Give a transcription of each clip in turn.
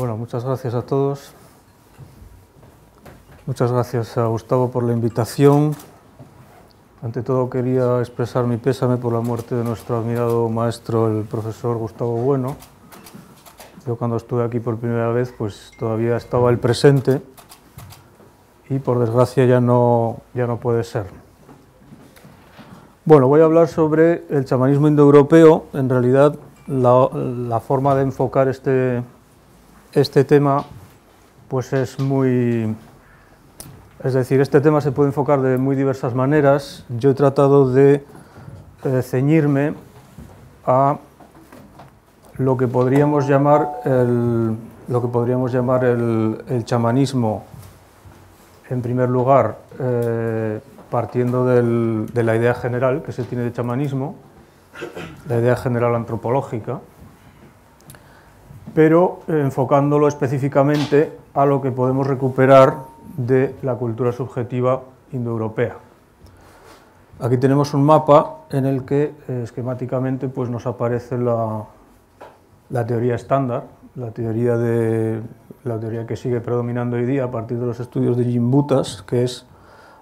Bueno, muchas gracias a todos. Muchas gracias a Gustavo por la invitación. Ante todo quería expresar mi pésame por la muerte de nuestro admirado maestro, el profesor Gustavo Bueno. Yo cuando estuve aquí por primera vez, pues todavía estaba el presente y por desgracia ya no, ya no puede ser. Bueno, voy a hablar sobre el chamanismo indoeuropeo. En realidad, la, la forma de enfocar este, este tema pues es muy... Es decir, este tema se puede enfocar de muy diversas maneras. Yo he tratado de eh, ceñirme a lo que podríamos llamar el, lo que podríamos llamar el, chamanismo, en primer lugar, eh, partiendo de la idea general que se tiene de chamanismo, la idea general antropológica, pero eh, enfocándolo específicamente a lo que podemos recuperar de la cultura subjetiva indoeuropea. Aquí tenemos un mapa en el que eh, esquemáticamente pues, nos aparece la, la teoría estándar, la teoría, de, la teoría que sigue predominando hoy día a partir de los estudios de Jim Butas, que es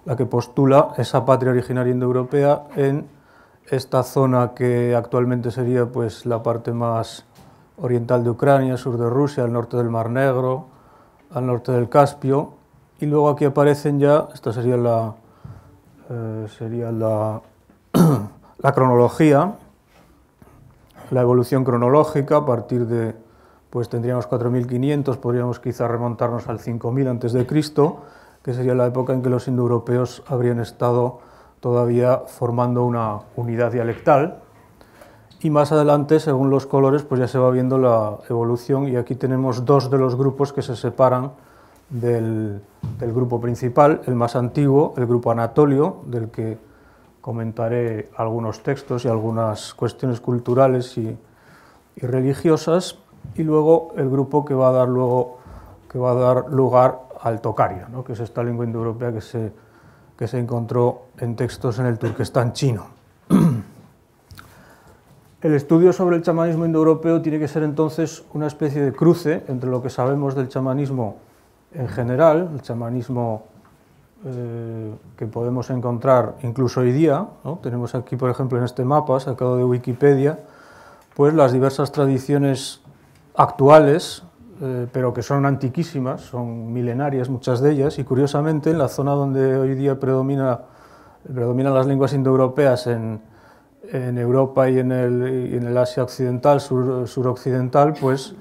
la que postula esa patria originaria indoeuropea en esta zona que actualmente sería pues, la parte más oriental de Ucrania, sur de Rusia, al norte del Mar Negro, al norte del Caspio, y luego aquí aparecen ya, esta sería la, eh, sería la, la cronología, la evolución cronológica a partir de, pues tendríamos 4500, podríamos quizá remontarnos al 5000 antes de Cristo, que sería la época en que los indoeuropeos habrían estado todavía formando una unidad dialectal, y más adelante, según los colores, pues ya se va viendo la evolución y aquí tenemos dos de los grupos que se separan del, del, grupo principal, el más antiguo, el grupo Anatolio, del que comentaré algunos textos y algunas cuestiones culturales y, y religiosas, y luego el grupo que va a dar, luego, que va a dar lugar al Tocaria, ¿no? que es esta lengua indoeuropea que se, que se encontró en textos en el Turquestán chino. El estudio sobre el chamanismo indoeuropeo tiene que ser entonces una especie de cruce entre lo que sabemos del chamanismo en general, el chamanismo eh, que podemos encontrar incluso hoy día. Tenemos aquí, por ejemplo, en este mapa sacado de Wikipedia, pues las diversas tradiciones actuales, eh, pero que son antiquísimas, son milenarias muchas de ellas, y curiosamente en la zona donde hoy día predomina, predominan las lenguas indoeuropeas en en Europa y en el, Asia occidental, sur, suroccidental, pues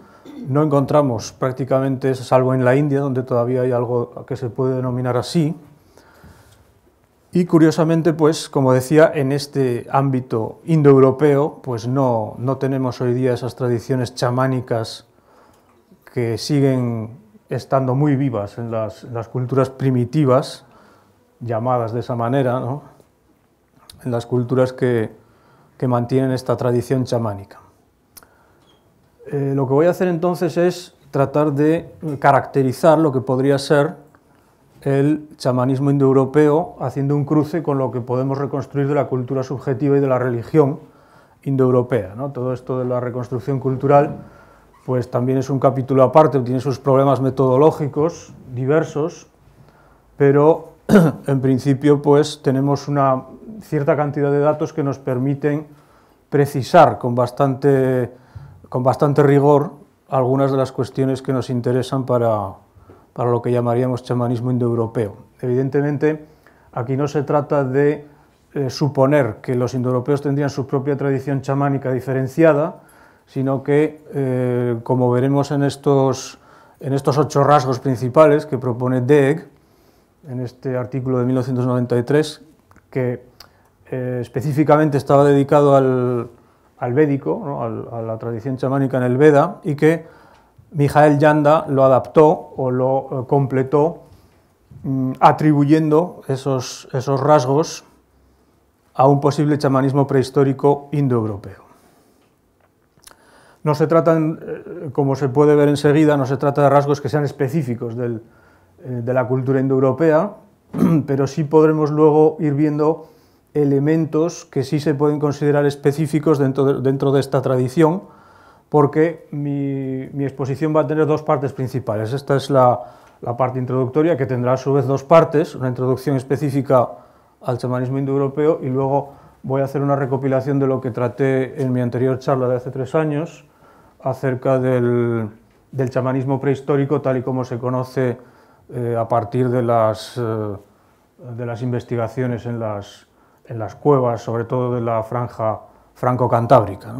no encontramos prácticamente, salvo en la India, donde todavía hay algo que se puede denominar así. Y curiosamente, pues, como decía, en este ámbito indoeuropeo, pues no, no tenemos hoy día esas tradiciones chamánicas que siguen estando muy vivas en las, en las culturas primitivas, llamadas de esa manera, ¿no? en las culturas que, que mantienen esta tradición chamánica. Eh, lo que voy a hacer entonces es tratar de caracterizar lo que podría ser el chamanismo indoeuropeo, haciendo un cruce con lo que podemos reconstruir de la cultura subjetiva y de la religión indoeuropea. ¿no? Todo esto de la reconstrucción cultural pues también es un capítulo aparte, tiene sus problemas metodológicos diversos, pero en principio pues tenemos una cierta cantidad de datos que nos permiten precisar con bastante, con bastante rigor algunas de las cuestiones que nos interesan para, para lo que llamaríamos chamanismo indoeuropeo. Evidentemente, aquí no se trata de eh, suponer que los indoeuropeos tendrían su propia tradición chamánica diferenciada, sino que, eh, como veremos en estos, en estos ocho rasgos principales que propone Deeg, en este artículo de 1993, que eh, específicamente estaba dedicado al, al védico, ¿no? a la tradición chamánica en el Veda, y que Mijael Yanda lo adaptó o lo eh, completó mm, atribuyendo esos, esos rasgos a un posible chamanismo prehistórico indoeuropeo. No se trata, eh, como se puede ver enseguida, no se trata de rasgos que sean específicos del, de la cultura indoeuropea, pero sí podremos luego ir viendo elementos que sí se pueden considerar específicos dentro de, dentro de esta tradición, porque mi, exposición va a tener dos partes principales. Esta es la, parte introductoria, que tendrá a su vez dos partes, una introducción específica al chamanismo indoeuropeo y luego voy a hacer una recopilación de lo que traté en mi anterior charla de hace tres años acerca del, chamanismo prehistórico tal y como se conoce eh, a partir de las, eh, de las investigaciones en las, en las cuevas, sobre todo de la franja franco-cantábrica.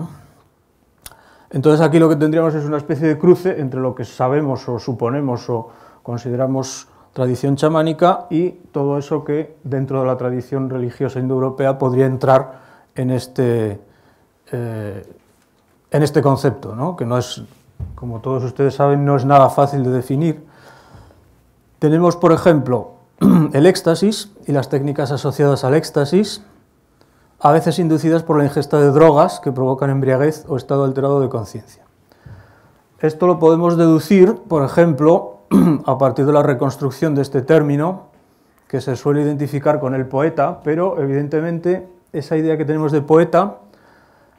Entonces aquí lo que tendríamos es una especie de cruce entre lo que sabemos o suponemos o consideramos tradición chamánica y todo eso que dentro de la tradición religiosa indoeuropea podría entrar en este, eh, en este concepto, que no es, como todos ustedes saben, no es nada fácil de definir. Tenemos, por ejemplo, el éxtasis y las técnicas asociadas al éxtasis, a veces inducidas por la ingesta de drogas que provocan embriaguez o estado alterado de conciencia. Esto lo podemos deducir, por ejemplo, a partir de la reconstrucción de este término, que se suele identificar con el poeta, pero evidentemente esa idea que tenemos de poeta,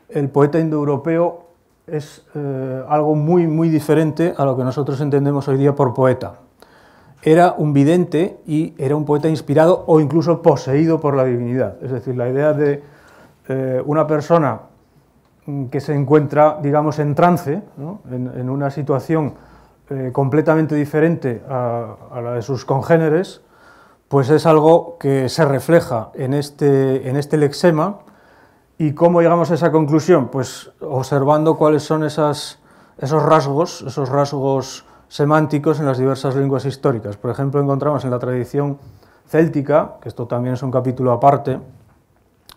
el poeta indoeuropeo es eh, algo muy, muy diferente a lo que nosotros entendemos hoy día por poeta. Era un vidente y era un poeta inspirado o incluso poseído por la divinidad. Es decir, la idea de eh, una persona que se encuentra, digamos, en trance, en, una situación eh, completamente diferente a, la de sus congéneres, pues es algo que se refleja en este, en este lexema. ¿Y cómo llegamos a esa conclusión? Pues observando cuáles son esas, esos rasgos, esos rasgos semánticos en las diversas lenguas históricas. Por ejemplo, encontramos en la tradición céltica, que esto también es un capítulo aparte,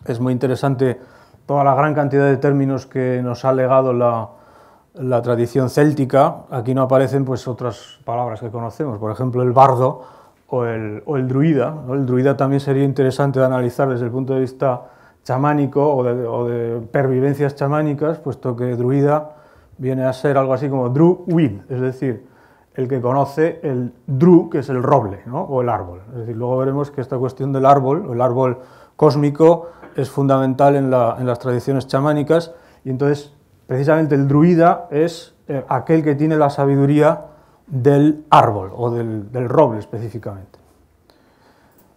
es muy interesante toda la gran cantidad de términos que nos ha legado la, tradición céltica. Aquí no aparecen pues, otras palabras que conocemos, por ejemplo el bardo o el, druida. El druida también sería interesante de analizar desde el punto de vista chamánico o de, pervivencias chamánicas, puesto que druida viene a ser algo así como druid, es decir, el que conoce el dru, que es el roble o el árbol. Es decir, luego veremos que esta cuestión del árbol, el árbol cósmico, es fundamental en, las tradiciones chamánicas y entonces precisamente el druida es eh, aquel que tiene la sabiduría del árbol o del, roble específicamente.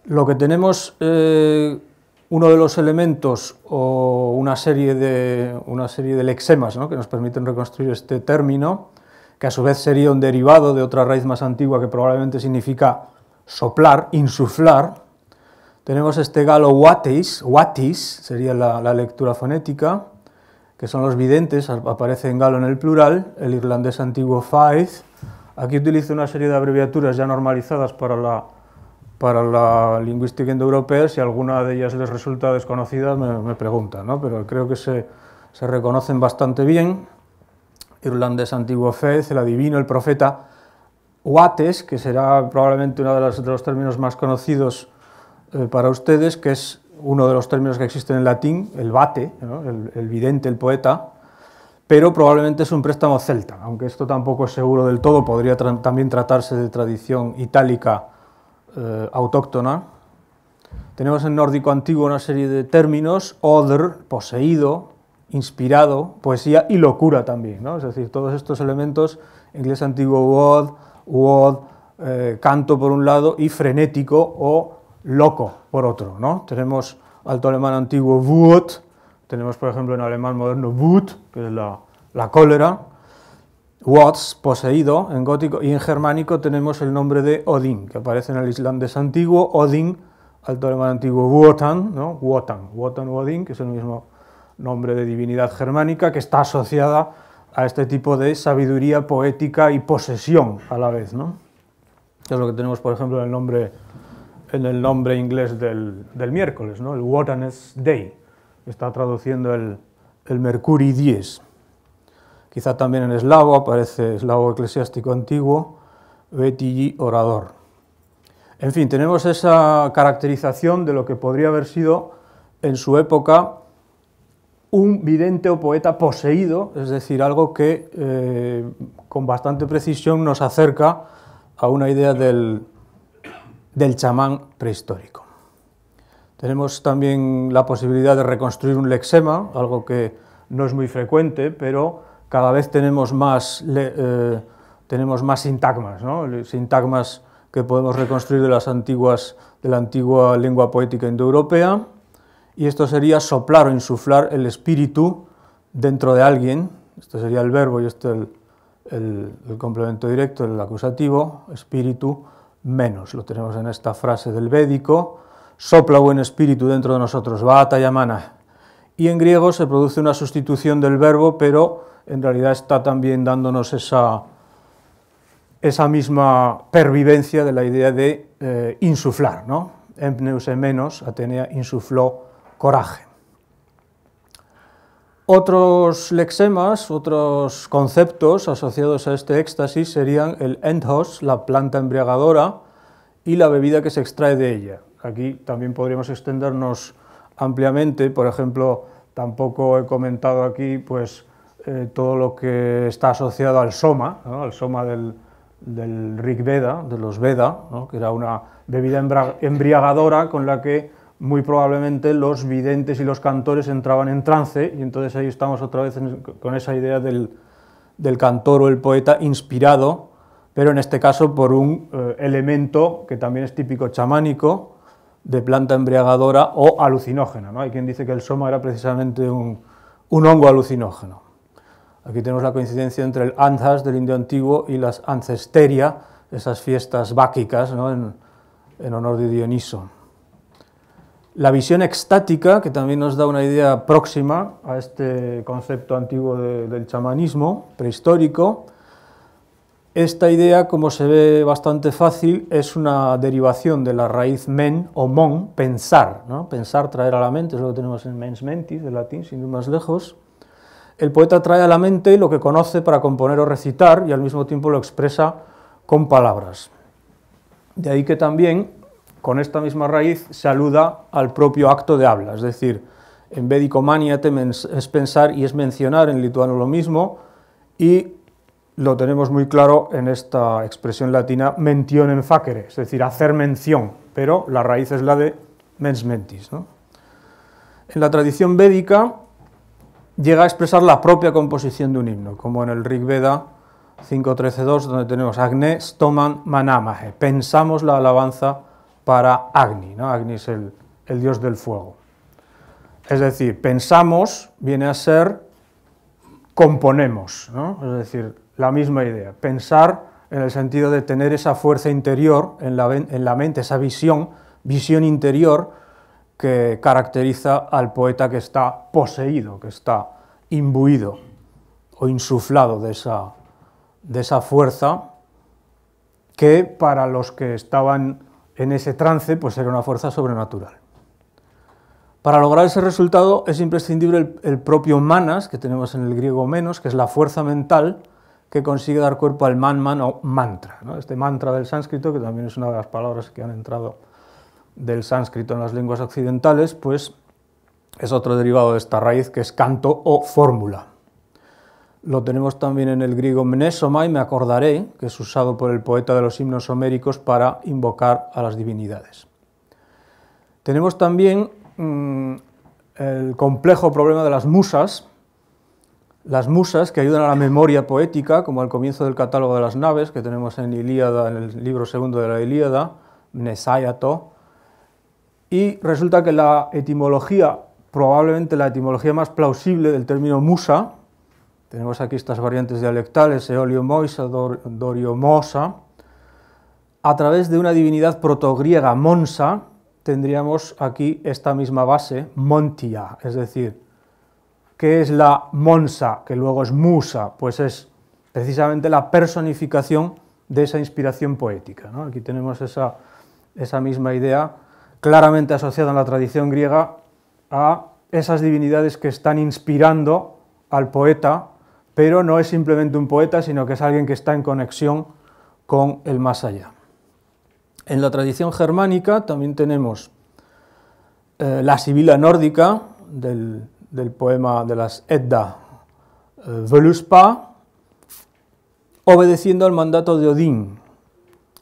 Lo que tenemos, eh, uno de los elementos o una serie de, una serie de lexemas que nos permiten reconstruir este término, que a su vez sería un derivado de otra raíz más antigua que probablemente significa soplar, insuflar, tenemos este galo watis, watis sería la, lectura fonética, que son los videntes, aparece en galo en el plural, el irlandés antiguo faith. Aquí utilizo una serie de abreviaturas ya normalizadas para la, para la lingüística indoeuropea, si alguna de ellas les resulta desconocida me, preguntan, ¿no? pero creo que se, se, reconocen bastante bien. Irlandés antiguo faith, el adivino, el profeta. Wates, que será probablemente uno de los, términos más conocidos eh, para ustedes, que es uno de los términos que existen en latín, el bate, el, vidente, el poeta, pero probablemente es un préstamo celta, aunque esto tampoco es seguro del todo, podría también tratarse de tradición itálica eh, autóctona. Tenemos en nórdico antiguo una serie de términos, oder, poseído, inspirado, poesía y locura también, ¿no? es decir, todos estos elementos, inglés antiguo wod, wod, eh, canto por un lado y frenético o loco por otro. ¿no? Tenemos alto alemán antiguo Wut, tenemos por ejemplo en alemán moderno Wut, que es la, la cólera, Watts, poseído en gótico, y en germánico tenemos el nombre de Odín, que aparece en el islandés antiguo, Odín, alto alemán antiguo Wotan, ¿no? Wotan, Wotan Odín, que es el mismo nombre de divinidad germánica, que está asociada a este tipo de sabiduría poética y posesión a la vez. ¿no? Es lo que tenemos, por ejemplo, en el nombre en el nombre inglés del, miércoles, ¿no? el Wotanes Day, está traduciendo el, el Mercuri Dies. Quizá también en eslavo aparece eslavo eclesiástico antiguo, Betigi orador. En fin, tenemos esa caracterización de lo que podría haber sido en su época un vidente o poeta poseído, es decir, algo que eh, con bastante precisión nos acerca a una idea del, del chamán prehistórico. Tenemos también la posibilidad de reconstruir un lexema, algo que no es muy frecuente, pero cada vez tenemos más, eh, tenemos más sintagmas, ¿no? sintagmas que podemos reconstruir de, las antiguas, de la antigua lengua poética indoeuropea, y esto sería soplar o insuflar el espíritu dentro de alguien, esto sería el verbo y este el, el, complemento directo, el acusativo, espíritu menos, lo tenemos en esta frase del védico, sopla buen espíritu dentro de nosotros, vata yamana, y en griego se produce una sustitución del verbo, pero en realidad está también dándonos esa, esa misma pervivencia de la idea de eh, insuflar, ¿no? Empneus menos, Atenea insufló coraje. Otros lexemas, otros conceptos asociados a este éxtasis serían el enthos, la planta embriagadora, y la bebida que se extrae de ella. Aquí también podríamos extendernos ampliamente, por ejemplo, tampoco he comentado aquí pues, eh, todo lo que está asociado al soma, al soma del, del Rig Veda, de los Veda, que era una bebida embriagadora con la que muy probablemente los videntes y los cantores entraban en trance, y entonces ahí estamos otra vez con esa idea del, cantor o el poeta inspirado, pero en este caso por un eh, elemento que también es típico chamánico, de planta embriagadora o alucinógena. ¿no? Hay quien dice que el soma era precisamente un, hongo alucinógeno. Aquí tenemos la coincidencia entre el anzas del indio antiguo y las ancesteria, esas fiestas báquicas en, en honor de Dioniso. La visión extática, que también nos da una idea próxima a este concepto antiguo del chamanismo prehistórico, esta idea, como se ve bastante fácil, es una derivación de la raíz men o mon, pensar, ¿no? pensar, traer a la mente, es lo que tenemos en mens mentis, del latín, sin ir más lejos. El poeta trae a la mente lo que conoce para componer o recitar y al mismo tiempo lo expresa con palabras. De ahí que también con esta misma raíz se aluda al propio acto de habla, es decir, en védico es pensar y es mencionar en lituano lo mismo, y lo tenemos muy claro en esta expresión latina mentionem facere, es decir, hacer mención, pero la raíz es la de mens mentis. En la tradición védica llega a expresar la propia composición de un himno, como en el Rig Veda 5.13.2, donde tenemos Agne stoman manamahe, pensamos la alabanza para Agni. ¿no? Agni es el, dios del fuego. Es decir, pensamos viene a ser componemos, ¿no? es decir, la misma idea. Pensar en el sentido de tener esa fuerza interior en la, en la mente, esa visión, visión interior que caracteriza al poeta que está poseído, que está imbuido o insuflado de esa, de esa fuerza que para los que estaban en ese trance, pues era una fuerza sobrenatural. Para lograr ese resultado es imprescindible el, propio manas, que tenemos en el griego menos, que es la fuerza mental que consigue dar cuerpo al man-man o mantra. Este mantra del sánscrito, que también es una de las palabras que han entrado del sánscrito en las lenguas occidentales, pues es otro derivado de esta raíz que es canto o fórmula. Lo tenemos también en el griego mnesoma y me acordaré, que es usado por el poeta de los himnos homéricos para invocar a las divinidades. Tenemos también mm, el complejo problema de las musas, las musas que ayudan a la memoria poética, como al comienzo del catálogo de las naves que tenemos en Ilíada, en el libro segundo de la Ilíada, Mnesayato, y resulta que la etimología, probablemente la etimología más plausible del término musa, tenemos aquí estas variantes dialectales, Eolio Moisa, Dorio Mosa. A través de una divinidad protogriega, Monsa, tendríamos aquí esta misma base, Montia, es decir, ¿qué es la Monsa, que luego es Musa? Pues es precisamente la personificación de esa inspiración poética. Aquí tenemos esa misma idea claramente asociada en la tradición griega a esas divinidades que están inspirando al poeta pero no es simplemente un poeta, sino que es alguien que está en conexión con el más allá. En la tradición germánica también tenemos eh, la sibila nórdica del, poema de las Edda eh, obedeciendo al mandato de Odín.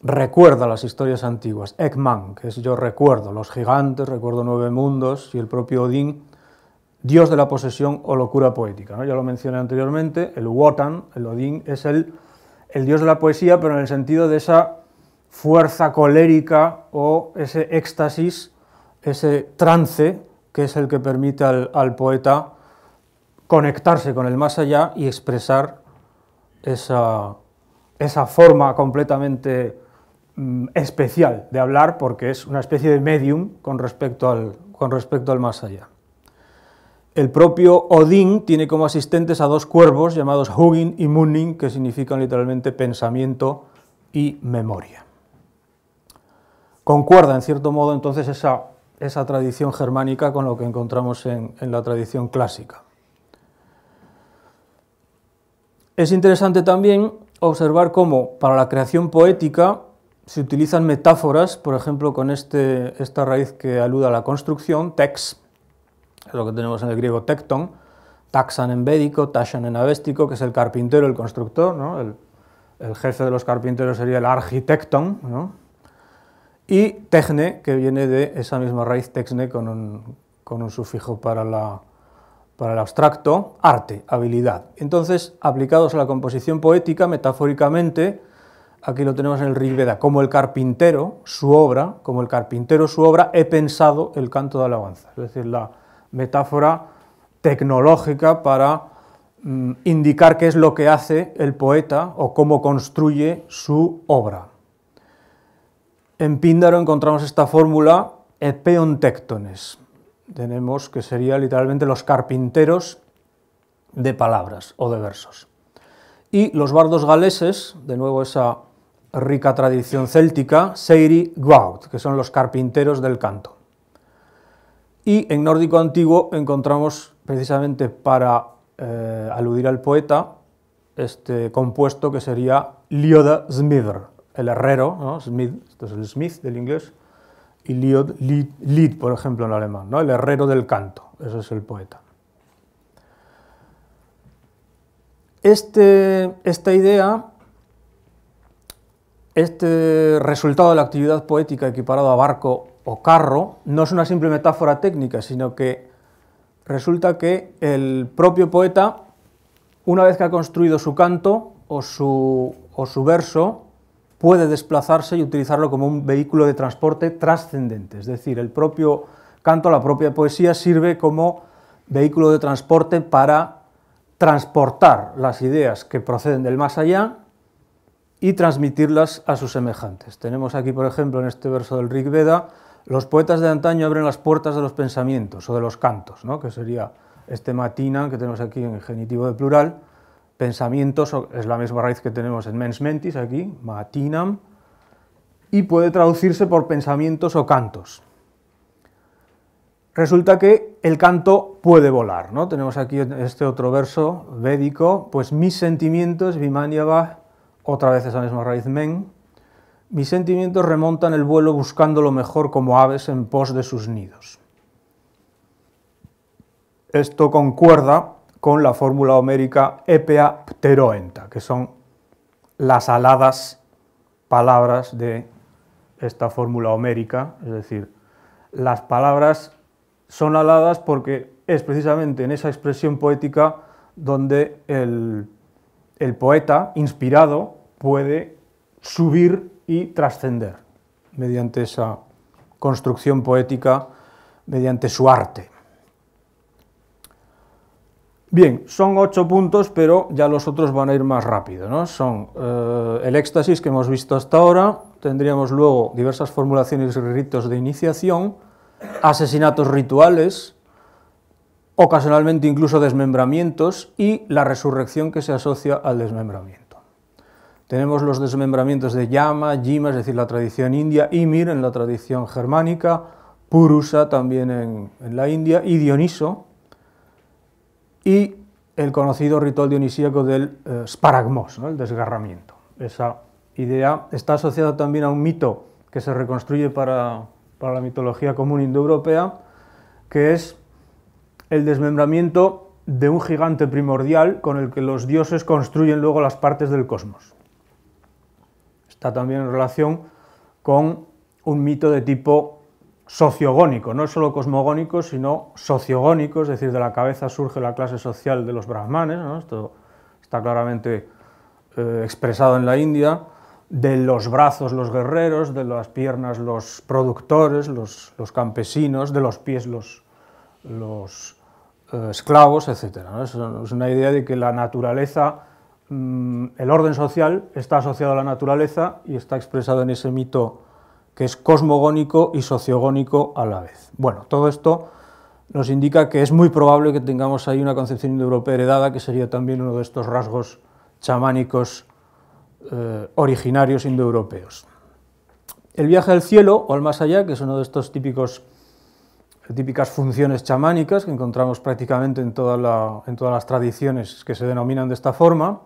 Recuerda las historias antiguas, Ekman, que es yo recuerdo los gigantes, recuerdo nueve mundos, y el propio Odín dios de la posesión o locura poética. ¿no? Ya lo mencioné anteriormente, el Wotan, el Odín, es el, dios de la poesía, pero en el sentido de esa fuerza colérica o ese éxtasis, ese trance que es el que permite al, poeta conectarse con el más allá y expresar esa, esa forma completamente mm, especial de hablar, porque es una especie de medium con respecto al, con respecto al más allá. El propio Odín tiene como asistentes a dos cuervos llamados Hugin y Munning, que significan literalmente pensamiento y memoria. Concuerda, en cierto modo, entonces esa, esa tradición germánica con lo que encontramos en, la tradición clásica. Es interesante también observar cómo para la creación poética se utilizan metáforas, por ejemplo, con este, esta raíz que aluda a la construcción, tex, es lo que tenemos en el griego tecton, taxan en védico, tashan en avéstico, que es el carpintero, el constructor, ¿no? el, jefe de los carpinteros sería el architecton, ¿no? y techne, que viene de esa misma raíz texne con un, con un sufijo para, la, para el abstracto, arte, habilidad. Entonces, aplicados a la composición poética, metafóricamente, aquí lo tenemos en el Rig Veda, como el carpintero, su obra, como el carpintero, su obra, he pensado el canto de alabanza, es decir, la metáfora tecnológica para mm, indicar qué es lo que hace el poeta o cómo construye su obra. En Píndaro encontramos esta fórmula epeontectones. Tenemos que sería literalmente los carpinteros de palabras o de versos. Y los bardos galeses, de nuevo esa rica tradición céltica, Seiri Guaut, que son los carpinteros del canto. Y en nórdico antiguo encontramos precisamente para eh, aludir al poeta este compuesto que sería Lioda Smidr, el herrero, ¿no? Smith, esto es el Smith del inglés, y Liod, Lied, por ejemplo, en alemán, ¿no? el herrero del canto, ese es el poeta. Este, esta idea, este resultado de la actividad poética equiparado a barco o carro no es una simple metáfora técnica, sino que resulta que el propio poeta, una vez que ha construido su canto o su, o su verso, puede desplazarse y utilizarlo como un vehículo de transporte trascendente. Es decir, el propio canto, la propia poesía sirve como vehículo de transporte para transportar las ideas que proceden del más allá y transmitirlas a sus semejantes. Tenemos aquí, por ejemplo, en este verso del Rig Veda, los poetas de antaño abren las puertas de los pensamientos o de los cantos, ¿no? que sería este matina que tenemos aquí en genitivo de plural, pensamientos, es la misma raíz que tenemos en mens mentis aquí, matinam, y puede traducirse por pensamientos o cantos. Resulta que el canto puede volar, ¿no? Tenemos aquí este otro verso védico, pues mis sentimientos, vimanyava, otra vez esa misma raíz men, mis sentimientos remontan el vuelo buscando lo mejor como aves en pos de sus nidos. Esto concuerda con la fórmula homérica epea pteroenta, que son las aladas palabras de esta fórmula homérica, es decir, las palabras son aladas porque es precisamente en esa expresión poética donde el, el poeta inspirado puede subir y trascender mediante esa construcción poética, mediante su arte. Bien, son ocho puntos, pero ya los otros van a ir más rápido. ¿no? Son eh, el éxtasis que hemos visto hasta ahora, tendríamos luego diversas formulaciones y ritos de iniciación, asesinatos rituales, ocasionalmente incluso desmembramientos y la resurrección que se asocia al desmembramiento. Tenemos los desmembramientos de Yama, Yima, es decir, la tradición india, Ymir en la tradición germánica, Purusa también en, la India, y Dioniso, y el conocido ritual dionisíaco del eh, sparagmos, el desgarramiento. Esa idea está asociada también a un mito que se reconstruye para, para la mitología común indoeuropea, que es el desmembramiento de un gigante primordial con el que los dioses construyen luego las partes del cosmos está también en relación con un mito de tipo sociogónico, no solo cosmogónico, sino sociogónico, es decir, de la cabeza surge la clase social de los brahmanes, esto está claramente eh, expresado en la India, de los brazos los guerreros, de las piernas los productores, los, campesinos, de los pies los, los eh, esclavos, etc. Es, una idea de que la naturaleza, el orden social está asociado a la naturaleza y está expresado en ese mito que es cosmogónico y sociogónico a la vez. Bueno, todo esto nos indica que es muy probable que tengamos ahí una concepción indoeuropea heredada, que sería también uno de estos rasgos chamánicos eh, originarios indoeuropeos. El viaje al cielo o al más allá, que es uno de estos típicos, típicas funciones chamánicas que encontramos prácticamente en, todas las tradiciones que se denominan de esta forma.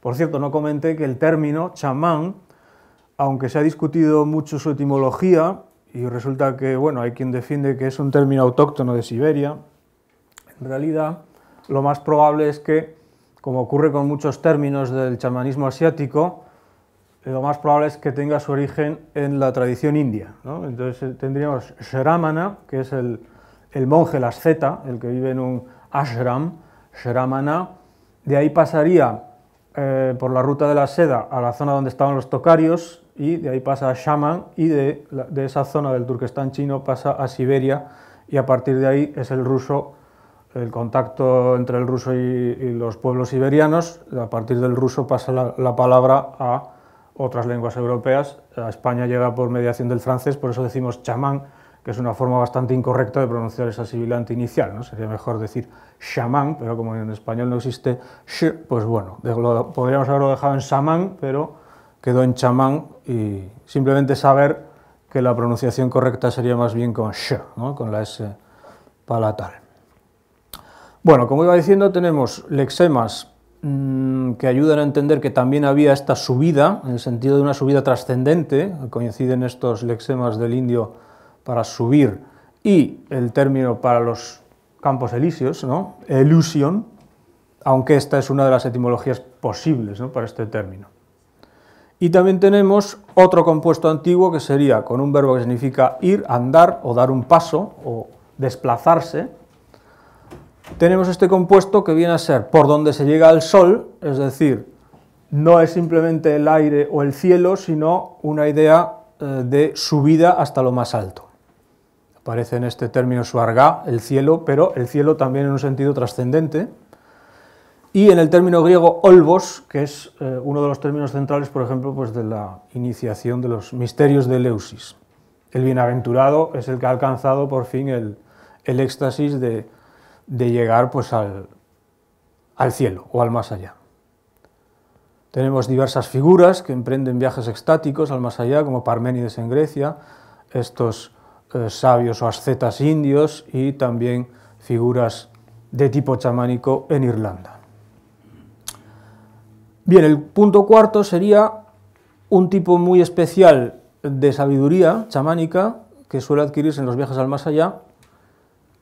Por cierto, no comenté que el término chamán aunque se ha discutido mucho su etimología y resulta que bueno, hay quien defiende que es un término autóctono de Siberia, en realidad lo más probable es que, como ocurre con muchos términos del chamanismo asiático, lo más probable es que tenga su origen en la tradición india. Entonces eh, tendríamos Shramana, que es el, monje, el asceta, el que vive en un ashram, Shramana, de ahí pasaría eh, por la ruta de la seda a la zona donde estaban los tocarios, y de ahí pasa a Shaman y de, esa zona del Turquestán chino pasa a Siberia y a partir de ahí es el ruso, el contacto entre el ruso y, los pueblos siberianos, a partir del ruso pasa la, palabra a otras lenguas europeas, a España llega por mediación del francés, por eso decimos chamán, que es una forma bastante incorrecta de pronunciar esa sibilante inicial, ¿no? sería mejor decir chamán, pero como en español no existe sh, pues bueno, podríamos haberlo dejado en samán, pero quedó en chamán y simplemente saber que la pronunciación correcta sería más bien con sh, con la s palatal. Bueno, como iba diciendo, tenemos lexemas mm, que ayudan a entender que también había esta subida, en el sentido de una subida trascendente, coinciden estos lexemas del indio para subir, y el término para los campos elíseos, ¿no? elusion, aunque esta es una de las etimologías posibles para este término. Y también tenemos otro compuesto antiguo que sería con un verbo que significa ir, andar o dar un paso o desplazarse. Tenemos este compuesto que viene a ser por donde se llega al sol, es decir, no es simplemente el aire o el cielo, sino una idea eh, de subida hasta lo más alto. Aparece en este término suarga, el cielo, pero el cielo también en un sentido trascendente y en el término griego olvos, que es eh, uno de los términos centrales, por ejemplo, pues de la iniciación de los misterios de Eleusis. El bienaventurado es el que ha alcanzado por fin el, éxtasis de, llegar pues, al, al cielo o al más allá. Tenemos diversas figuras que emprenden viajes extáticos al más allá, como Parménides en Grecia, estos eh, sabios o ascetas indios y también figuras de tipo chamánico en Irlanda. Bien, el punto cuarto sería un tipo muy especial de sabiduría chamánica que suele adquirirse en los viajes al más allá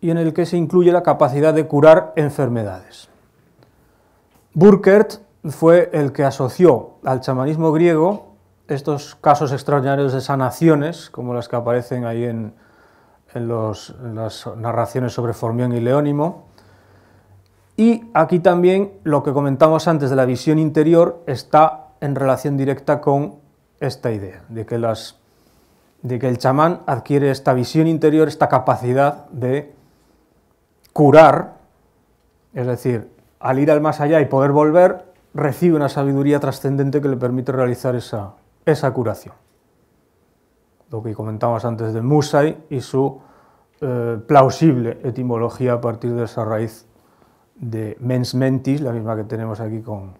y en el que se incluye la capacidad de curar enfermedades. Burkert fue el que asoció al chamanismo griego estos casos extraordinarios de sanaciones, como las que aparecen ahí en, en las narraciones sobre Formión y Leónimo, y aquí también lo que comentamos antes de la visión interior está en relación directa con esta idea, de que, las, de que el chamán adquiere esta visión interior, esta capacidad de curar, es decir, al ir al más allá y poder volver, recibe una sabiduría trascendente que le permite realizar esa, esa curación. Lo que comentamos antes de Musai y su eh, plausible etimología a partir de esa raíz de mens mentis, la misma que tenemos aquí con,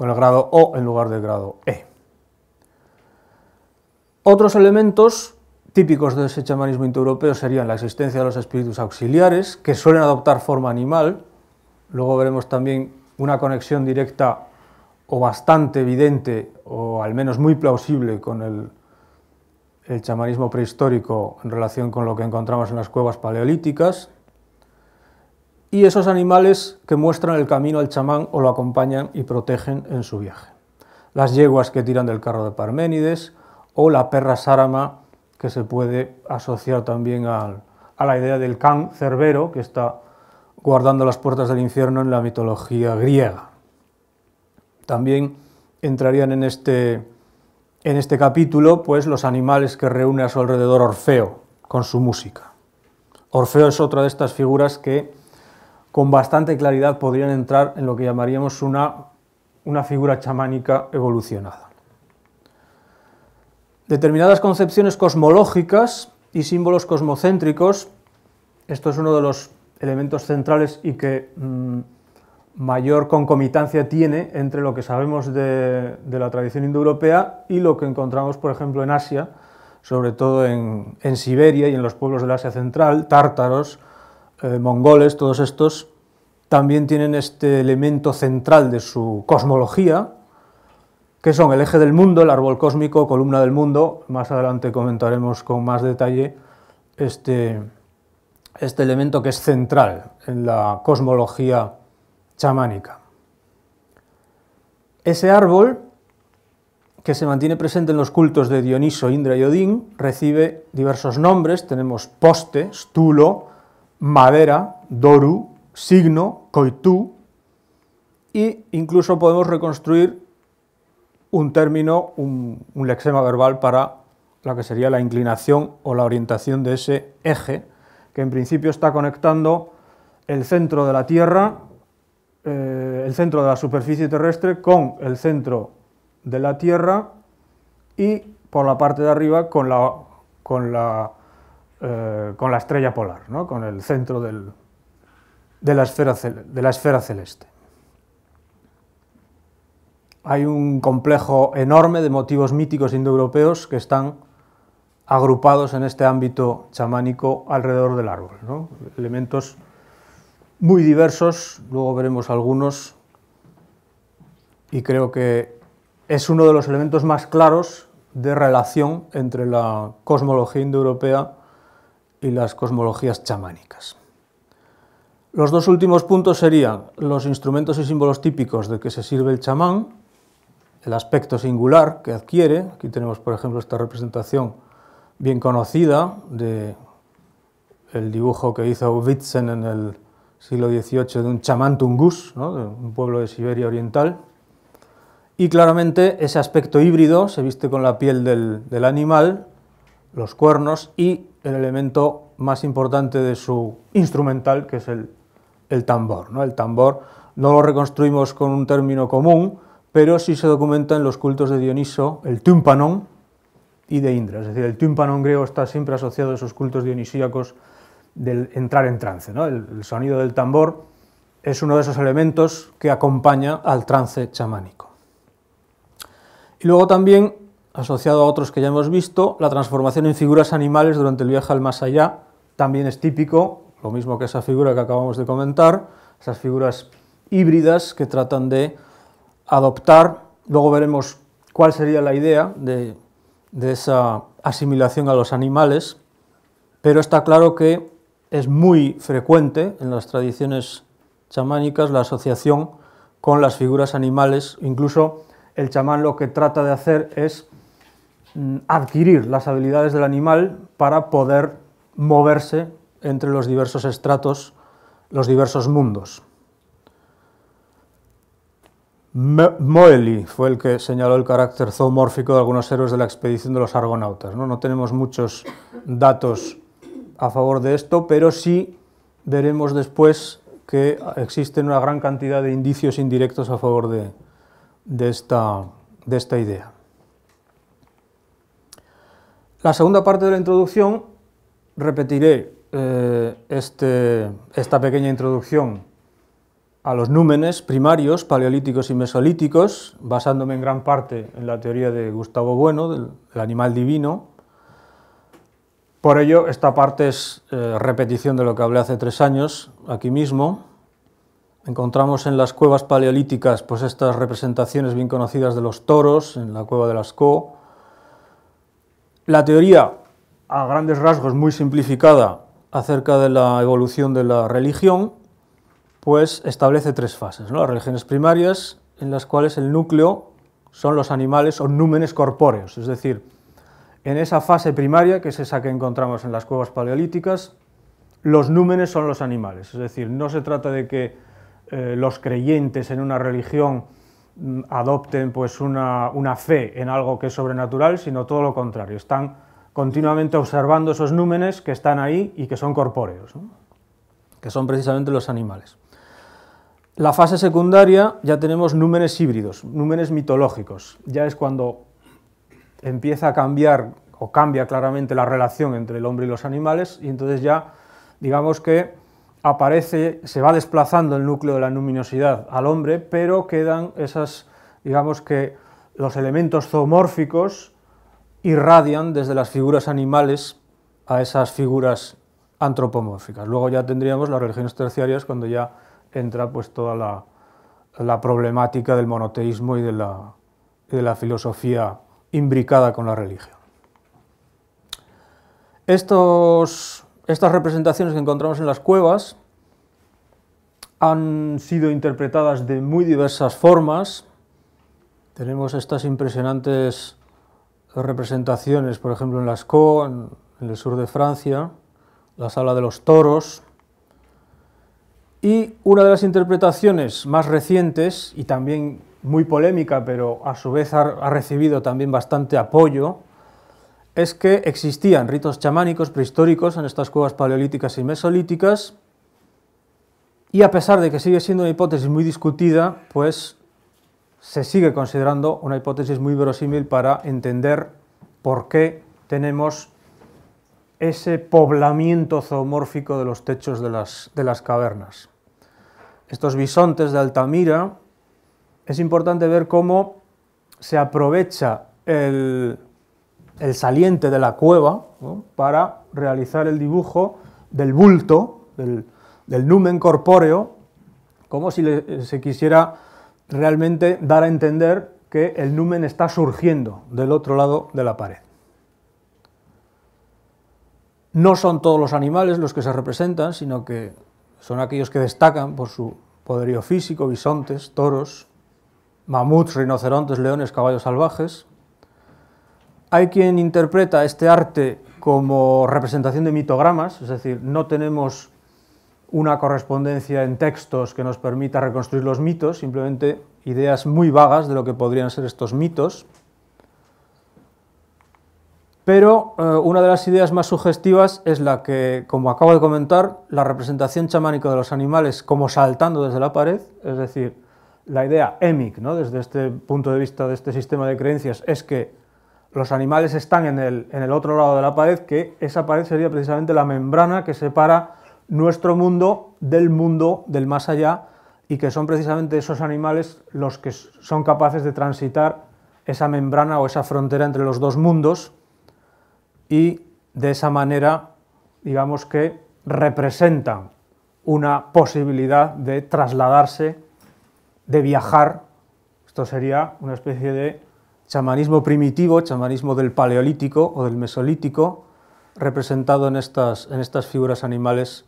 el grado O en lugar del grado E. Otros elementos típicos de ese chamanismo indoeuropeo serían la existencia de los espíritus auxiliares, que suelen adoptar forma animal. Luego veremos también una conexión directa o bastante evidente, o al menos muy plausible, con el, el chamanismo prehistórico en relación con lo que encontramos en las cuevas paleolíticas y esos animales que muestran el camino al chamán o lo acompañan y protegen en su viaje. Las yeguas que tiran del carro de Parménides o la perra sárama que se puede asociar también a la idea del can cerbero que está guardando las puertas del infierno en la mitología griega. También entrarían en este, en este capítulo pues, los animales que reúne a su alrededor Orfeo con su música. Orfeo es otra de estas figuras que con bastante claridad podrían entrar en lo que llamaríamos una, una figura chamánica evolucionada. Determinadas concepciones cosmológicas y símbolos cosmocéntricos, esto es uno de los elementos centrales y que mm, mayor concomitancia tiene entre lo que sabemos de, la tradición indoeuropea y lo que encontramos, por ejemplo, en Asia, sobre todo en, Siberia y en los pueblos del Asia Central, tártaros, eh, mongoles, todos estos también tienen este elemento central de su cosmología, que son el eje del mundo, el árbol cósmico, columna del mundo. Más adelante comentaremos con más detalle este, este elemento que es central en la cosmología chamánica. Ese árbol, que se mantiene presente en los cultos de Dioniso, Indra y Odín, recibe diversos nombres. Tenemos poste, stulo, madera, doru, signo, coitú, e incluso podemos reconstruir un término, un, un lexema verbal para la que sería la inclinación o la orientación de ese eje, que en principio está conectando el centro de la Tierra eh, el centro de la superficie terrestre con el centro de la Tierra y por la parte de arriba con la, con la, eh, con la estrella polar, con el centro de, la esfera, de la esfera celeste. Hay un complejo enorme de motivos míticos indoeuropeos que están agrupados en este ámbito chamánico alrededor del árbol, elementos muy diversos, luego veremos algunos, y creo que es uno de los elementos más claros de relación entre la cosmología indoeuropea y las cosmologías chamánicas. Los dos últimos puntos serían los instrumentos y símbolos típicos de que se sirve el chamán, el aspecto singular que adquiere, aquí tenemos por ejemplo esta representación bien conocida de el dibujo que hizo Witzen en el siglo XVIII, de un chamán tungus, de un pueblo de Siberia Oriental. Y claramente ese aspecto híbrido se viste con la piel del, animal, los cuernos y el elemento más importante de su instrumental, que es el, tambor. ¿no? El tambor no lo reconstruimos con un término común, pero sí se documenta en los cultos de Dioniso el tímpanon y de Indra. Es decir, el tímpanon griego está siempre asociado a esos cultos dionisíacos del entrar en trance. ¿no? El, sonido del tambor es uno de esos elementos que acompaña al trance chamánico. Y luego también, asociado a otros que ya hemos visto, la transformación en figuras animales durante el viaje al más allá también es típico, lo mismo que esa figura que acabamos de comentar, esas figuras híbridas que tratan de adoptar, luego veremos cuál sería la idea de esa asimilación a los animales, pero está claro que es muy frecuente en las tradiciones chamánicas la asociación con las figuras animales, incluso el chamán lo que trata de hacer es mm, adquirir las habilidades del animal para poder moverse entre los diversos estratos, los diversos mundos. Moeli fue el que señaló el carácter zoomórfico de algunos héroes de la expedición de los argonautas. No, no tenemos muchos datos a favor de esto, pero sí veremos después que existen una gran cantidad de indicios indirectos a favor de, esta, de esta idea. La segunda parte de la introducción, repetiré eh, este, esta pequeña introducción a los númenes primarios, paleolíticos y mesolíticos, basándome en gran parte en la teoría de Gustavo Bueno, del animal divino, por ello, esta parte es eh, repetición de lo que hablé hace tres años, aquí mismo. Encontramos en las cuevas paleolíticas pues, estas representaciones bien conocidas de los toros, en la cueva de Lascaux. La teoría, a grandes rasgos, muy simplificada, acerca de la evolución de la religión, pues establece tres fases. Las religiones primarias, en las cuales el núcleo son los animales o númenes corpóreos, es decir, En esa fase primaria, que es esa que encontramos en las cuevas paleolíticas, los númenes son los animales, es decir, no se trata de que eh, los creyentes en una religión mm, adopten pues una, fe en algo que es sobrenatural, sino todo lo contrario, están continuamente observando esos númenes que están ahí y que son corpóreos, que son precisamente los animales. La fase secundaria ya tenemos númenes híbridos, númenes mitológicos, ya es cuando empieza a cambiar o cambia claramente la relación entre el hombre y los animales y entonces ya digamos que aparece, se va desplazando el núcleo de la luminosidad al hombre, pero quedan esas, digamos que los elementos zoomórficos irradian desde las figuras animales a esas figuras antropomórficas. Luego ya tendríamos las religiones terciarias cuando ya entra pues toda la, problemática del monoteísmo y de la, y de la filosofía imbricada con la religión. Estos estas representaciones que encontramos en las cuevas han sido interpretadas de muy diversas formas. Tenemos estas impresionantes representaciones, por ejemplo, en Lascaux, en, en el sur de Francia, la sala de los toros. Y una de las interpretaciones más recientes y también muy polémica, pero a su vez ha, recibido también bastante apoyo, es que existían ritos chamánicos prehistóricos en estas cuevas paleolíticas y mesolíticas, y a pesar de que sigue siendo una hipótesis muy discutida, pues se sigue considerando una hipótesis muy verosímil para entender por qué tenemos ese poblamiento zoomórfico de los techos de las, de las cavernas. Estos bisontes de Altamira, es importante ver cómo se aprovecha el, saliente de la cueva para realizar el dibujo del bulto, del, numen corpóreo, como si se quisiera realmente dar a entender que el numen está surgiendo del otro lado de la pared. No son todos los animales los que se representan, sino que son aquellos que destacan por su poderío físico, bisontes, toros, mamuts, rinocerontes, leones, caballos salvajes, hay quien interpreta este arte como representación de mitogramas, es decir, no tenemos una correspondencia en textos que nos permita reconstruir los mitos, simplemente ideas muy vagas de lo que podrían ser estos mitos. Pero eh, una de las ideas más sugestivas es la que, como acabo de comentar, la representación chamánica de los animales como saltando desde la pared, es decir, la idea émic, ¿no? desde este punto de vista de este sistema de creencias, es que los animales están en el, otro lado de la pared, que esa pared sería precisamente la membrana que separa nuestro mundo del mundo del más allá y que son precisamente esos animales los que son capaces de transitar esa membrana o esa frontera entre los dos mundos y de esa manera, digamos que representan una posibilidad de trasladarse, de viajar, esto sería una especie de chamanismo primitivo, chamanismo del paleolítico o del mesolítico, representado en estas, en estas figuras animales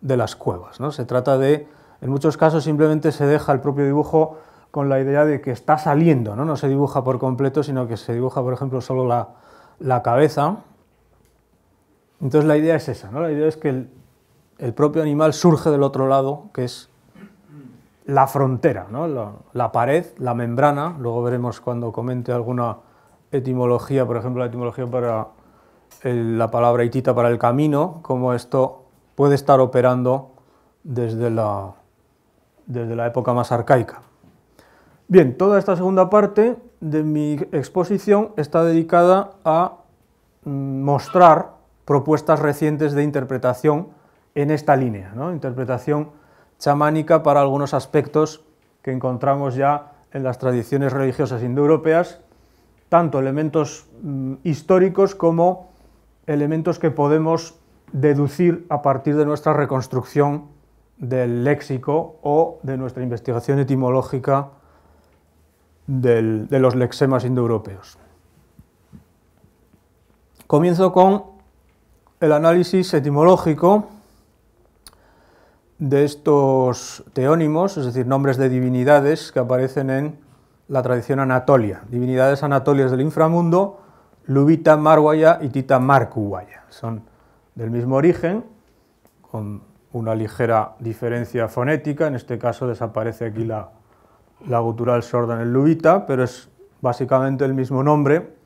de las cuevas. ¿no? Se trata de, en muchos casos simplemente se deja el propio dibujo con la idea de que está saliendo, no, no se dibuja por completo, sino que se dibuja, por ejemplo, solo la, la cabeza. Entonces la idea es esa, ¿no? la idea es que el, el propio animal surge del otro lado, que es la frontera, la, pared, la membrana, luego veremos cuando comente alguna etimología, por ejemplo la etimología para la palabra hitita para el camino, cómo esto puede estar operando desde la, desde la época más arcaica. Bien, toda esta segunda parte de mi exposición está dedicada a mm, mostrar propuestas recientes de interpretación en esta línea, ¿no? interpretación chamánica para algunos aspectos que encontramos ya en las tradiciones religiosas indoeuropeas, tanto elementos mm, históricos como elementos que podemos deducir a partir de nuestra reconstrucción del léxico o de nuestra investigación etimológica de los lexemas indoeuropeos. Comienzo con el análisis etimológico de estos teónimos, es decir, nombres de divinidades que aparecen en la tradición anatolia, divinidades anatolias del inframundo, Lubita Marwaya y Tita Markuwaya. Son del mismo origen, con una ligera diferencia fonética, en este caso desaparece aquí la, la gutural sorda en el Lubita, pero es básicamente el mismo nombre,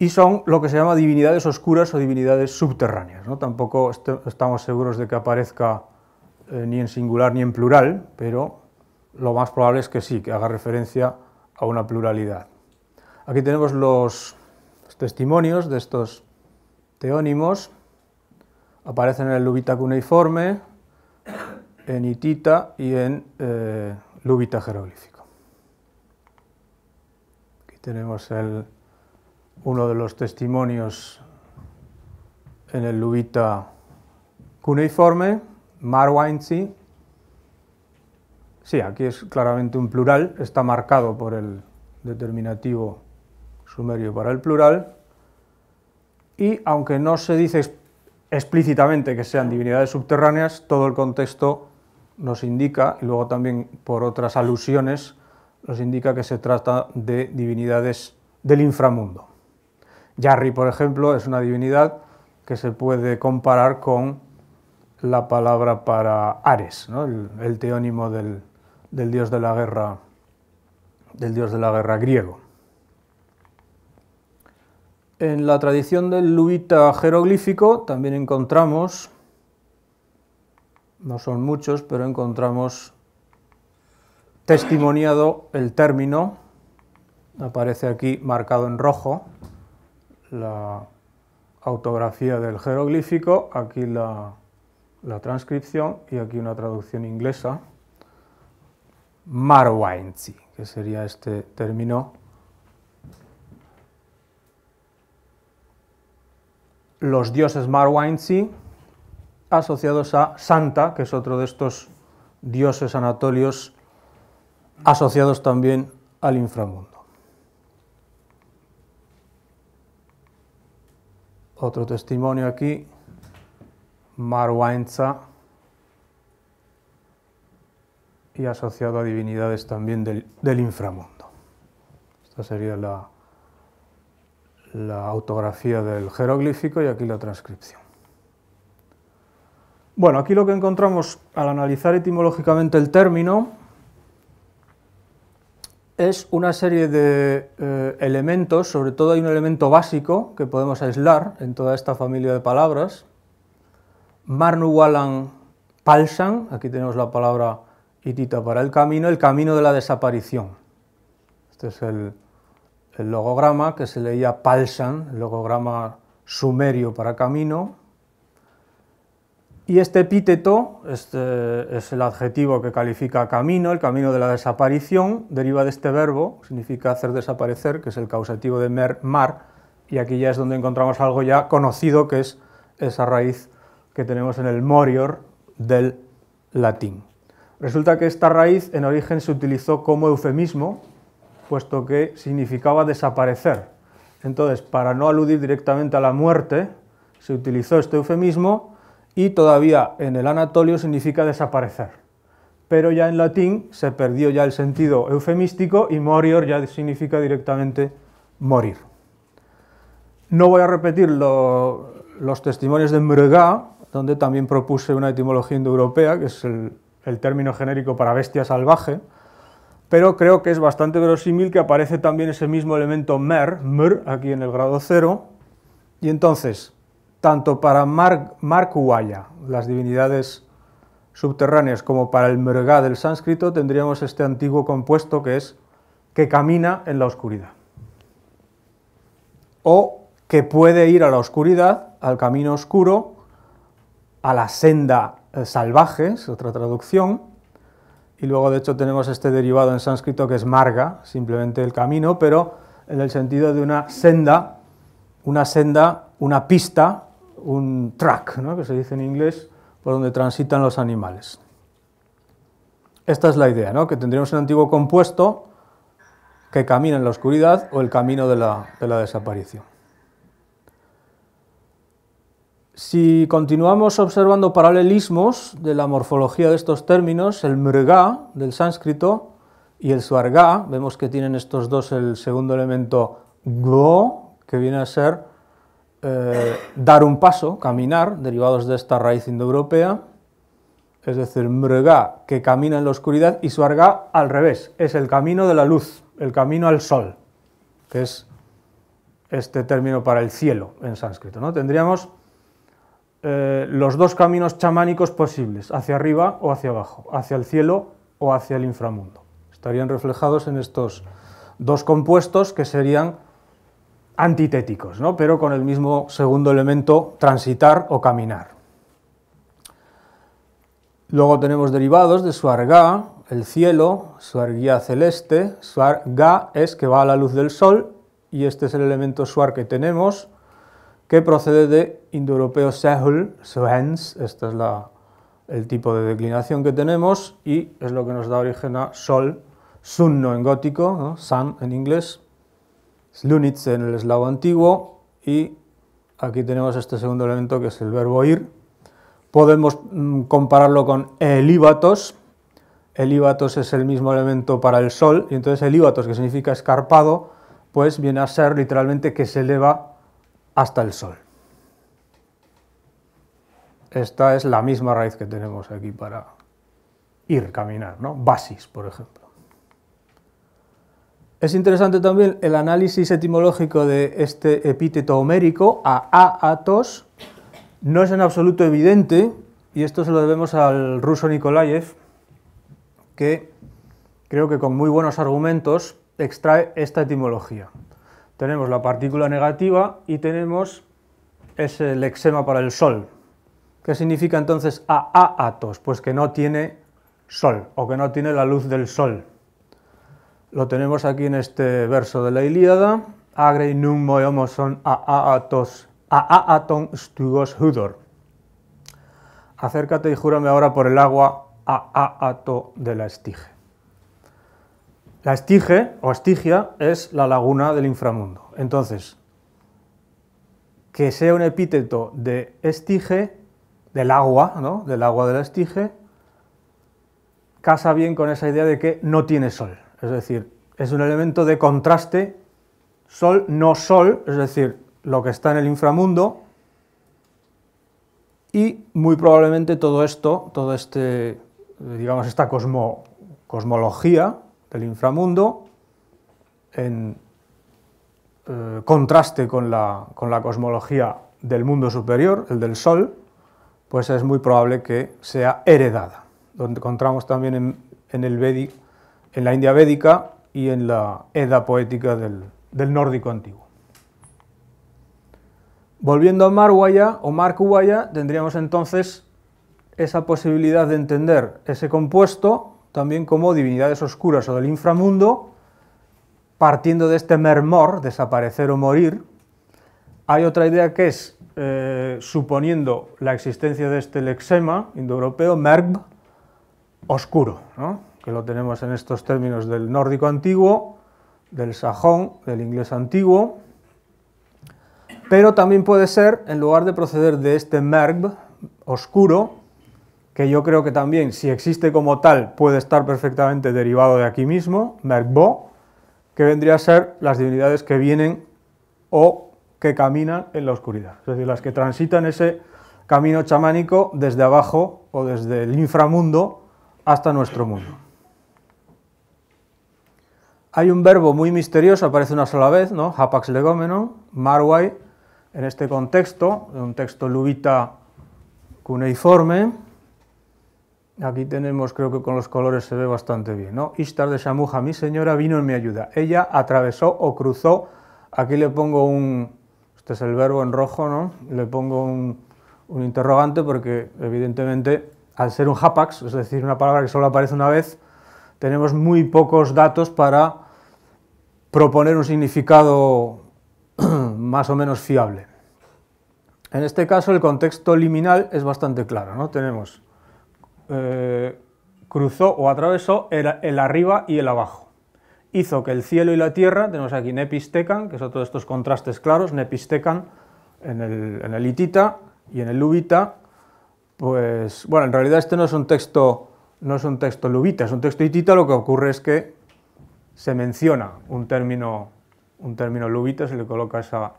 y son lo que se llama divinidades oscuras o divinidades subterráneas. ¿no? Tampoco estamos seguros de que aparezca eh, ni en singular ni en plural, pero lo más probable es que sí, que haga referencia a una pluralidad. Aquí tenemos los, testimonios de estos teónimos, aparecen en el lubita cuneiforme, en hitita y en eh, lubita jeroglífico. Aquí tenemos el, uno de los testimonios en el lubita cuneiforme, Marwainzi. Sí, aquí es claramente un plural, está marcado por el determinativo sumerio para el plural. Y aunque no se dice explícitamente que sean divinidades subterráneas, todo el contexto nos indica, y luego también por otras alusiones, nos indica que se trata de divinidades del inframundo. Yarri, por ejemplo, es una divinidad que se puede comparar con la palabra para Ares, el, teónimo del, dios de la guerra, del dios de la guerra griego. En la tradición del lubita jeroglífico también encontramos, no son muchos, pero encontramos testimoniado el término, aparece aquí marcado en rojo, la autografía del jeroglífico, aquí la, transcripción y aquí una traducción inglesa, Marwainzi, que sería este término. Los dioses Marwainzi asociados a Santa, que es otro de estos dioses anatolios asociados también al inframundo. Otro testimonio aquí, Marwainza, y asociado a divinidades también del, inframundo. Esta sería la, la autografía del jeroglífico y aquí la transcripción. Bueno, aquí lo que encontramos al analizar etimológicamente el término es una serie de eh, elementos, sobre todo hay un elemento básico que podemos aislar en toda esta familia de palabras. Marnuwalan Palshan, aquí tenemos la palabra hitita para el camino, el camino de la desaparición. Este es el, el logograma que se leía Palshan, el logograma sumerio para camino. Y este epíteto este es el adjetivo que califica camino, el camino de la desaparición, deriva de este verbo, significa hacer desaparecer, que es el causativo de mer, mar, y aquí ya es donde encontramos algo ya conocido, que es esa raíz que tenemos en el morior del latín. Resulta que esta raíz en origen se utilizó como eufemismo, puesto que significaba desaparecer. Entonces, para no aludir directamente a la muerte, se utilizó este eufemismo y todavía en el Anatolio significa desaparecer. Pero ya en latín se perdió ya el sentido eufemístico y morior ya significa directamente morir. No voy a repetir los testimonios de Mrega, donde también propuse una etimología indoeuropea, que es el, el término genérico para bestia salvaje, pero creo que es bastante verosímil que aparece también ese mismo elemento mer, mr, aquí en el grado cero, y entonces tanto para Mar Markuwaya, las divinidades subterráneas, como para el Mrga del sánscrito, tendríamos este antiguo compuesto que es que camina en la oscuridad. O que puede ir a la oscuridad, al camino oscuro, a la senda eh, salvaje, es otra traducción, y luego de hecho tenemos este derivado en sánscrito que es marga, simplemente el camino, pero en el sentido de una senda, una senda, una pista un track, ¿no? que se dice en inglés, por donde transitan los animales. Esta es la idea, ¿no? que tendríamos un antiguo compuesto que camina en la oscuridad o el camino de la, de la desaparición. Si continuamos observando paralelismos de la morfología de estos términos, el mrga del sánscrito y el suarga, vemos que tienen estos dos el segundo elemento go, que viene a ser eh, dar un paso, caminar, derivados de esta raíz indoeuropea, es decir, mrega, que camina en la oscuridad, y suarga al revés, es el camino de la luz, el camino al sol, que es este término para el cielo en sánscrito. ¿no? Tendríamos eh, los dos caminos chamánicos posibles, hacia arriba o hacia abajo, hacia el cielo o hacia el inframundo. Estarían reflejados en estos dos compuestos que serían antitéticos, ¿no? pero con el mismo segundo elemento, transitar o caminar. Luego tenemos derivados de suarga, el cielo, suarguía celeste, suarga es que va a la luz del sol, y este es el elemento suar que tenemos, que procede de indoeuropeo sehul, suhens, este es el tipo de declinación que tenemos, y es lo que nos da origen a sol, sunno en gótico, sun en inglés, slunitz en el eslavo antiguo, y aquí tenemos este segundo elemento que es el verbo ir, Podemos mm, compararlo con elíbatos. Elíbatos es el mismo elemento para el sol, y entonces elíbatos, que significa escarpado, pues viene a ser literalmente que se eleva hasta el sol. Esta es la misma raíz que tenemos aquí para ir, caminar, ¿no? Basis, por ejemplo. Es interesante también el análisis etimológico de este epíteto homérico, a atos, no es en absoluto evidente, y esto se lo debemos al ruso Nikolayev, que creo que con muy buenos argumentos extrae esta etimología. Tenemos la partícula negativa y tenemos ese lexema para el sol. ¿Qué significa entonces a atos? Pues que no tiene sol o que no tiene la luz del sol. Lo tenemos aquí en este verso de la Ilíada. Agre num moiomoson a atos a aton stugos hudor. Acércate y júrame ahora por el agua a ato de la estige. La estige o estigia es la laguna del inframundo. Entonces, que sea un epíteto de estige, del agua, ¿no? del agua de la estige, casa bien con esa idea de que no tiene sol. Es decir, es un elemento de contraste, sol, no sol, es decir, lo que está en el inframundo y muy probablemente todo esto, todo este, digamos, esta cosmología del inframundo en eh, contraste con la, con la cosmología del mundo superior, el del Sol, pues es muy probable que sea heredada. Donde encontramos también en, el en la India védica y en la Edda poética del nórdico antiguo. Volviendo a Marwaya o Markuwaya, tendríamos entonces esa posibilidad de entender ese compuesto también como divinidades oscuras o del inframundo, partiendo de este mermor, desaparecer o morir. Hay otra idea que es, eh, suponiendo la existencia de este lexema indoeuropeo, merb, oscuro, lo tenemos en estos términos del nórdico antiguo, del sajón, del inglés antiguo, pero también puede ser, en lugar de proceder de este merg oscuro, que yo creo que también, si existe como tal, puede estar perfectamente derivado de aquí mismo, mergbo, que vendría a ser las divinidades que vienen o que caminan en la oscuridad, es decir, las que transitan ese camino chamánico desde abajo o desde el inframundo hasta nuestro mundo. Hay un verbo muy misterioso, aparece una sola vez, ¿no? Hapax legomenon, marwai, en este contexto, un texto lubita cuneiforme, aquí tenemos, creo que con los colores se ve bastante bien, ¿no? Ishtar de Shamuja, mi señora, vino en mi ayuda. Ella atravesó o cruzó, aquí le pongo un, este es el verbo en rojo, ¿no? Le pongo un, un interrogante porque evidentemente al ser un hapax, es decir, una palabra que solo aparece una vez, tenemos muy pocos datos para proponer un significado más o menos fiable. En este caso el contexto liminal es bastante claro, ¿no? Tenemos eh, cruzó o atravesó el, arriba y el abajo. Hizo que el cielo y la tierra, tenemos aquí nepistecan, que son todos estos contrastes claros, nepistecan en el, en y en el lubita, pues bueno, en realidad este no es un texto, no es un texto lubita, es un texto hitita, lo que ocurre es que se menciona un término un término lubita, se le coloca esa,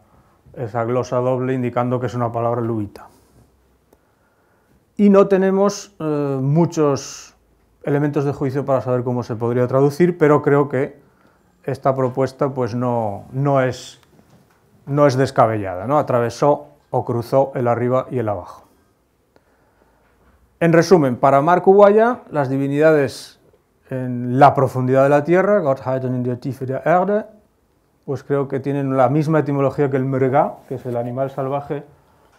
esa glosa doble indicando que es una palabra lubita. Y no tenemos eh, muchos elementos de juicio para saber cómo se podría traducir, pero creo que esta propuesta pues no, no, es, no es descabellada, ¿no? atravesó o cruzó el arriba y el abajo. En resumen, para Marco Guaya, las divinidades en la profundidad de la tierra, Gottheiten in der Tiefe der Erde, pues creo que tienen la misma etimología que el mrga, que es el animal salvaje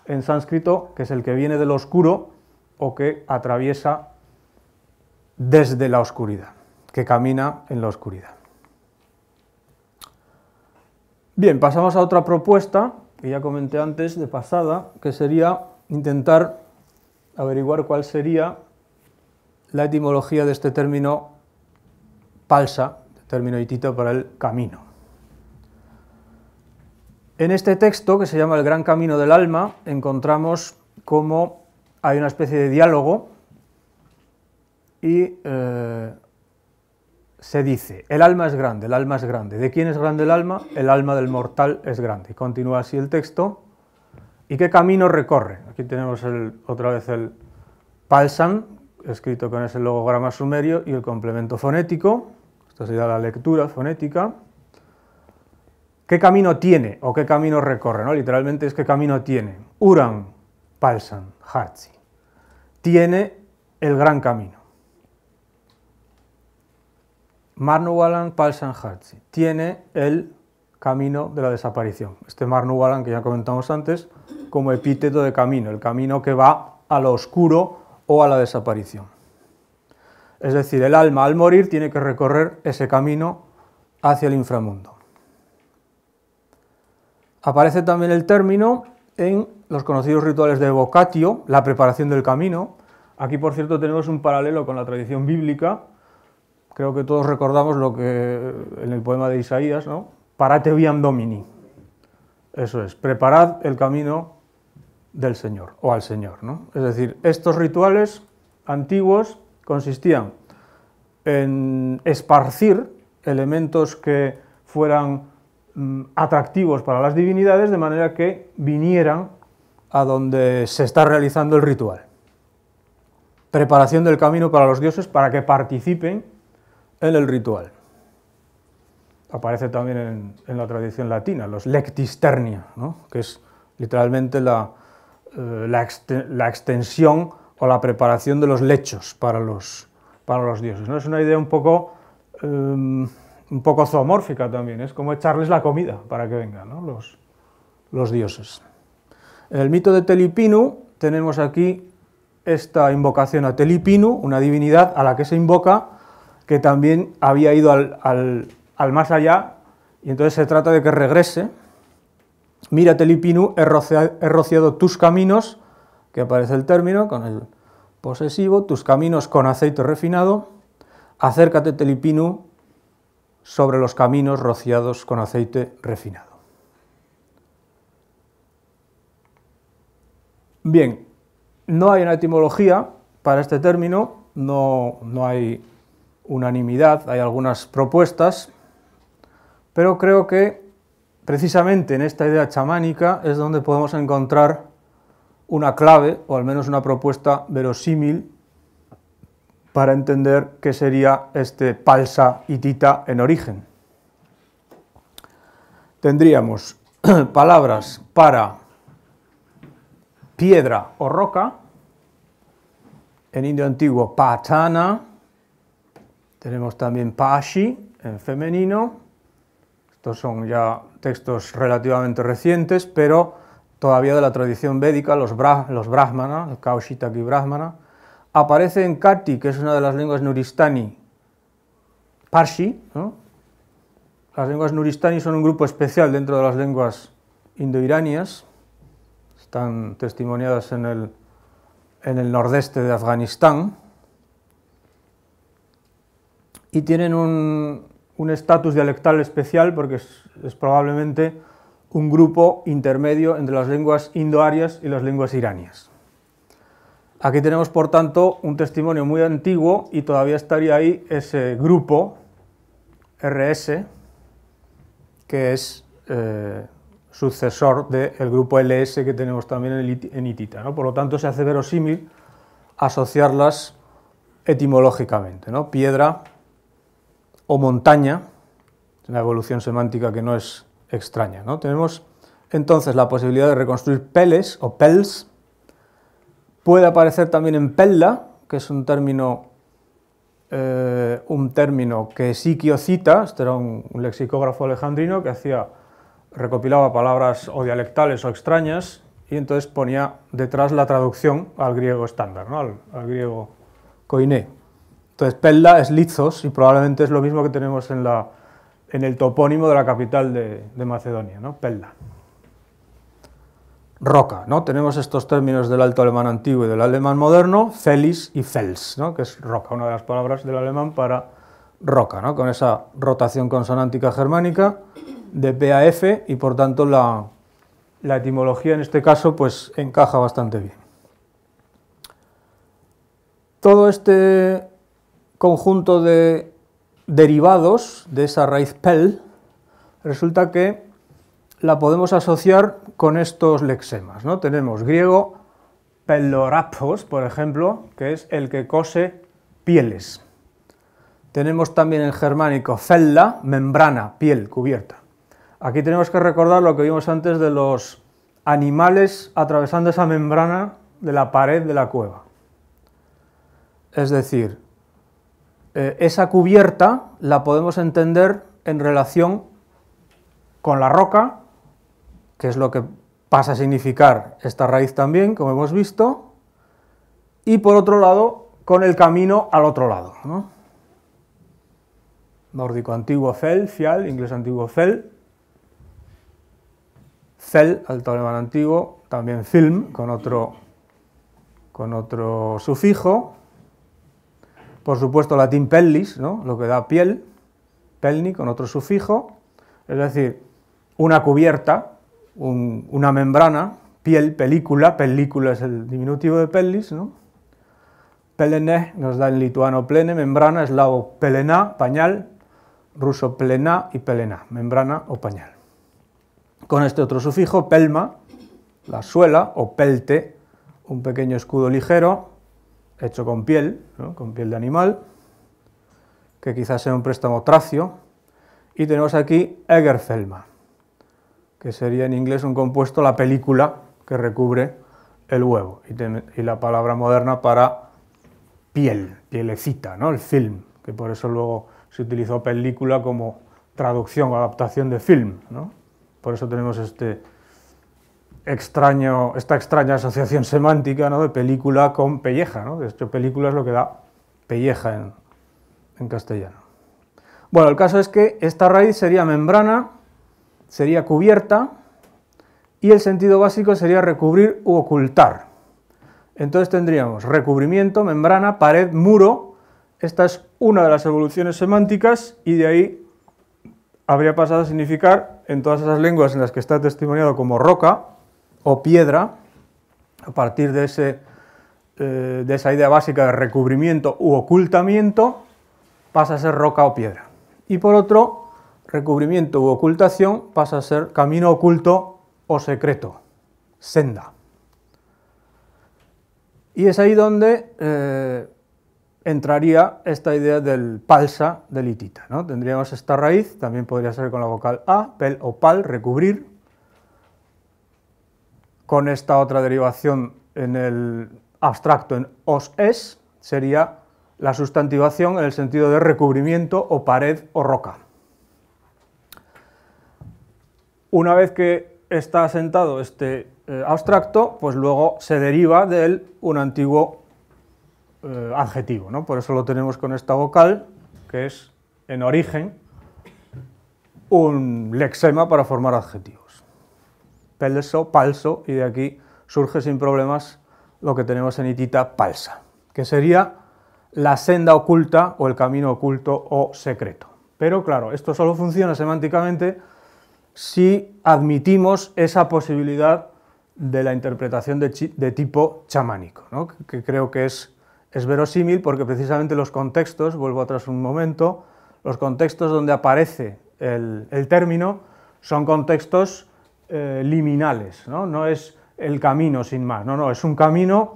en sánscrito, que es el que viene del oscuro o que atraviesa desde la oscuridad, que camina en la oscuridad. Bien, pasamos a otra propuesta que ya comenté antes de pasada, que sería intentar averiguar cuál sería la etimología de este término palsa, término hitito para el camino. En este texto, que se llama El Gran Camino del Alma, encontramos cómo hay una especie de diálogo y eh, se dice, el alma es grande, el alma es grande. ¿De quién es grande el alma? El alma del mortal es grande. Y continúa así el texto. ¿Y qué camino recorre? Aquí tenemos otra vez el palsan, escrito con ese logograma sumerio, y el complemento fonético. Esto sería la lectura fonética. ¿Qué camino tiene o qué camino recorre? ¿no? Literalmente es qué camino tiene. Uran, palsan, hartzi. Tiene el gran camino. Marnuwalan Palsan Hartzi tiene el camino de la desaparición. Este Marnuwalan que ya comentamos antes, como epíteto de camino, el camino que va a lo oscuro o a la desaparición. Es decir, el alma al morir tiene que recorrer ese camino hacia el inframundo. Aparece también el término en los conocidos rituales de evocatio, la preparación del camino. Aquí, por cierto, tenemos un paralelo con la tradición bíblica, creo que todos recordamos lo que en el poema de Isaías, ¿no? Parate viam domini. Eso es, preparad el camino del Señor o al Señor, ¿no? Es decir, estos rituales antiguos consistían en esparcir elementos que fueran mm, atractivos para las divinidades de manera que vinieran a donde se está realizando el ritual. Preparación del camino para los dioses para que participen en el ritual. Aparece también en, la tradición latina, los lectis ternia, que es literalmente la, eh, la, extensión o la preparación de los lechos para los, para los dioses. ¿no? Es una idea un poco, em, un poco zoomórfica también, es como echarles la comida para que vengan los, los dioses. En el mito de Telipinu tenemos aquí esta invocación a Telipinu, una divinidad a la que se invoca que también había ido al, más allá, y entonces se trata de que regrese. Mira, Telipinu, he rociado, tus caminos, que aparece el término con el posesivo, tus caminos con aceite refinado, acércate, Telipinu, sobre los caminos rociados con aceite refinado. Bien, no hay una etimología para este término, no, no hay unanimidad, hay algunas propuestas, pero creo que precisamente en esta idea chamánica es donde podemos encontrar una clave, o al menos una propuesta verosímil, para entender qué sería este palsa hitita en origen. Tendríamos palabras para piedra o roca, en indio antiguo patana, tenemos también Pashi en femenino. Estos son ya textos relativamente recientes, pero todavía de la tradición védica, los, brahmana, el Kaushitaki brahmana. Aparece en Kati, que es una de las lenguas nuristani, Parshi. Las lenguas nuristani son un grupo especial dentro de las lenguas indoiranias. Están testimoniadas en el, en el nordeste de Afganistán y tienen un estatus dialectal especial porque es, probablemente un grupo intermedio entre las lenguas indoarias y las lenguas iranias. Aquí tenemos, por tanto, un testimonio muy antiguo y todavía estaría ahí ese grupo RS que es eh, sucesor del grupo LS que tenemos también en hitita. ¿no? Por lo tanto, se hace verosímil asociarlas etimológicamente. ¿no? Piedra o montaña, una evolución semántica que no es extraña. ¿no? Tenemos entonces la posibilidad de reconstruir peles o pels. Puede aparecer también en pella, que es un término, eh, un término que Siquio cita, este era un, lexicógrafo alejandrino que hacía, recopilaba palabras o dialectales o extrañas y entonces ponía detrás la traducción al griego estándar, ¿no? al, griego koiné. Entonces pella es lizos y probablemente es lo mismo que tenemos en, el topónimo de la capital de, Macedonia, ¿no? Pella roca. ¿no? Tenemos estos términos del alto alemán antiguo y del alemán moderno, felis y fels, ¿no? que es roca, una de las palabras del alemán para roca, ¿no? con esa rotación consonántica germánica de P a F y por tanto la, la etimología en este caso pues encaja bastante bien. Todo este conjunto de derivados de esa raíz pel resulta que la podemos asociar con estos lexemas. ¿no? Tenemos griego pelorapos, por ejemplo, que es el que cose pieles. Tenemos también en germánico fella, membrana, piel, cubierta. Aquí tenemos que recordar lo que vimos antes de los animales atravesando esa membrana de la pared de la cueva. Es decir, eh, esa cubierta la podemos entender en relación con la roca que es lo que pasa a significar esta raíz también, como hemos visto, y por otro lado, con el camino al otro lado. Nórdico antiguo fel, fial, inglés antiguo fel, fel, alto alemán antiguo, también film, con otro, con otro sufijo, por supuesto latín pellis, ¿no? lo que da piel, pelni, con otro sufijo, es decir, una cubierta, una membrana, piel, película, película es el diminutivo de pellis, ¿no? Pelene nos da en lituano plene, membrana, eslavo pelena, pañal, ruso plena y pelena, membrana o pañal. Con este otro sufijo, pelma, la suela, o pelte, un pequeño escudo ligero, hecho con piel, con piel de animal, que quizás sea un préstamo tracio, y tenemos aquí egerfelma, que sería en inglés un compuesto, la película que recubre el huevo, y, la palabra moderna para piel, pielecita, ¿no? el film, que por eso luego se utilizó película como traducción o adaptación de film. ¿no? Por eso tenemos este extraño, esta extraña asociación semántica ¿no? de película con pelleja. ¿no? De hecho, película es lo que da pelleja en, en castellano. Bueno, el caso es que esta raíz sería membrana sería cubierta y el sentido básico sería recubrir u ocultar. Entonces tendríamos recubrimiento, membrana, pared, muro. Esta es una de las evoluciones semánticas y de ahí habría pasado a significar en todas esas lenguas en las que está testimoniado como roca o piedra, a partir de, ese, eh, de esa idea básica de recubrimiento u ocultamiento, pasa a ser roca o piedra. Y por otro, recubrimiento u ocultación pasa a ser camino oculto o secreto, senda. Y es ahí donde eh, entraría esta idea del palsa del hitita. ¿no? Tendríamos esta raíz, también podría ser con la vocal A, pel o pal, recubrir. Con esta otra derivación en el abstracto en os es, sería la sustantivación en el sentido de recubrimiento o pared o roca. Una vez que está asentado este eh, abstracto, pues luego se deriva de él un antiguo eh, adjetivo. ¿no? Por eso lo tenemos con esta vocal, que es en origen un lexema para formar adjetivos. Pelso, palso, y de aquí surge sin problemas lo que tenemos en hitita palsa, que sería la senda oculta o el camino oculto o secreto. Pero claro, esto solo funciona semánticamente si admitimos esa posibilidad de la interpretación de, tipo chamánico, que creo que es, verosímil porque precisamente los contextos, vuelvo atrás un momento, los contextos donde aparece el, término son contextos eh, liminales, ¿no? no es el camino sin más, no, no, es un camino,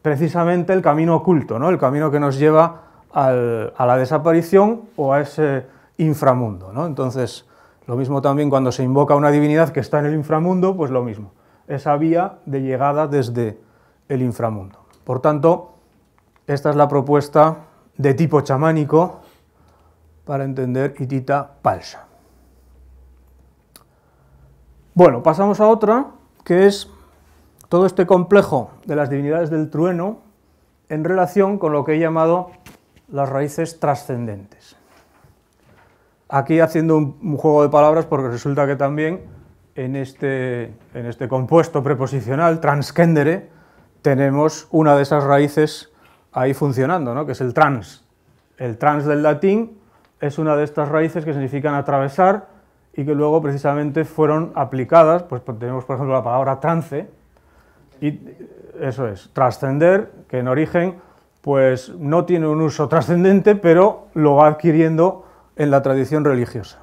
precisamente el camino oculto, ¿no? el camino que nos lleva a la desaparición o a ese inframundo. ¿no? Entonces, lo mismo también cuando se invoca una divinidad que está en el inframundo, pues lo mismo, esa vía de llegada desde el inframundo. Por tanto, esta es la propuesta de tipo chamánico para entender Itita Palsa. Bueno, pasamos a otra, que es todo este complejo de las divinidades del trueno en relación con lo que he llamado las raíces trascendentes. Aquí haciendo un, juego de palabras porque resulta que también en este, en este compuesto preposicional, transcendere, tenemos una de esas raíces ahí funcionando, ¿no? que es el trans. El trans del latín es una de estas raíces que significan atravesar y que luego precisamente fueron aplicadas, pues tenemos por ejemplo la palabra trance, y eso es, trascender, que en origen pues no tiene un uso trascendente, pero lo va adquiriendo en la tradición religiosa.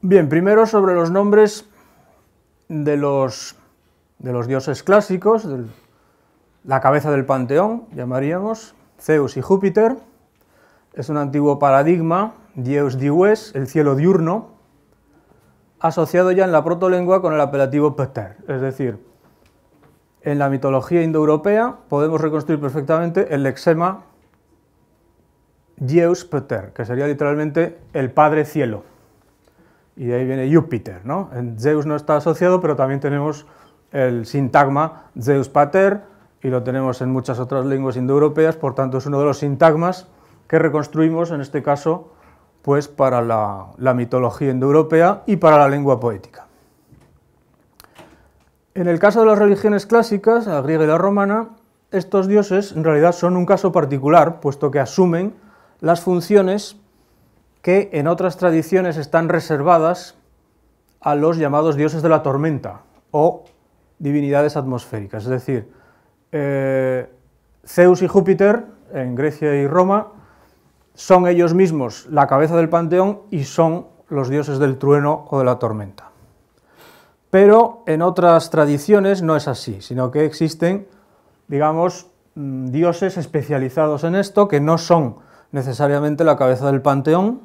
Bien, primero sobre los nombres de los, de los dioses clásicos, la cabeza del panteón, llamaríamos, Zeus y Júpiter. Es un antiguo paradigma, Dieus diues, el cielo diurno, asociado ya en la protolengua con el apelativo Peter, es decir, en la mitología indoeuropea podemos reconstruir perfectamente el lexema Dieus Peter, que sería literalmente el Padre Cielo. Y de ahí viene Júpiter, ¿no? En Zeus no está asociado, pero también tenemos el sintagma Zeus Pater, y lo tenemos en muchas otras lenguas indoeuropeas, por tanto es uno de los sintagmas que reconstruimos, en este caso, pues para la, la mitología indoeuropea y para la lengua poética. En el caso de las religiones clásicas, la griega y la romana, estos dioses en realidad son un caso particular, puesto que asumen las funciones que en otras tradiciones están reservadas a los llamados dioses de la tormenta o divinidades atmosféricas. Es decir, eh, Zeus y Júpiter en Grecia y Roma son ellos mismos la cabeza del panteón y son los dioses del trueno o de la tormenta. Pero en otras tradiciones no es así, sino que existen, digamos, mm, dioses especializados en esto que no son necesariamente la cabeza del panteón.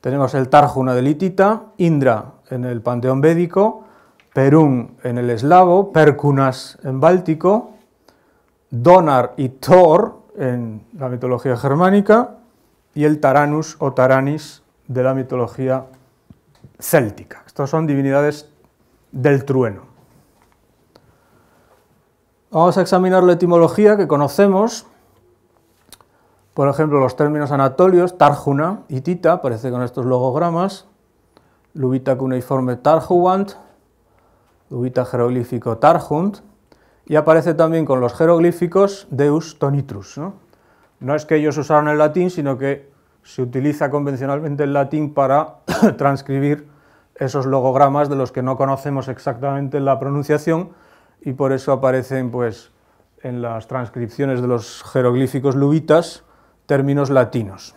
Tenemos el Tarjuna de Litita, Indra en el panteón védico, Perún en el eslavo, Perkunas en báltico, Donar y Thor en la mitología germánica y el Taranus o Taranis de la mitología céltica. Estos son divinidades del trueno. Vamos a examinar la etimología que conocemos por ejemplo, los términos anatolios, Tarjuna y Tita, aparece con estos logogramas, Lubita cuneiforme Tarjuant, Lubita jeroglífico Tarjunt, y aparece también con los jeroglíficos Deus Tonitrus. ¿no? No es que ellos usaran el latín, sino que se utiliza convencionalmente el latín para transcribir esos logogramas de los que no conocemos exactamente la pronunciación y por eso aparecen pues, en las transcripciones de los jeroglíficos lubitas términos latinos.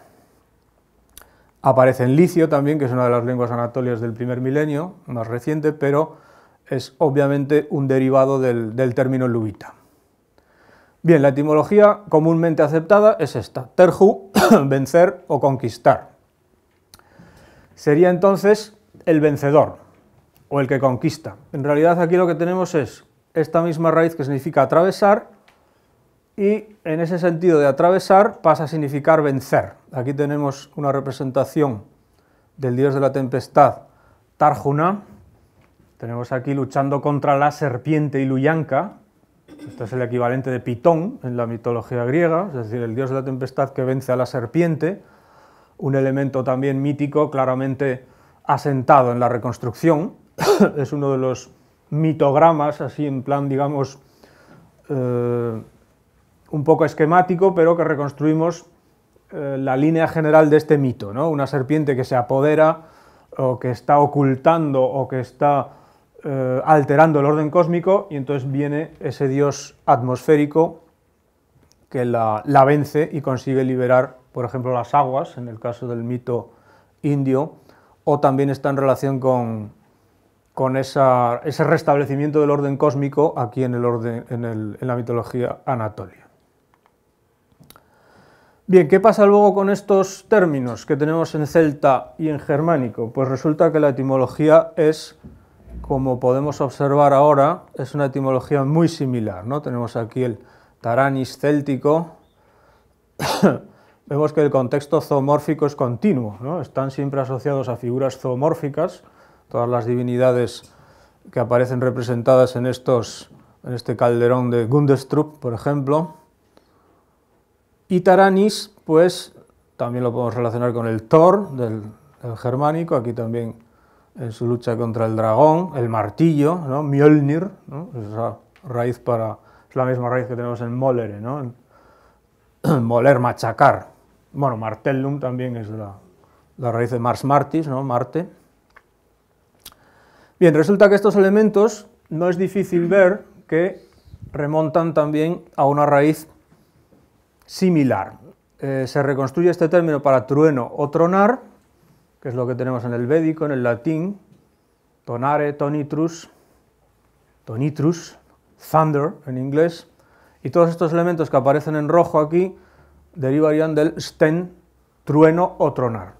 Aparece en licio también, que es una de las lenguas anatolias del primer milenio, más reciente, pero es obviamente un derivado del, término lubita. Bien, la etimología comúnmente aceptada es esta, terju, vencer o conquistar. Sería entonces el vencedor o el que conquista. En realidad aquí lo que tenemos es esta misma raíz que significa atravesar y en ese sentido de atravesar pasa a significar vencer. Aquí tenemos una representación del dios de la tempestad, Tarjuna. Tenemos aquí luchando contra la serpiente Iluyanka. Este es el equivalente de Pitón en la mitología griega, es decir, el dios de la tempestad que vence a la serpiente, un elemento también mítico claramente asentado en la reconstrucción. es uno de los mitogramas, así en plan, digamos, eh, un poco esquemático, pero que reconstruimos eh, la línea general de este mito, ¿no? Una serpiente que se apodera o que está ocultando o que está eh, alterando el orden cósmico y entonces viene ese dios atmosférico que la, vence y consigue liberar, por ejemplo, las aguas, en el caso del mito indio, o también está en relación con, con ese restablecimiento del orden cósmico aquí en, el orden, en, la mitología anatolia. Bien, ¿qué pasa luego con estos términos que tenemos en celta y en germánico? Pues resulta que la etimología es, como podemos observar ahora, es una etimología muy similar. ¿no? Tenemos aquí el taranis céltico, vemos que el contexto zoomórfico es continuo, ¿no? están siempre asociados a figuras zoomórficas, todas las divinidades que aparecen representadas en, estos, en este calderón de Gundestrup, por ejemplo. Y Taranis, pues también lo podemos relacionar con el Thor del, germánico, aquí también en su lucha contra el dragón, el martillo, ¿no? Mjolnir, ¿no? esa raíz para, es la misma raíz que tenemos en Molere, ¿no? moler, machacar. Bueno, martellum también es la, la raíz de Mars Martis, ¿no? Marte. Bien, resulta que estos elementos no es difícil ver que remontan también a una raíz similar. Eh, se reconstruye este término para trueno o tronar, que es lo que tenemos en el védico, en el latín, tonare, tonitrus, tonitrus, thunder en inglés, y todos estos elementos que aparecen en rojo aquí derivarían del sten, trueno o tronar.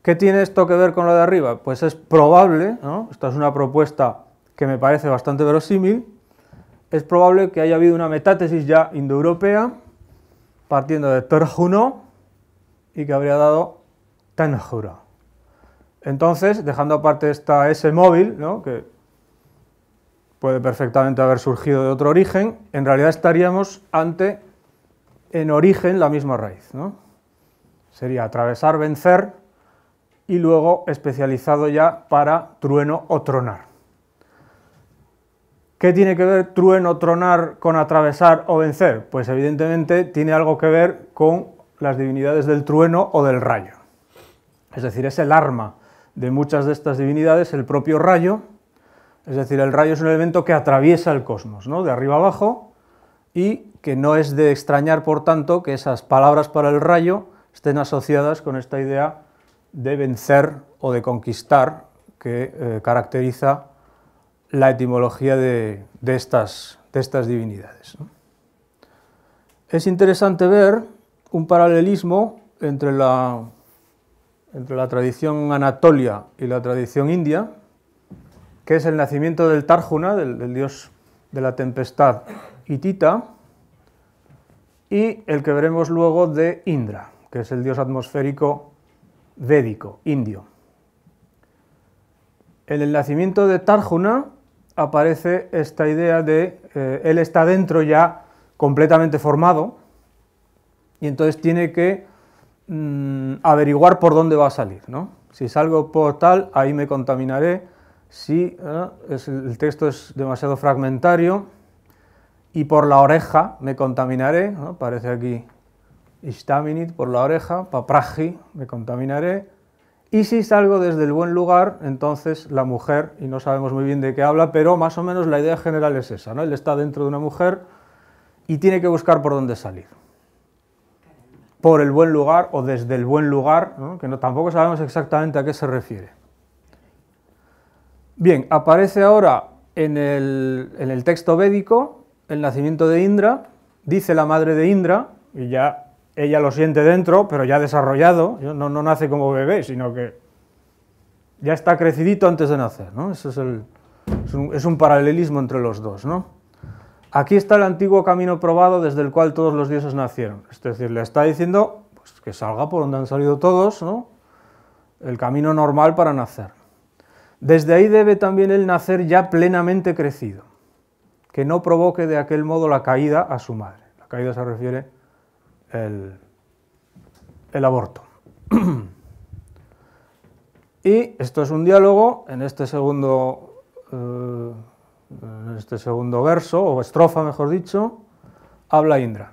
¿Qué tiene esto que ver con lo de arriba? Pues es probable, esta es una propuesta que me parece bastante verosímil, es probable que haya habido una metátesis ya indoeuropea partiendo de Terjuno y que habría dado Tenjura. Entonces, dejando aparte esta S móvil, que puede perfectamente haber surgido de otro origen, en realidad estaríamos ante, en origen, la misma raíz. Sería atravesar, vencer, y luego especializado ya para trueno o tronar. ¿Qué tiene que ver trueno, tronar con atravesar o vencer? Pues evidentemente tiene algo que ver con las divinidades del trueno o del rayo. Es decir, es el arma de muchas de estas divinidades, el propio rayo. Es decir, el rayo es un elemento que atraviesa el cosmos, ¿no? de arriba abajo, y que no es de extrañar, por tanto, que esas palabras para el rayo estén asociadas con esta idea de vencer o de conquistar que eh, caracteriza la etimología de, estas, de estas, divinidades. Es interesante ver un paralelismo entre la, entre la tradición anatolia y la tradición india, que es el nacimiento del Tarjuna, del, dios de la tempestad hitita, y el que veremos luego de Indra, que es el dios atmosférico védico, indio. En el nacimiento de Tarjuna aparece esta idea de eh, él está dentro ya completamente formado y entonces tiene que mm, averiguar por dónde va a salir. ¿no? Si salgo por tal, ahí me contaminaré. Si eh, el texto es demasiado fragmentario y por la oreja me contaminaré, ¿no? parece aquí Ishtaminit por la oreja, papraji, me contaminaré. Y si salgo desde el buen lugar, entonces la mujer, y no sabemos muy bien de qué habla, pero más o menos la idea general es esa, ¿no? Él está dentro de una mujer y tiene que buscar por dónde salir. Por el buen lugar o desde el buen lugar, que no, tampoco sabemos exactamente a qué se refiere. Bien, aparece ahora en el, texto védico el nacimiento de Indra, dice la madre de Indra, y ya ella lo siente dentro, pero ya desarrollado, no, nace como bebé, sino que ya está crecidito antes de nacer. ¿no? Eso es, el, es, un, paralelismo entre los dos. ¿no? Aquí está el antiguo camino probado desde el cual todos los dioses nacieron. Es decir, le está diciendo pues, que salga por donde han salido todos, el camino normal para nacer. Desde ahí debe también él nacer ya plenamente crecido, que no provoque de aquel modo la caída a su madre. La caída se refiere el, aborto. y esto es un diálogo en este segundo, eh, en este segundo verso, o estrofa mejor dicho, habla Indra.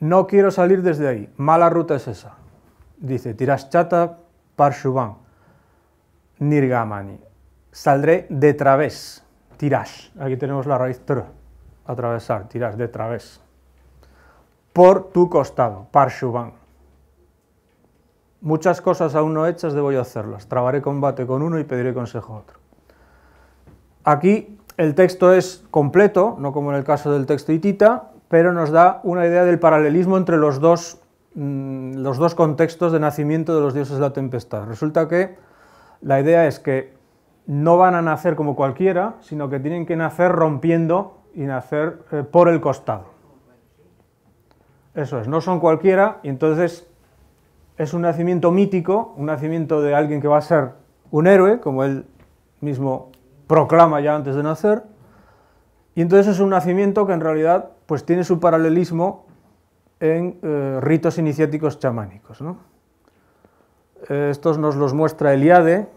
No quiero salir desde ahí, mala ruta es esa. Dice, Tiraschata Parshuvan, Nirgamani. Saldré de través, tirash. Aquí tenemos la raíz tr, atravesar, tirash, de través por tu costado, Parshuvan. muchas cosas aún no hechas debo hacerlas, trabaré combate con uno y pediré consejo a otro. Aquí el texto es completo, no como en el caso del texto hitita, pero nos da una idea del paralelismo entre los dos, mm, los dos contextos de nacimiento de los dioses de la tempestad. Resulta que la idea es que no van a nacer como cualquiera, sino que tienen que nacer rompiendo y nacer eh, por el costado. Eso es, no son cualquiera y entonces es un nacimiento mítico, un nacimiento de alguien que va a ser un héroe, como él mismo proclama ya antes de nacer, y entonces es un nacimiento que en realidad pues tiene su paralelismo en eh, ritos iniciáticos chamánicos. estos nos los muestra Eliade,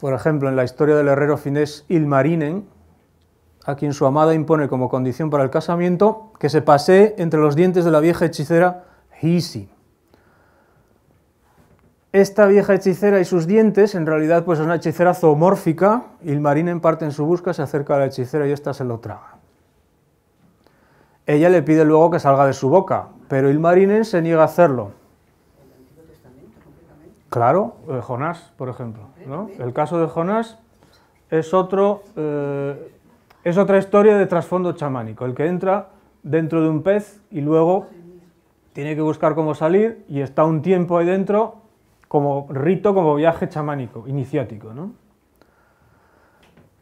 por ejemplo, en la historia del herrero finés Ilmarinen, a quien su amada impone como condición para el casamiento que se pasee entre los dientes de la vieja hechicera Hisi. Esta vieja hechicera y sus dientes, en realidad, pues es una hechicera zoomórfica. Ilmarinen parte en su busca, se acerca a la hechicera y ésta se lo traga. Ella le pide luego que salga de su boca, pero Ilmarinen se niega a hacerlo. Claro, eh, Jonás, por ejemplo. El caso de Jonás es, otro, eh, es otra historia de trasfondo chamánico, el que entra dentro de un pez y luego tiene que buscar cómo salir y está un tiempo ahí dentro como rito, como viaje chamánico, iniciático. ¿no?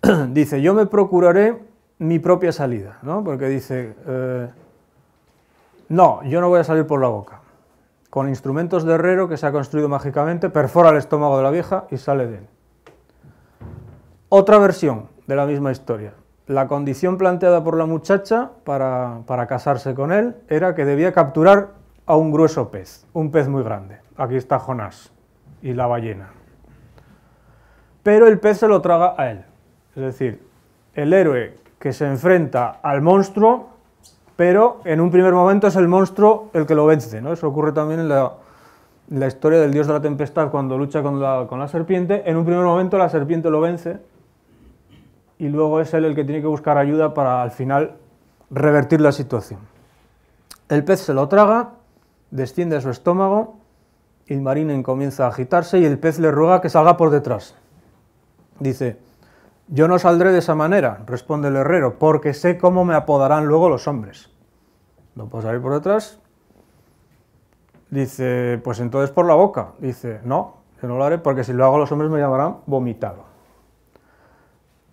dice, yo me procuraré mi propia salida, ¿no? porque dice, eh, no, yo no voy a salir por la boca con instrumentos de herrero que se ha construido mágicamente, perfora el estómago de la vieja y sale de él. Otra versión de la misma historia. La condición planteada por la muchacha para, para, casarse con él era que debía capturar a un grueso pez, un pez muy grande. Aquí está Jonás y la ballena. Pero el pez se lo traga a él. Es decir, el héroe que se enfrenta al monstruo pero en un primer momento es el monstruo el que lo vence. ¿no? Eso ocurre también en la, historia del dios de la tempestad cuando lucha con la, con la, serpiente. En un primer momento la serpiente lo vence y luego es él el que tiene que buscar ayuda para al final revertir la situación. El pez se lo traga, desciende a su estómago, Ilmarinen comienza a agitarse y el pez le ruega que salga por detrás. Dice, yo no saldré de esa manera, responde el herrero, porque sé cómo me apodarán luego los hombres. No puedo salir por detrás. Dice, pues entonces por la boca. Dice, no, yo no lo haré porque si lo hago los hombres me llamarán vomitado.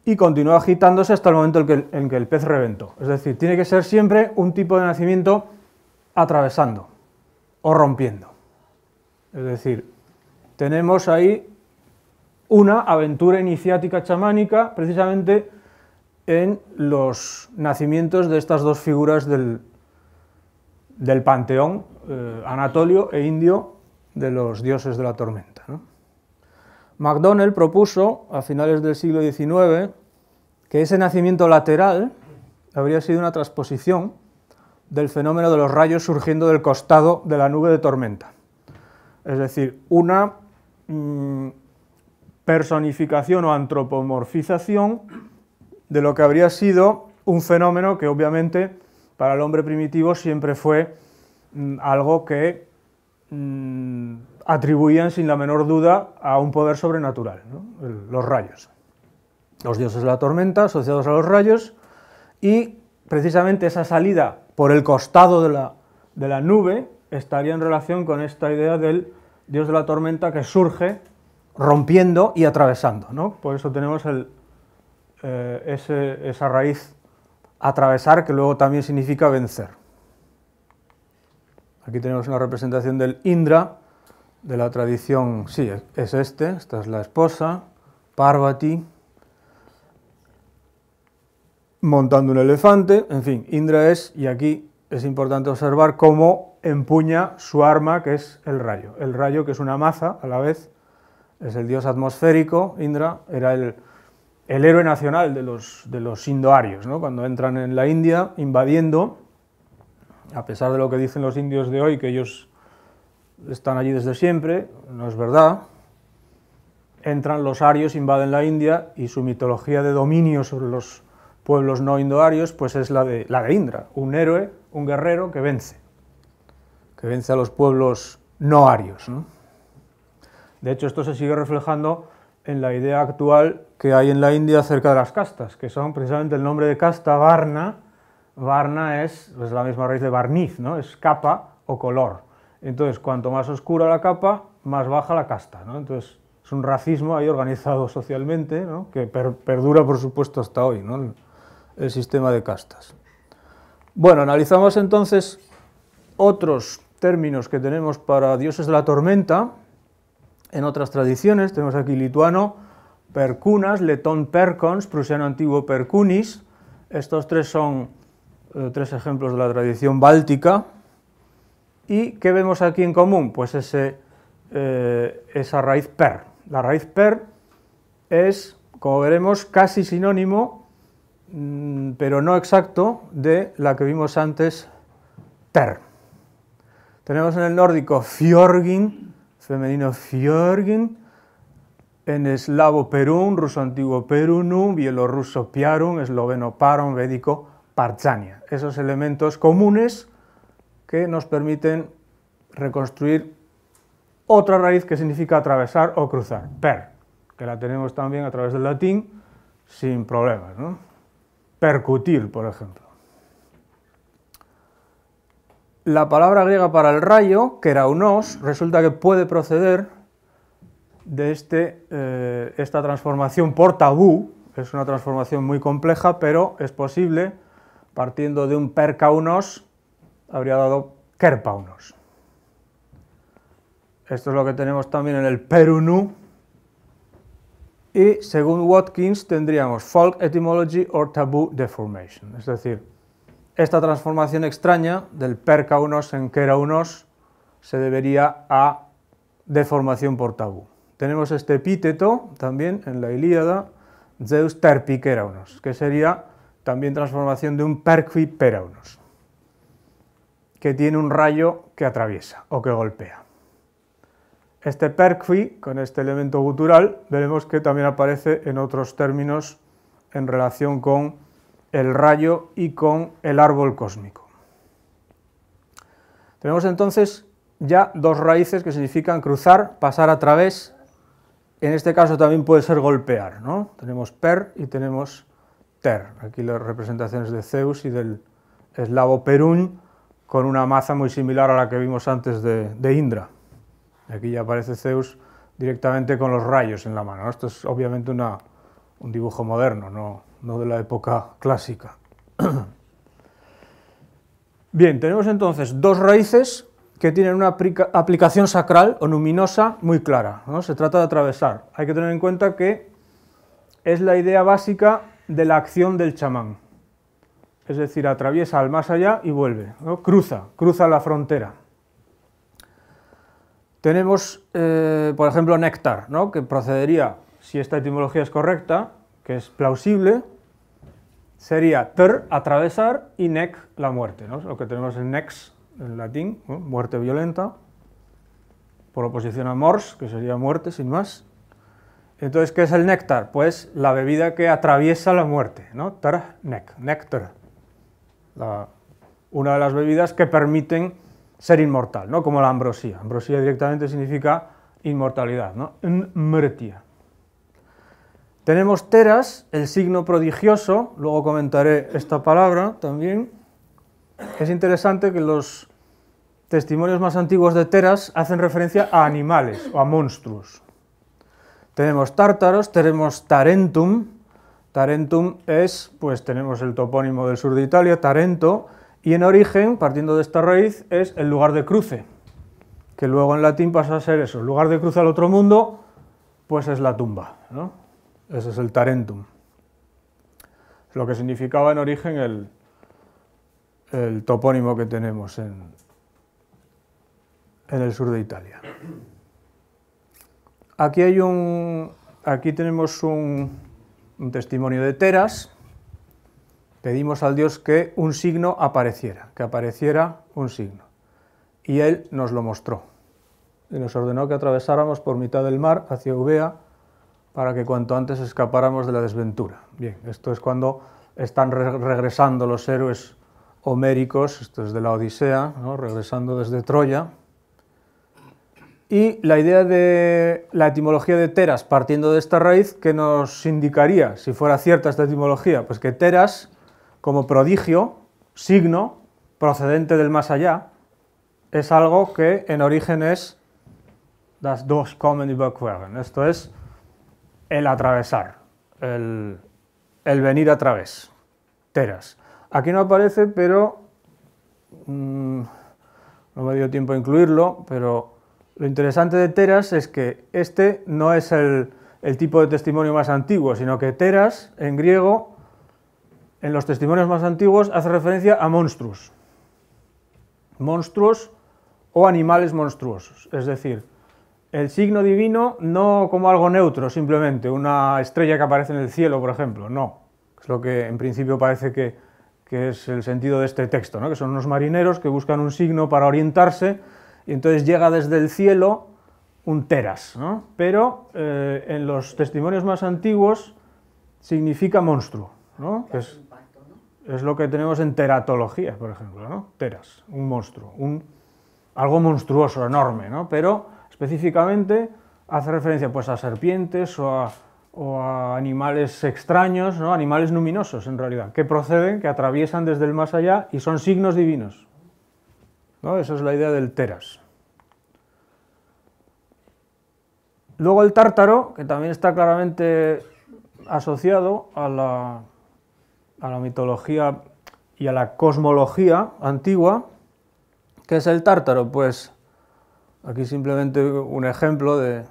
Y continúa agitándose hasta el momento en que, en que el pez reventó. Es decir, tiene que ser siempre un tipo de nacimiento atravesando o rompiendo. Es decir, tenemos ahí una aventura iniciática chamánica precisamente en los nacimientos de estas dos figuras del, del panteón eh, anatolio e indio de los dioses de la tormenta. MacDonnell propuso a finales del siglo XIX que ese nacimiento lateral habría sido una transposición del fenómeno de los rayos surgiendo del costado de la nube de tormenta. Es decir, una mm, personificación o antropomorfización de lo que habría sido un fenómeno que obviamente para el hombre primitivo siempre fue mm, algo que mm, atribuían sin la menor duda a un poder sobrenatural, los rayos. Los dioses de la tormenta asociados a los rayos y precisamente esa salida por el costado de la, de la nube estaría en relación con esta idea del dios de la tormenta que surge rompiendo y atravesando. ¿no? Por eso tenemos eh, esa raíz atravesar, que luego también significa vencer. Aquí tenemos una representación del Indra, de la tradición, sí, es este, esta es la esposa, Parvati, montando un elefante, en fin, Indra es, y aquí es importante observar cómo empuña su arma, que es el rayo. El rayo, que es una maza a la vez, es el dios atmosférico, Indra, era el, héroe nacional de los, indoarios, cuando entran en la India invadiendo, a pesar de lo que dicen los indios de hoy, que ellos están allí desde siempre, no es verdad, entran los arios, invaden la India y su mitología de dominio sobre los pueblos no indoarios pues es la de, la de Indra, un héroe, un guerrero que vence, que vence a los pueblos no arios. De hecho, esto se sigue reflejando en la idea actual que hay en la India acerca de las castas, que son precisamente el nombre de casta, varna. Varna es, la misma raíz de barniz, ¿no? es capa o color. Entonces, cuanto más oscura la capa, más baja la casta. ¿no? Entonces, es un racismo ahí organizado socialmente, ¿no? que perdura, por supuesto, hasta hoy, ¿no? el sistema de castas. Bueno, analizamos entonces otros términos que tenemos para dioses de la tormenta, en otras tradiciones. Tenemos aquí lituano, percunas, letón percons, prusiano antiguo percunis. Estos tres son eh, tres ejemplos de la tradición báltica. ¿Y qué vemos aquí en común? Pues ese, eh, esa raíz per. La raíz per es, como veremos, casi sinónimo, mm, pero no exacto, de la que vimos antes, ter. Tenemos en el nórdico fjorgin, femenino Fjörgen, en eslavo Perun, ruso antiguo Perunum, bielorruso Piarum, esloveno Parum, védico Parchania. Esos elementos comunes que nos permiten reconstruir otra raíz que significa atravesar o cruzar, per, que la tenemos también a través del latín sin problemas. ¿no? Percutir, por ejemplo. La palabra griega para el rayo, que era unos, resulta que puede proceder de este, eh, esta transformación por tabú, es una transformación muy compleja, pero es posible, partiendo de un percaunos, habría dado kerpaunos. Esto es lo que tenemos también en el perunu, y según Watkins tendríamos folk etymology or taboo deformation, es decir, esta transformación extraña del percaunos en queraunos se debería a deformación por tabú. Tenemos este epíteto también en la Ilíada, Zeus terpiqueraunos, que sería también transformación de un perqui peraunos, que tiene un rayo que atraviesa o que golpea. Este perqui, con este elemento gutural, veremos que también aparece en otros términos en relación con el rayo y con el árbol cósmico. Tenemos entonces ya dos raíces que significan cruzar, pasar a través, en este caso también puede ser golpear, ¿no? Tenemos per y tenemos ter, aquí las representaciones de Zeus y del eslavo Perún, con una maza muy similar a la que vimos antes de, Indra. Aquí ya aparece Zeus directamente con los rayos en la mano. Esto es obviamente un dibujo moderno, no, no de la época clásica. Bien, tenemos entonces dos raíces que tienen una aplicación sacral o luminosa muy clara. ¿no? Se trata de atravesar. Hay que tener en cuenta que es la idea básica de la acción del chamán. Es decir, atraviesa al más allá y vuelve. Cruza, cruza la frontera. Tenemos, eh, por ejemplo, néctar, ¿no? que procedería, si esta etimología es correcta, que es plausible, sería ter, atravesar, y nec, la muerte. ¿no? Lo que tenemos en nex, en latín, muerte violenta, por oposición a mors, que sería muerte, sin más. Entonces, ¿qué es el néctar? Pues la bebida que atraviesa la muerte, ¿no? Ter, nec, néctar. una de las bebidas que permiten ser inmortal, ¿no? Como la ambrosía. Ambrosía directamente significa inmortalidad, ¿no? Mrtia. Tenemos teras, el signo prodigioso, luego comentaré esta palabra también. Es interesante que los testimonios más antiguos de teras hacen referencia a animales o a monstruos. Tenemos tártaros, tenemos tarentum. Tarentum es, pues tenemos el topónimo del sur de Italia, Tarento, y en origen, partiendo de esta raíz, es el lugar de cruce, que luego en latín pasa a ser eso, lugar de cruce al otro mundo, pues es la tumba, ¿no? Ese es el Tarentum. Lo que significaba en origen el, el topónimo que tenemos en, en el sur de Italia. Aquí, hay un, aquí tenemos un, un testimonio de Teras. Pedimos al Dios que un signo apareciera, que apareciera un signo. Y él nos lo mostró. Y nos ordenó que atravesáramos por mitad del mar hacia Eubea para que cuanto antes escapáramos de la desventura. Bien, esto es cuando están regresando los héroes homéricos, esto es de la Odisea, regresando desde Troya, Y la idea de la etimología de teras partiendo de esta raíz, ¿qué nos indicaría, si fuera cierta esta etimología? Pues que teras, como prodigio, signo, procedente del más allá, es algo que en origen es das durchkommen überqueren, esto es el atravesar, el, venir a través, teras. Aquí no aparece, pero mm, no me dio tiempo a incluirlo, pero lo interesante de Teras es que este no es el, tipo de testimonio más antiguo, sino que Teras, en griego, en los testimonios más antiguos, hace referencia a monstruos. Monstruos o animales monstruosos. Es decir, el signo divino no como algo neutro, simplemente una estrella que aparece en el cielo, por ejemplo, no. Es lo que en principio parece que, es el sentido de este texto, ¿no? que son unos marineros que buscan un signo para orientarse y entonces llega desde el cielo un teras, ¿no? pero eh, en los testimonios más antiguos significa monstruo, ¿no? es, es, lo que tenemos en teratología, por ejemplo, ¿no? teras, un monstruo, un, algo monstruoso, enorme, ¿no? pero específicamente hace referencia pues, a serpientes o a, animales extraños, ¿no? animales luminosos en realidad, que proceden, que atraviesan desde el más allá y son signos divinos. Esa es la idea del teras. Luego el tártaro, que también está claramente asociado a la, a la mitología y a la cosmología antigua. ¿Qué es el tártaro? Pues aquí simplemente un ejemplo de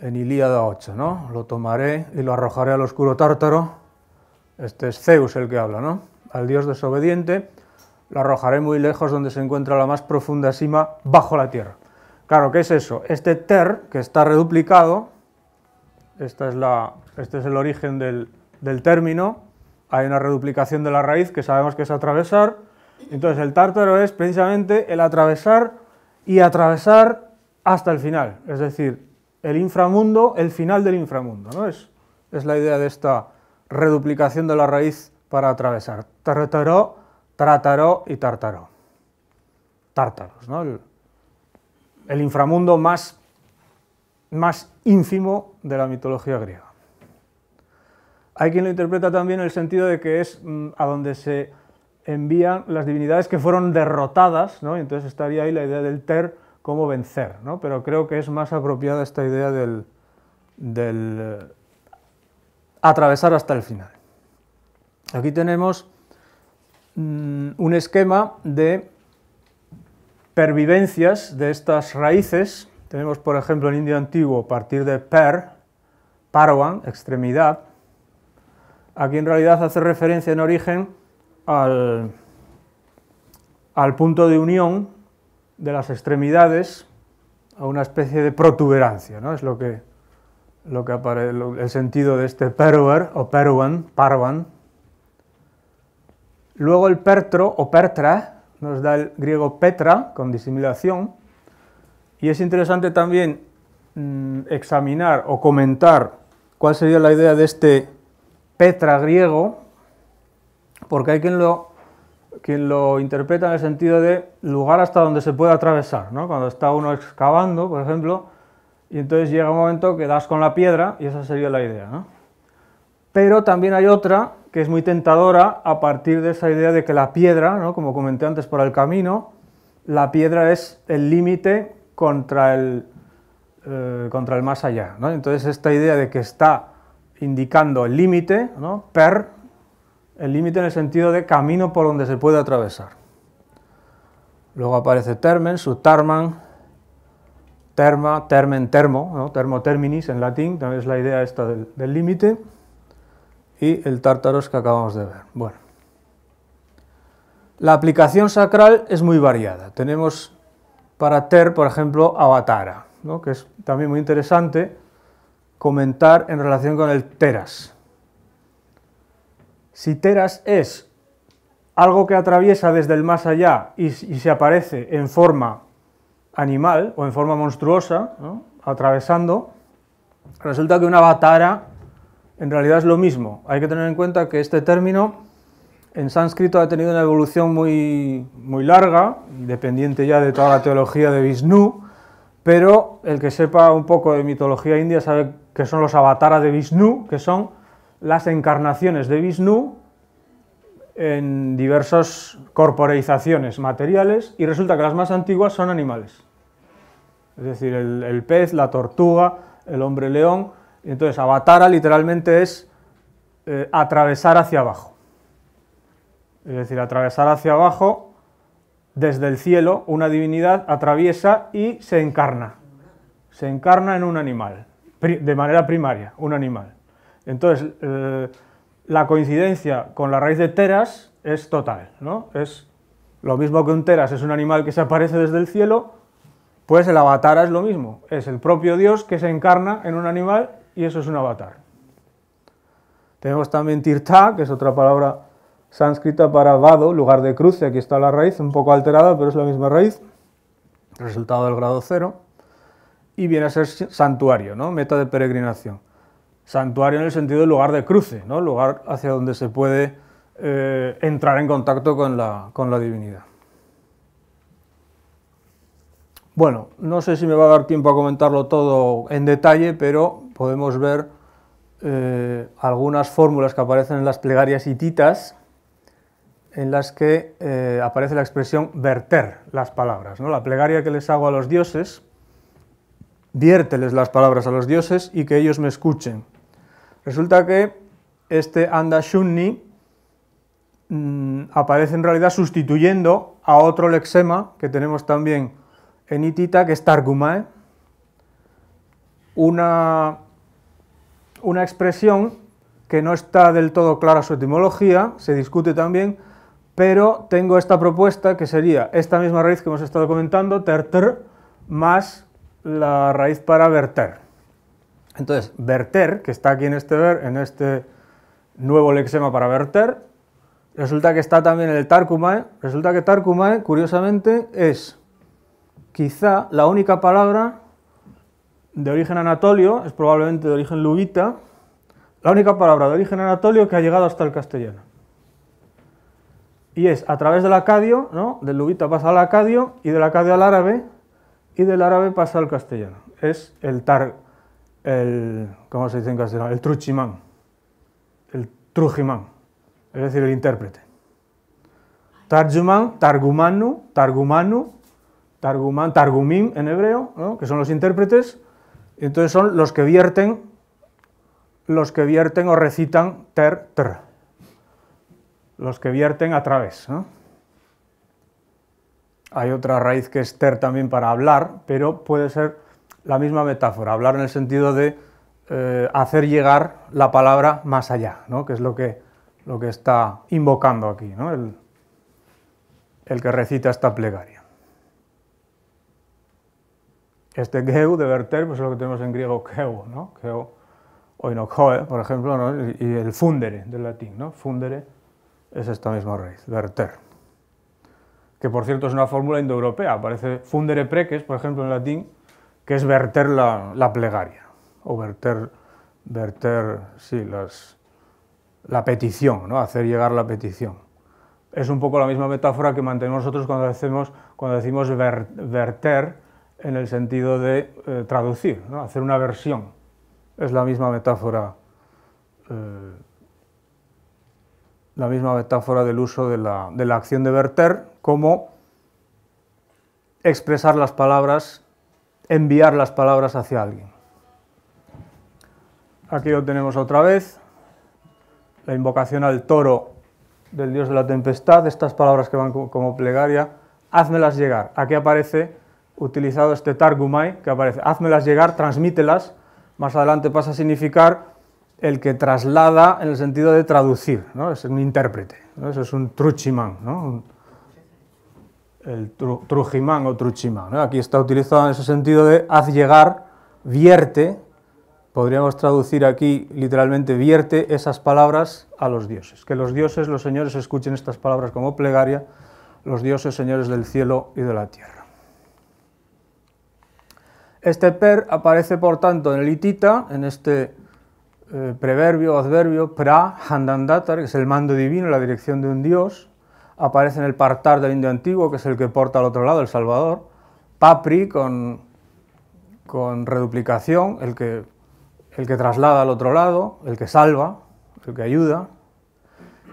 en Ilíada 8, ¿no? Lo tomaré y lo arrojaré al oscuro tártaro. Este es Zeus el que habla, ¿no? Al dios desobediente lo arrojaré muy lejos donde se encuentra la más profunda cima bajo la tierra. Claro, ¿qué es eso? Este ter, que está reduplicado, esta es la, este es el origen del, del, término, hay una reduplicación de la raíz que sabemos que es atravesar, entonces el tártaro es precisamente el atravesar y atravesar hasta el final, es decir, el inframundo, el final del inframundo, ¿no? Es, es la idea de esta reduplicación de la raíz para atravesar. Tártaro Tártaro y Tártaro. Tártaros, ¿no? el, inframundo más, más ínfimo de la mitología griega. Hay quien lo interpreta también en el sentido de que es mm, a donde se envían las divinidades que fueron derrotadas, ¿no? entonces estaría ahí la idea del ter como vencer, ¿no? pero creo que es más apropiada esta idea del, del eh, atravesar hasta el final. Aquí tenemos Mm, un esquema de pervivencias de estas raíces. Tenemos, por ejemplo, en indio antiguo, a partir de per, parwan, extremidad. Aquí en realidad hace referencia en origen al, al punto de unión de las extremidades a una especie de protuberancia, ¿no? Es lo que, lo que aparece, el sentido de este perwer o perwan, parwan, Luego el pertro o pertra nos da el griego petra, con disimulación, y es interesante también mm, examinar o comentar cuál sería la idea de este petra griego, porque hay quien lo, quien lo interpreta en el sentido de lugar hasta donde se puede atravesar, ¿no? cuando está uno excavando, por ejemplo, y entonces llega un momento que das con la piedra y esa sería la idea. ¿no? Pero también hay otra que es muy tentadora a partir de esa idea de que la piedra, ¿no? como comenté antes por el camino, la piedra es el límite contra el, eh, contra el más allá. ¿no? Entonces esta idea de que está indicando el límite, ¿no? per, el límite en el sentido de camino por donde se puede atravesar. Luego aparece termen, su tarman, terma, termen, termo, ¿no? termo terminis en latín, también es la idea esta del límite y el tártaros que acabamos de ver. Bueno, la aplicación sacral es muy variada. Tenemos para ter, por ejemplo, avatara, ¿no? que es también muy interesante comentar en relación con el teras. Si teras es algo que atraviesa desde el más allá y, se aparece en forma animal o en forma monstruosa, atravesando, resulta que una avatara en realidad es lo mismo. Hay que tener en cuenta que este término en sánscrito ha tenido una evolución muy, muy larga, dependiente ya de toda la teología de Vishnu, pero el que sepa un poco de mitología india sabe que son los avataras de Vishnu, que son las encarnaciones de Vishnu en diversas corporeizaciones materiales y resulta que las más antiguas son animales. Es decir, el, pez, la tortuga, el hombre león. entonces, avatara literalmente es eh, atravesar hacia abajo. Es decir, atravesar hacia abajo desde el cielo, una divinidad atraviesa y se encarna. Se encarna en un animal, de manera primaria, un animal. Entonces, eh, la coincidencia con la raíz de teras es total, ¿no? Es lo mismo que un teras es un animal que se aparece desde el cielo, pues el avatar es lo mismo, es el propio Dios que se encarna en un animal y eso es un avatar. Tenemos también tirtha, que es otra palabra sánscrita para vado, lugar de cruce, aquí está la raíz, un poco alterada, pero es la misma raíz, resultado del grado cero, y viene a ser santuario, ¿no? meta de peregrinación santuario en el sentido de lugar de cruce, lugar hacia donde se puede eh, entrar en contacto con la, divinidad. Bueno, no sé si me va a dar tiempo a comentarlo todo en detalle, pero podemos ver eh, algunas fórmulas que aparecen en las plegarias hititas, en las que eh, aparece la expresión verter las palabras. ¿no? La plegaria que les hago a los dioses, viérteles las palabras a los dioses y que ellos me escuchen. Resulta que este Anda Shunni mm, aparece en realidad sustituyendo a otro lexema que tenemos también en hitita, que es Targumae, una, una expresión que no está del todo clara su etimología, se discute también, pero tengo esta propuesta que sería esta misma raíz que hemos estado comentando, ter, más la raíz para verter. Entonces, verter, que está aquí en este, ver, en este nuevo lexema para verter, resulta que está también en el Tarkumae. Resulta que Tarkumae, curiosamente, es quizá la única palabra de origen anatolio, es probablemente de origen lubita, la única palabra de origen anatolio que ha llegado hasta el castellano. Y es a través del acadio, ¿no? del lubita pasa al acadio, y del acadio al árabe, y del árabe pasa al castellano. Es el tar, el, ¿cómo se dice en castellano? El truchimán, el trujimán, es decir, el intérprete. Tarjuman, targumanu, targumanu, targuman, targumim en hebreo, que son los intérpretes, entonces son los que vierten, los que vierten o recitan ter, ter, los que vierten a través. Hay otra raíz que es ter también para hablar, pero puede ser la misma metáfora, hablar en el sentido de eh, hacer llegar la palabra más allá, ¿no? que es lo que, lo que está invocando aquí, ¿no? el, que recita esta plegaria. Este geu de verter pues es lo que tenemos en griego keu, ¿no? oinokoe, por ejemplo, y el fundere del latín, ¿no? fundere es esta misma raíz, verter. Que por cierto es una fórmula indoeuropea, aparece fundere preques, por ejemplo, en latín, que es verter la, plegaria, o verter, verter sí, la petición, ¿no? hacer llegar la petición. Es un poco la misma metáfora que mantenemos nosotros cuando, decimos, cuando decimos verter en el sentido de eh, traducir, ¿no? hacer una versión. Es la misma metáfora, eh, la misma metáfora del uso de la, de la acción de verter como expresar las palabras enviar las palabras hacia alguien. Aquí lo tenemos otra vez, la invocación al toro del dios de la tempestad, estas palabras que van como plegaria, házmelas llegar. Aquí aparece utilizado este targumai, que aparece, házmelas llegar, transmítelas, más adelante pasa a significar el que traslada en el sentido de traducir, ¿no? es un intérprete, ¿no? Eso es un truchimán, ¿no? El trujimán o truchimán. Aquí está utilizado en ese sentido de haz llegar, vierte, podríamos traducir aquí literalmente vierte esas palabras a los dioses. Que los dioses, los señores, escuchen estas palabras como plegaria, los dioses, señores del cielo y de la tierra. Este per aparece, por tanto, en el hitita, en este eh, preverbio adverbio, pra, handandatar, que es el mando divino, la dirección de un dios, aparece en el partar del indio antiguo, que es el que porta al otro lado, el Salvador, Papri, con con reduplicación, el que, el que traslada al otro lado, el que salva, el que ayuda,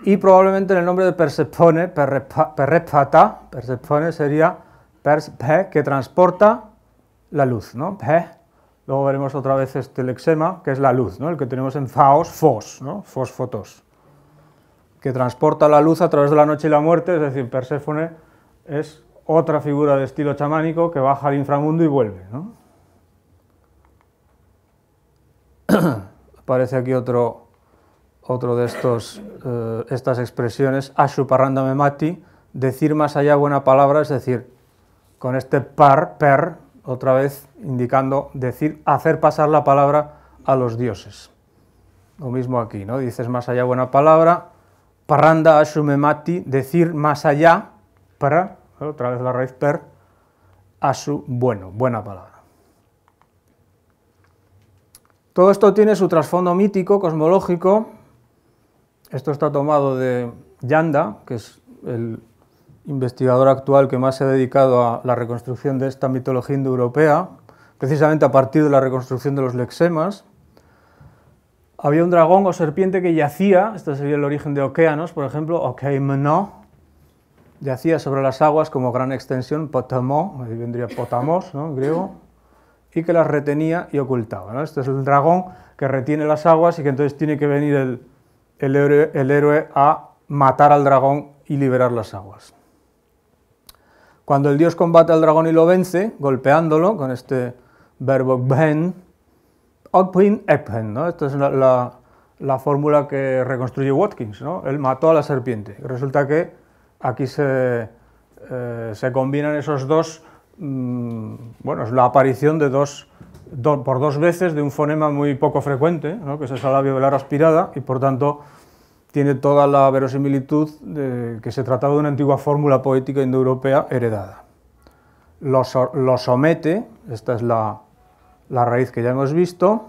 y probablemente en el nombre de Persephone, Perrepata, Persephone sería Perspe, que transporta la luz, ¿no? Luego veremos otra vez este lexema, que es la luz, ¿no? el que tenemos en Faos, Fos, ¿no? Fos, fotos, que transporta la luz a través de la noche y la muerte, es decir, Perséfone es otra figura de estilo chamánico que baja al inframundo y vuelve. Aparece aquí otro, otro de estos, eh, estas expresiones, Ashu Memati, decir más allá buena palabra, es decir, con este par, per, otra vez indicando decir, hacer pasar la palabra a los dioses. Lo mismo aquí, ¿no? Dices más allá buena palabra, parranda asumemati, decir más allá, para, otra vez la raíz per, asu, bueno, buena palabra. Todo esto tiene su trasfondo mítico, cosmológico. Esto está tomado de Yanda, que es el investigador actual que más se ha dedicado a la reconstrucción de esta mitología indoeuropea, precisamente a partir de la reconstrucción de los lexemas. Había un dragón o serpiente que yacía, este sería el origen de Okeanos, por ejemplo, Okeimno, yacía sobre las aguas como gran extensión, Potamo, ahí vendría Potamos, ¿no? en griego, y que las retenía y ocultaba. Este es el dragón que retiene las aguas y que entonces tiene que venir el, el héroe a matar al dragón y liberar las aguas. Cuando el dios combate al dragón y lo vence, golpeándolo con este verbo ben, Ogpin Ephen, ¿no? Esta es la, fórmula que reconstruye Watkins, ¿no? Él mató a la serpiente. Resulta que aquí se, eh, se combinan esos dos, mm, bueno, es la aparición de dos, por dos veces de un fonema muy poco frecuente, ¿no? que es esa labio velar aspirada, y por tanto tiene toda la verosimilitud de que se trataba de una antigua fórmula poética indoeuropea heredada. Lo, somete, esta es la, raíz que ya hemos visto,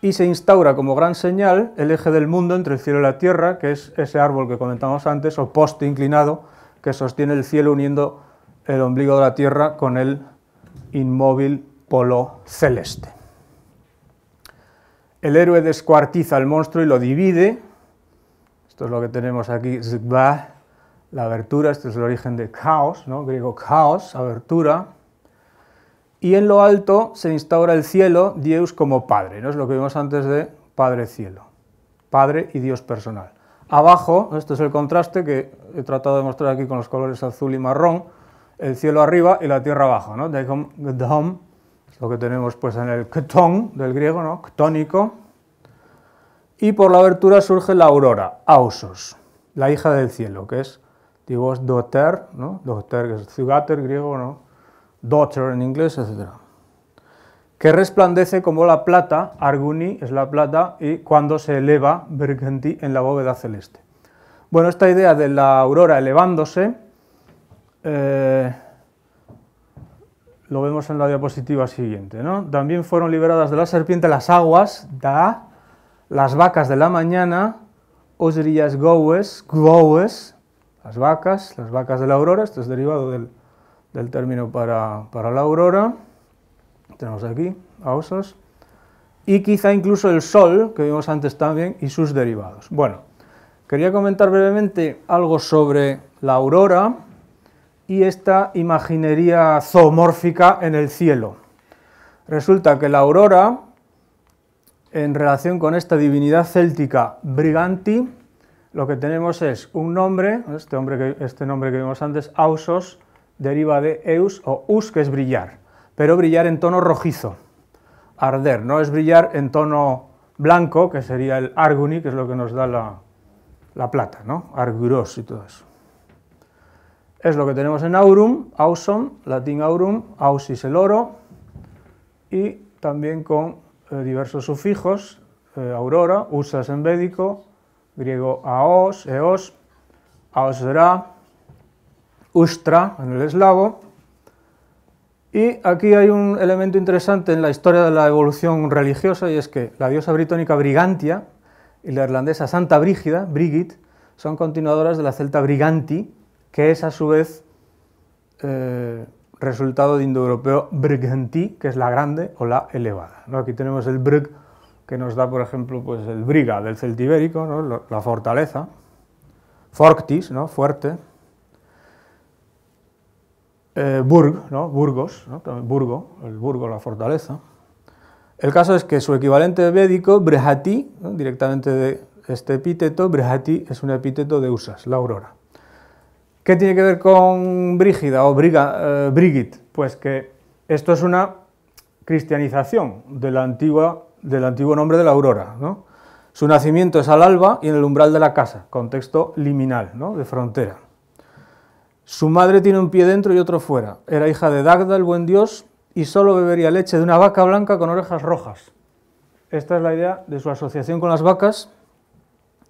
y se instaura como gran señal el eje del mundo entre el cielo y la tierra, que es ese árbol que comentamos antes, o poste inclinado, que sostiene el cielo uniendo el ombligo de la tierra con el inmóvil polo celeste. El héroe descuartiza al monstruo y lo divide, esto es lo que tenemos aquí, la abertura, este es el origen de caos, ¿no? griego caos, abertura. Y en lo alto se instaura el cielo, Dios como Padre, ¿no? es lo que vimos antes de Padre Cielo, Padre y Dios personal. Abajo, este es el contraste que he tratado de mostrar aquí con los colores azul y marrón, el cielo arriba y la tierra abajo, ¿no? lo que tenemos pues en el ketón del griego, ¿no? Ctónico, y por la abertura surge la aurora, Ausos, la hija del cielo, que es, digo, doter, ¿no? Doter, que es zugater griego, ¿no? Daughter en inglés, etc. Que resplandece como la plata, Arguni es la plata, y cuando se eleva, Bergenti, en la bóveda celeste. Bueno, esta idea de la aurora elevándose, eh, lo vemos en la diapositiva siguiente, ¿no? También fueron liberadas de la serpiente las aguas, da, las vacas de la mañana, osrillas goes, goes, las vacas, las vacas de la aurora, esto es derivado del, término para, la aurora, tenemos aquí, osos, y quizá incluso el sol, que vimos antes también, y sus derivados. Bueno, quería comentar brevemente algo sobre la aurora y esta imaginería zoomórfica en el cielo. Resulta que la aurora en relación con esta divinidad céltica Briganti, lo que tenemos es un nombre, este, este nombre que vimos antes, Ausos, deriva de eus o us, que es brillar, pero brillar en tono rojizo, arder, no es brillar en tono blanco, que sería el arguni, que es lo que nos da la, plata, ¿no? arguros y todo eso. Es lo que tenemos en aurum, ausom, latín aurum, ausis el oro, y también con eh, diversos sufijos, eh, aurora, usas en védico, griego aos, eos, aosra, ustra en el eslavo. Y aquí hay un elemento interesante en la historia de la evolución religiosa y es que la diosa britónica Brigantia y la irlandesa Santa Brígida, Brigid, son continuadoras de la celta Briganti, que es a su vez eh, resultado de indoeuropeo brigenti, que es la grande o la elevada. Aquí tenemos el brig, que nos da, por ejemplo, pues el briga del celtibérico, la fortaleza, fortis, ¿no? fuerte, eh, burg, ¿no? Burgos, Burgo, el Burgo, la fortaleza. El caso es que su equivalente védico, brehati, directamente de este epíteto, brehati es un epíteto de Usas, la aurora. ¿Qué tiene que ver con Brígida o Briga, eh, Brigit? Pues que esto es una cristianización de la antigua, del antiguo nombre de la aurora. Su nacimiento es al alba y en el umbral de la casa, contexto liminal, de frontera. Su madre tiene un pie dentro y otro fuera. Era hija de Dagda, el buen dios, y solo bebería leche de una vaca blanca con orejas rojas. Esta es la idea de su asociación con las vacas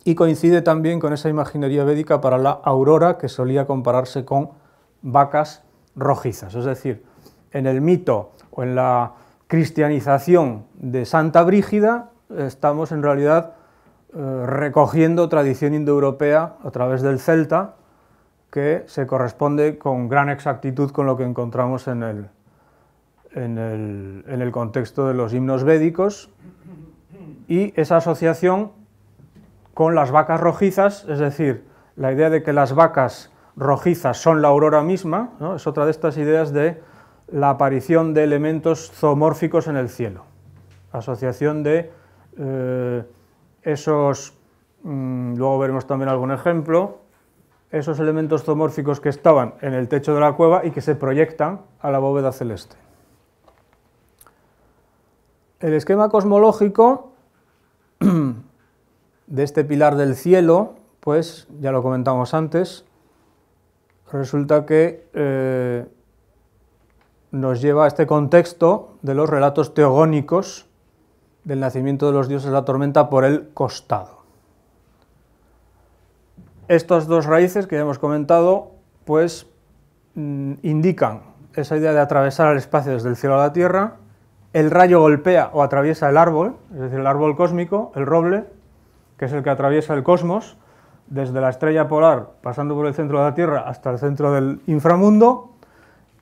y coincide también con esa imaginería védica para la aurora que solía compararse con vacas rojizas. Es decir, en el mito o en la cristianización de Santa Brígida estamos en realidad eh, recogiendo tradición indoeuropea a través del celta que se corresponde con gran exactitud con lo que encontramos en el, en el, en el contexto de los himnos védicos y esa asociación con las vacas rojizas, es decir, la idea de que las vacas rojizas son la aurora misma, es otra de estas ideas de la aparición de elementos zoomórficos en el cielo, asociación de eh, esos, mm, luego veremos también algún ejemplo, esos elementos zoomórficos que estaban en el techo de la cueva y que se proyectan a la bóveda celeste. El esquema cosmológico de este pilar del cielo, pues ya lo comentamos antes, resulta que eh, nos lleva a este contexto de los relatos teogónicos del nacimiento de los dioses de la tormenta por el costado. Estas dos raíces que ya hemos comentado, pues mm, indican esa idea de atravesar el espacio desde el cielo a la tierra, el rayo golpea o atraviesa el árbol, es decir, el árbol cósmico, el roble, que es el que atraviesa el cosmos, desde la estrella polar, pasando por el centro de la Tierra hasta el centro del inframundo,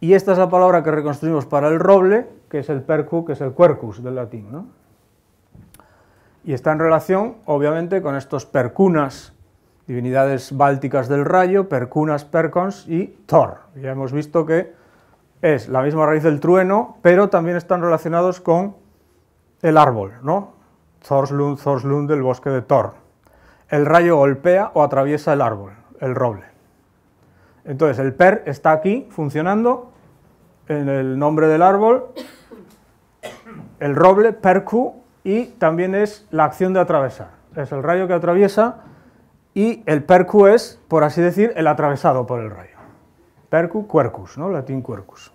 y esta es la palabra que reconstruimos para el roble, que es el percu, que es el quercus del latín. Y está en relación, obviamente, con estos percunas, divinidades bálticas del rayo, percunas, percons y Thor. Ya hemos visto que es la misma raíz del trueno, pero también están relacionados con el árbol, ¿no? Thorslund, Thorslund del bosque de Thor. El rayo golpea o atraviesa el árbol, el roble. Entonces el per está aquí funcionando en el nombre del árbol, el roble, percu, y también es la acción de atravesar. Es el rayo que atraviesa y el percu es, por así decir, el atravesado por el rayo. Percu, quercus, ¿no? latín quercus.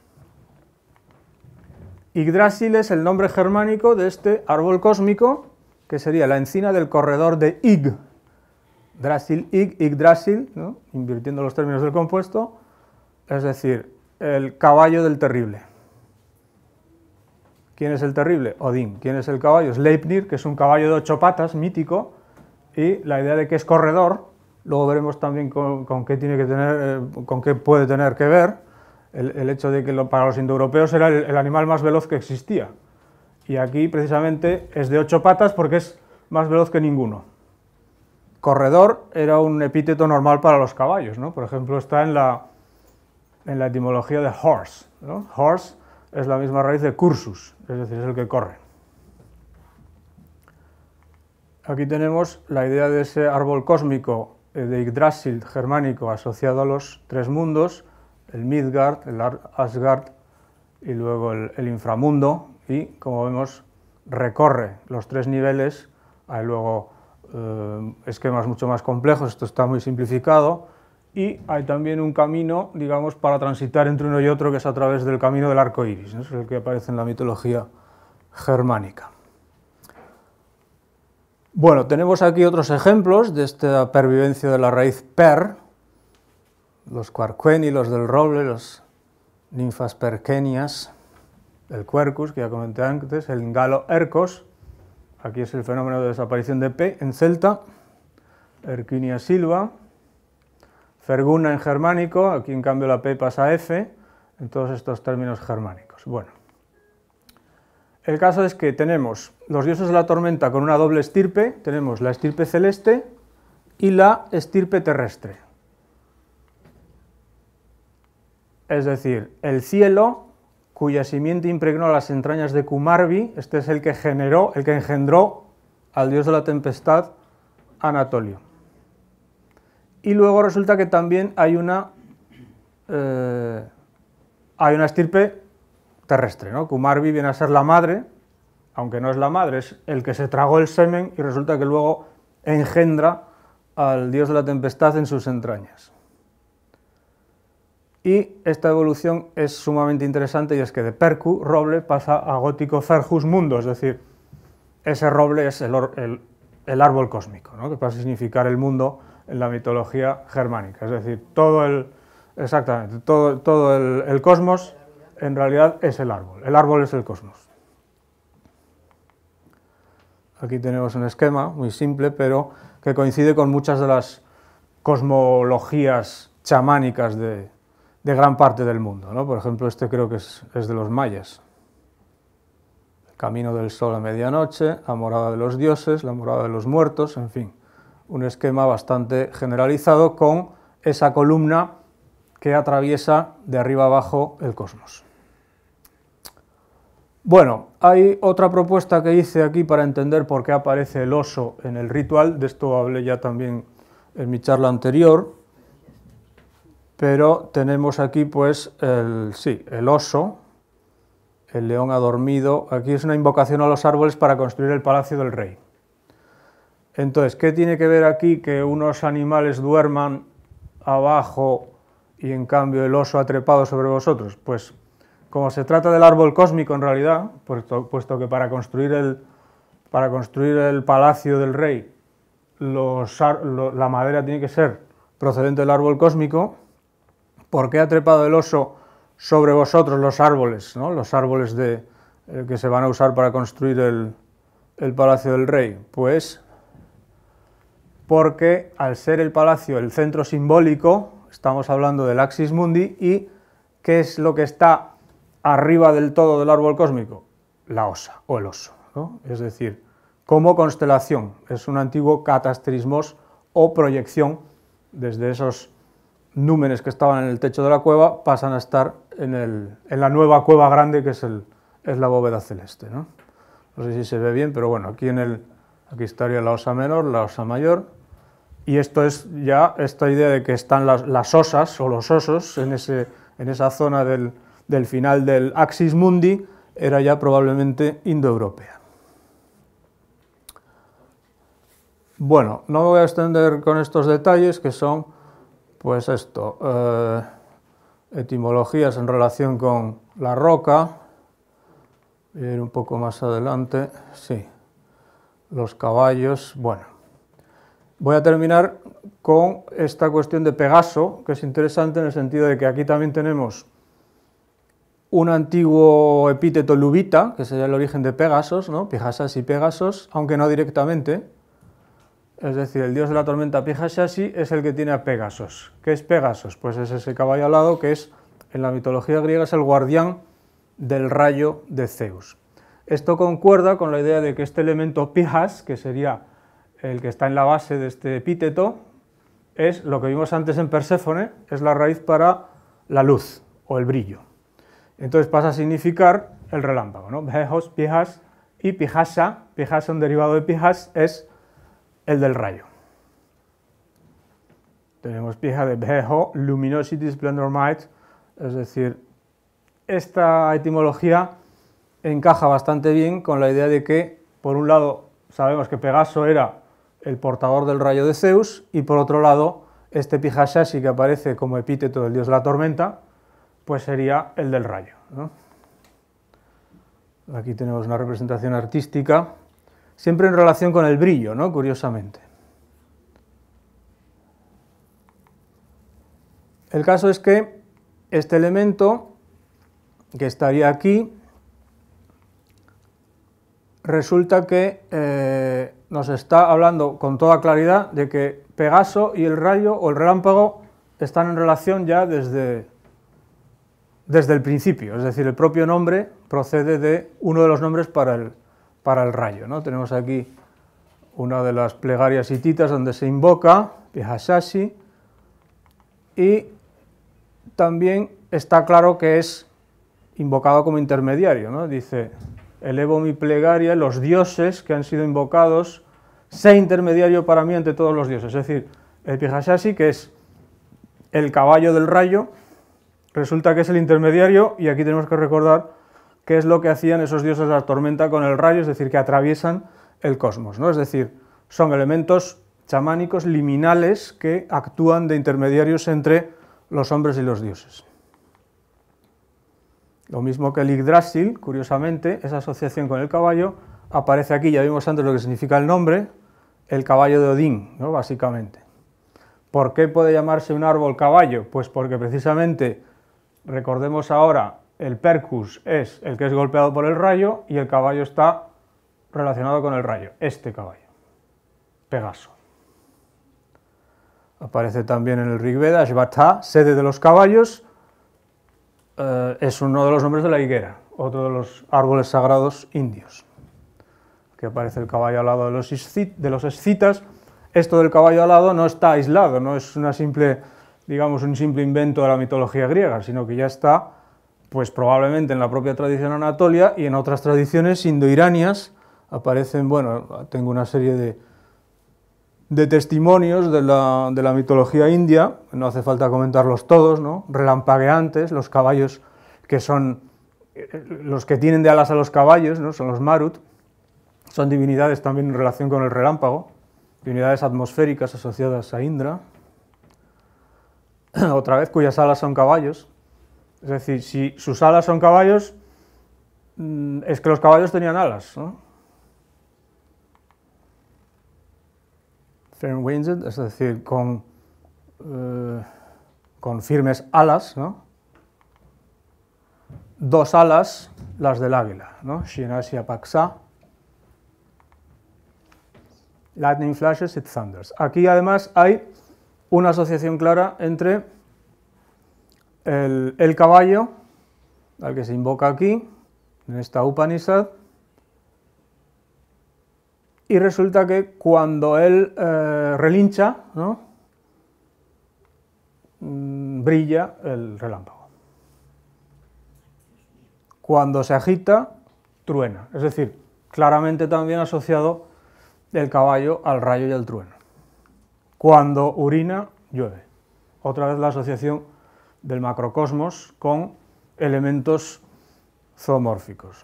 Yggdrasil es el nombre germánico de este árbol cósmico que sería la encina del corredor de Ig. Drasil, Ig, Yggdrasil, invirtiendo los términos del compuesto, es decir, el caballo del terrible. ¿Quién es el terrible? Odín. ¿Quién es el caballo? Sleipnir, que es un caballo de ocho patas, mítico, y la idea de que es corredor, luego veremos también con, qué, tiene que tener, eh, con qué puede tener que ver el, hecho de que para los indoeuropeos era el animal más veloz que existía y aquí precisamente es de ocho patas porque es más veloz que ninguno. Corredor era un epíteto normal para los caballos, ¿no? por ejemplo está en la, en la etimología de horse. Horse es la misma raíz de cursus, es decir, es el que corre. Aquí tenemos la idea de ese árbol cósmico eh, de Yggdrasil germánico asociado a los tres mundos, el Midgard, el Asgard y luego el inframundo, y, como vemos, recorre los tres niveles, hay luego eh, esquemas mucho más complejos, esto está muy simplificado, y hay también un camino, digamos, para transitar entre uno y otro, que es a través del camino del arco iris, es el que aparece en la mitología germánica. Bueno, tenemos aquí otros ejemplos de esta pervivencia de la raíz per, los y los del roble, los ninfas perkenias, el quercus, que ya comenté antes, el galo ercos, aquí es el fenómeno de desaparición de P en celta, Erquinia silva, Ferguna en germánico, aquí en cambio la P pasa a F, en todos estos términos germánicos. Bueno, el caso es que tenemos los dioses de la tormenta con una doble estirpe, tenemos la estirpe celeste y la estirpe terrestre. Es decir, el cielo, cuya simiente impregnó las entrañas de Kumarbi, este es el que generó, el que engendró al dios de la tempestad, Anatolio. Y luego resulta que también hay una, eh, hay una estirpe terrestre, ¿no? Kumarbi viene a ser la madre, aunque no es la madre, es el que se tragó el semen y resulta que luego engendra al dios de la tempestad en sus entrañas. Y esta evolución es sumamente interesante y es que de Percu, roble, pasa a gótico Ferjus mundo, es decir, ese roble es el, árbol cósmico, que pasa a significar el mundo en la mitología germánica, es decir, todo el, exactamente, todo, todo el cosmos en realidad es el árbol, el árbol es el cosmos. Aquí tenemos un esquema muy simple, pero que coincide con muchas de las cosmologías chamánicas de, gran parte del mundo. Por ejemplo, este creo que es, de los mayas. El camino del sol a medianoche, la morada de los dioses, la morada de los muertos, en fin, un esquema bastante generalizado con esa columna que atraviesa de arriba abajo el cosmos. Bueno, hay otra propuesta que hice aquí para entender por qué aparece el oso en el ritual, de esto hablé ya también en mi charla anterior, pero tenemos aquí pues el, sí, el oso, el león ha dormido, aquí es una invocación a los árboles para construir el palacio del rey. Entonces, ¿qué tiene que ver aquí que unos animales duerman abajo y en cambio el oso ha trepado sobre vosotros? Pues como se trata del árbol cósmico en realidad, puesto, que para construir, el, para construir el palacio del rey la madera tiene que ser procedente del árbol cósmico, ¿por qué ha trepado el oso sobre vosotros los árboles, los árboles de, eh, que se van a usar para construir el, el palacio del rey? Pues porque al ser el palacio el centro simbólico, estamos hablando del Axis Mundi, y ¿qué es lo que está arriba del todo del árbol cósmico? La osa o el oso, es decir, como constelación, es un antiguo catastrismos o proyección desde esos númenes que estaban en el techo de la cueva pasan a estar en, la nueva cueva grande que es, es la bóveda celeste. ¿no? sé si se ve bien, pero bueno, aquí, en el, aquí estaría la osa menor, la osa mayor, y esto es ya esta idea de que están las, las osas o los osos en, ese, en esa zona del, del final del Axis Mundi era ya probablemente indoeuropea. Bueno, no me voy a extender con estos detalles que son, pues esto, eh, etimologías en relación con la roca, ir un poco más adelante, sí, los caballos, bueno. Voy a terminar con esta cuestión de Pegaso, que es interesante en el sentido de que aquí también tenemos un antiguo epíteto lubita, que sería el origen de Pegasos, ¿no? Y Pegasos, aunque no directamente. Es decir, el dios de la tormenta Pijasasi es el que tiene a Pegasos. ¿Qué es Pegasos? Pues es ese caballo alado que es, en la mitología griega, es el guardián del rayo de Zeus. Esto concuerda con la idea de que este elemento Pijas, que sería el que está en la base de este epíteto, es lo que vimos antes en Perséfone, es la raíz para la luz o el brillo. Entonces pasa a significar el relámpago, ¿no? Bejos, pijas y pijasa, pijasa un derivado de pijas es el del rayo. Tenemos pija de bejo, luminosity, splendor, might, es decir, esta etimología encaja bastante bien con la idea de que, por un lado, sabemos que Pegaso era el portador del rayo de Zeus, y por otro lado, este Pijasasi que aparece como epíteto del dios de la tormenta, pues sería el del rayo. Aquí tenemos una representación artística, siempre en relación con el brillo, ¿no? curiosamente. El caso es que este elemento que estaría aquí resulta que eh, nos está hablando con toda claridad de que Pegaso y el rayo o el relámpago están en relación ya desde desde el principio, es decir, el propio nombre procede de uno de los nombres para el, para el rayo. ¿no? Tenemos aquí una de las plegarias hititas donde se invoca Pihashashi y también está claro que es invocado como intermediario. ¿no? Dice, elevo mi plegaria, los dioses que han sido invocados, sé intermediario para mí ante todos los dioses. Es decir, el Pihashashi, que es el caballo del rayo, resulta que es el intermediario y aquí tenemos que recordar qué es lo que hacían esos dioses de la tormenta con el rayo, es decir, que atraviesan el cosmos, ¿no? Es decir, son elementos chamánicos liminales que actúan de intermediarios entre los hombres y los dioses. Lo mismo que el Yggdrasil, curiosamente, esa asociación con el caballo aparece aquí, ya vimos antes lo que significa el nombre, el caballo de Odín, ¿no? básicamente. ¿Por qué puede llamarse un árbol caballo? Pues porque precisamente Recordemos ahora, el percus es el que es golpeado por el rayo y el caballo está relacionado con el rayo, este caballo, Pegaso. Aparece también en el Rig Veda, sede de los caballos, eh, es uno de los nombres de la higuera, otro de los árboles sagrados indios. Aquí aparece el caballo alado de los, de los escitas. Esto del caballo alado no está aislado, no es una simple digamos, un simple invento de la mitología griega, sino que ya está, pues probablemente en la propia tradición anatolia y en otras tradiciones indoiranias aparecen, bueno, tengo una serie de, de testimonios de la, de la, mitología india, no hace falta comentarlos todos, ¿no? relampagueantes, los caballos que son los que tienen de alas a los caballos, ¿no? son los marut, son divinidades también en relación con el relámpago, divinidades atmosféricas asociadas a Indra, otra vez cuyas alas son caballos. Es decir, si sus alas son caballos, mm, es que los caballos tenían alas. ¿no? Firm winged, es decir, con, eh, con firmes alas, ¿no? dos alas, las del águila, ¿no? Shinasia Paksa, Lightning Flashes y Thunders. Aquí además hay una asociación clara entre el, caballo, al que se invoca aquí, en esta Upanishad, y resulta que cuando él eh, relincha, mm, brilla el relámpago. Cuando se agita, truena. Es decir, claramente también asociado el caballo al rayo y al trueno. Cuando urina, llueve. Otra vez la asociación del macrocosmos con elementos zoomórficos.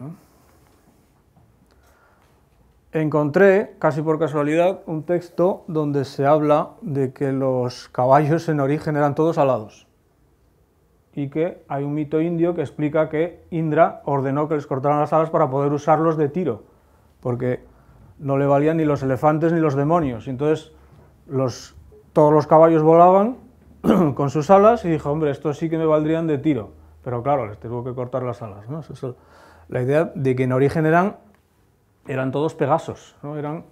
Encontré, casi por casualidad, un texto donde se habla de que los caballos en origen eran todos alados y que hay un mito indio que explica que Indra ordenó que les cortaran las alas para poder usarlos de tiro, porque no le valían ni los elefantes ni los demonios. Entonces todos los caballos volaban con sus alas y dijo, hombre, estos sí que me valdrían de tiro. Pero claro, les tengo que cortar las alas. ¿no? la idea de que en origen eran, eran todos pegasos. ¿no? Eran,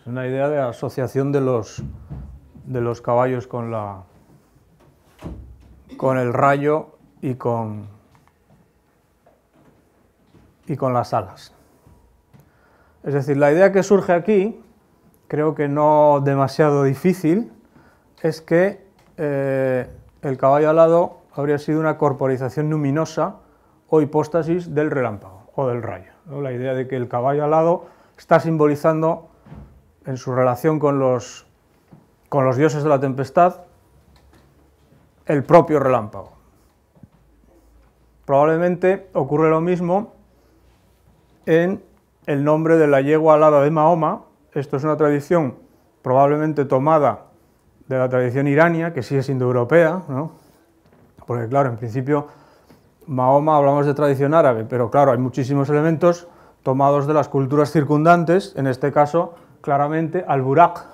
es una idea de asociación de los, de los caballos con, la, con el rayo y con, y con las alas. Es decir, la idea que surge aquí creo que no demasiado difícil, es que eh, el caballo alado habría sido una corporización luminosa o hipóstasis del relámpago o del rayo. La idea de que el caballo alado está simbolizando en su relación con los, con los dioses de la tempestad el propio relámpago. Probablemente ocurre lo mismo en el nombre de la yegua alada de Mahoma, esto es una tradición probablemente tomada de la tradición irania, que sí es indoeuropea, ¿no? porque claro, en principio Mahoma hablamos de tradición árabe, pero claro, hay muchísimos elementos tomados de las culturas circundantes, en este caso claramente al burak,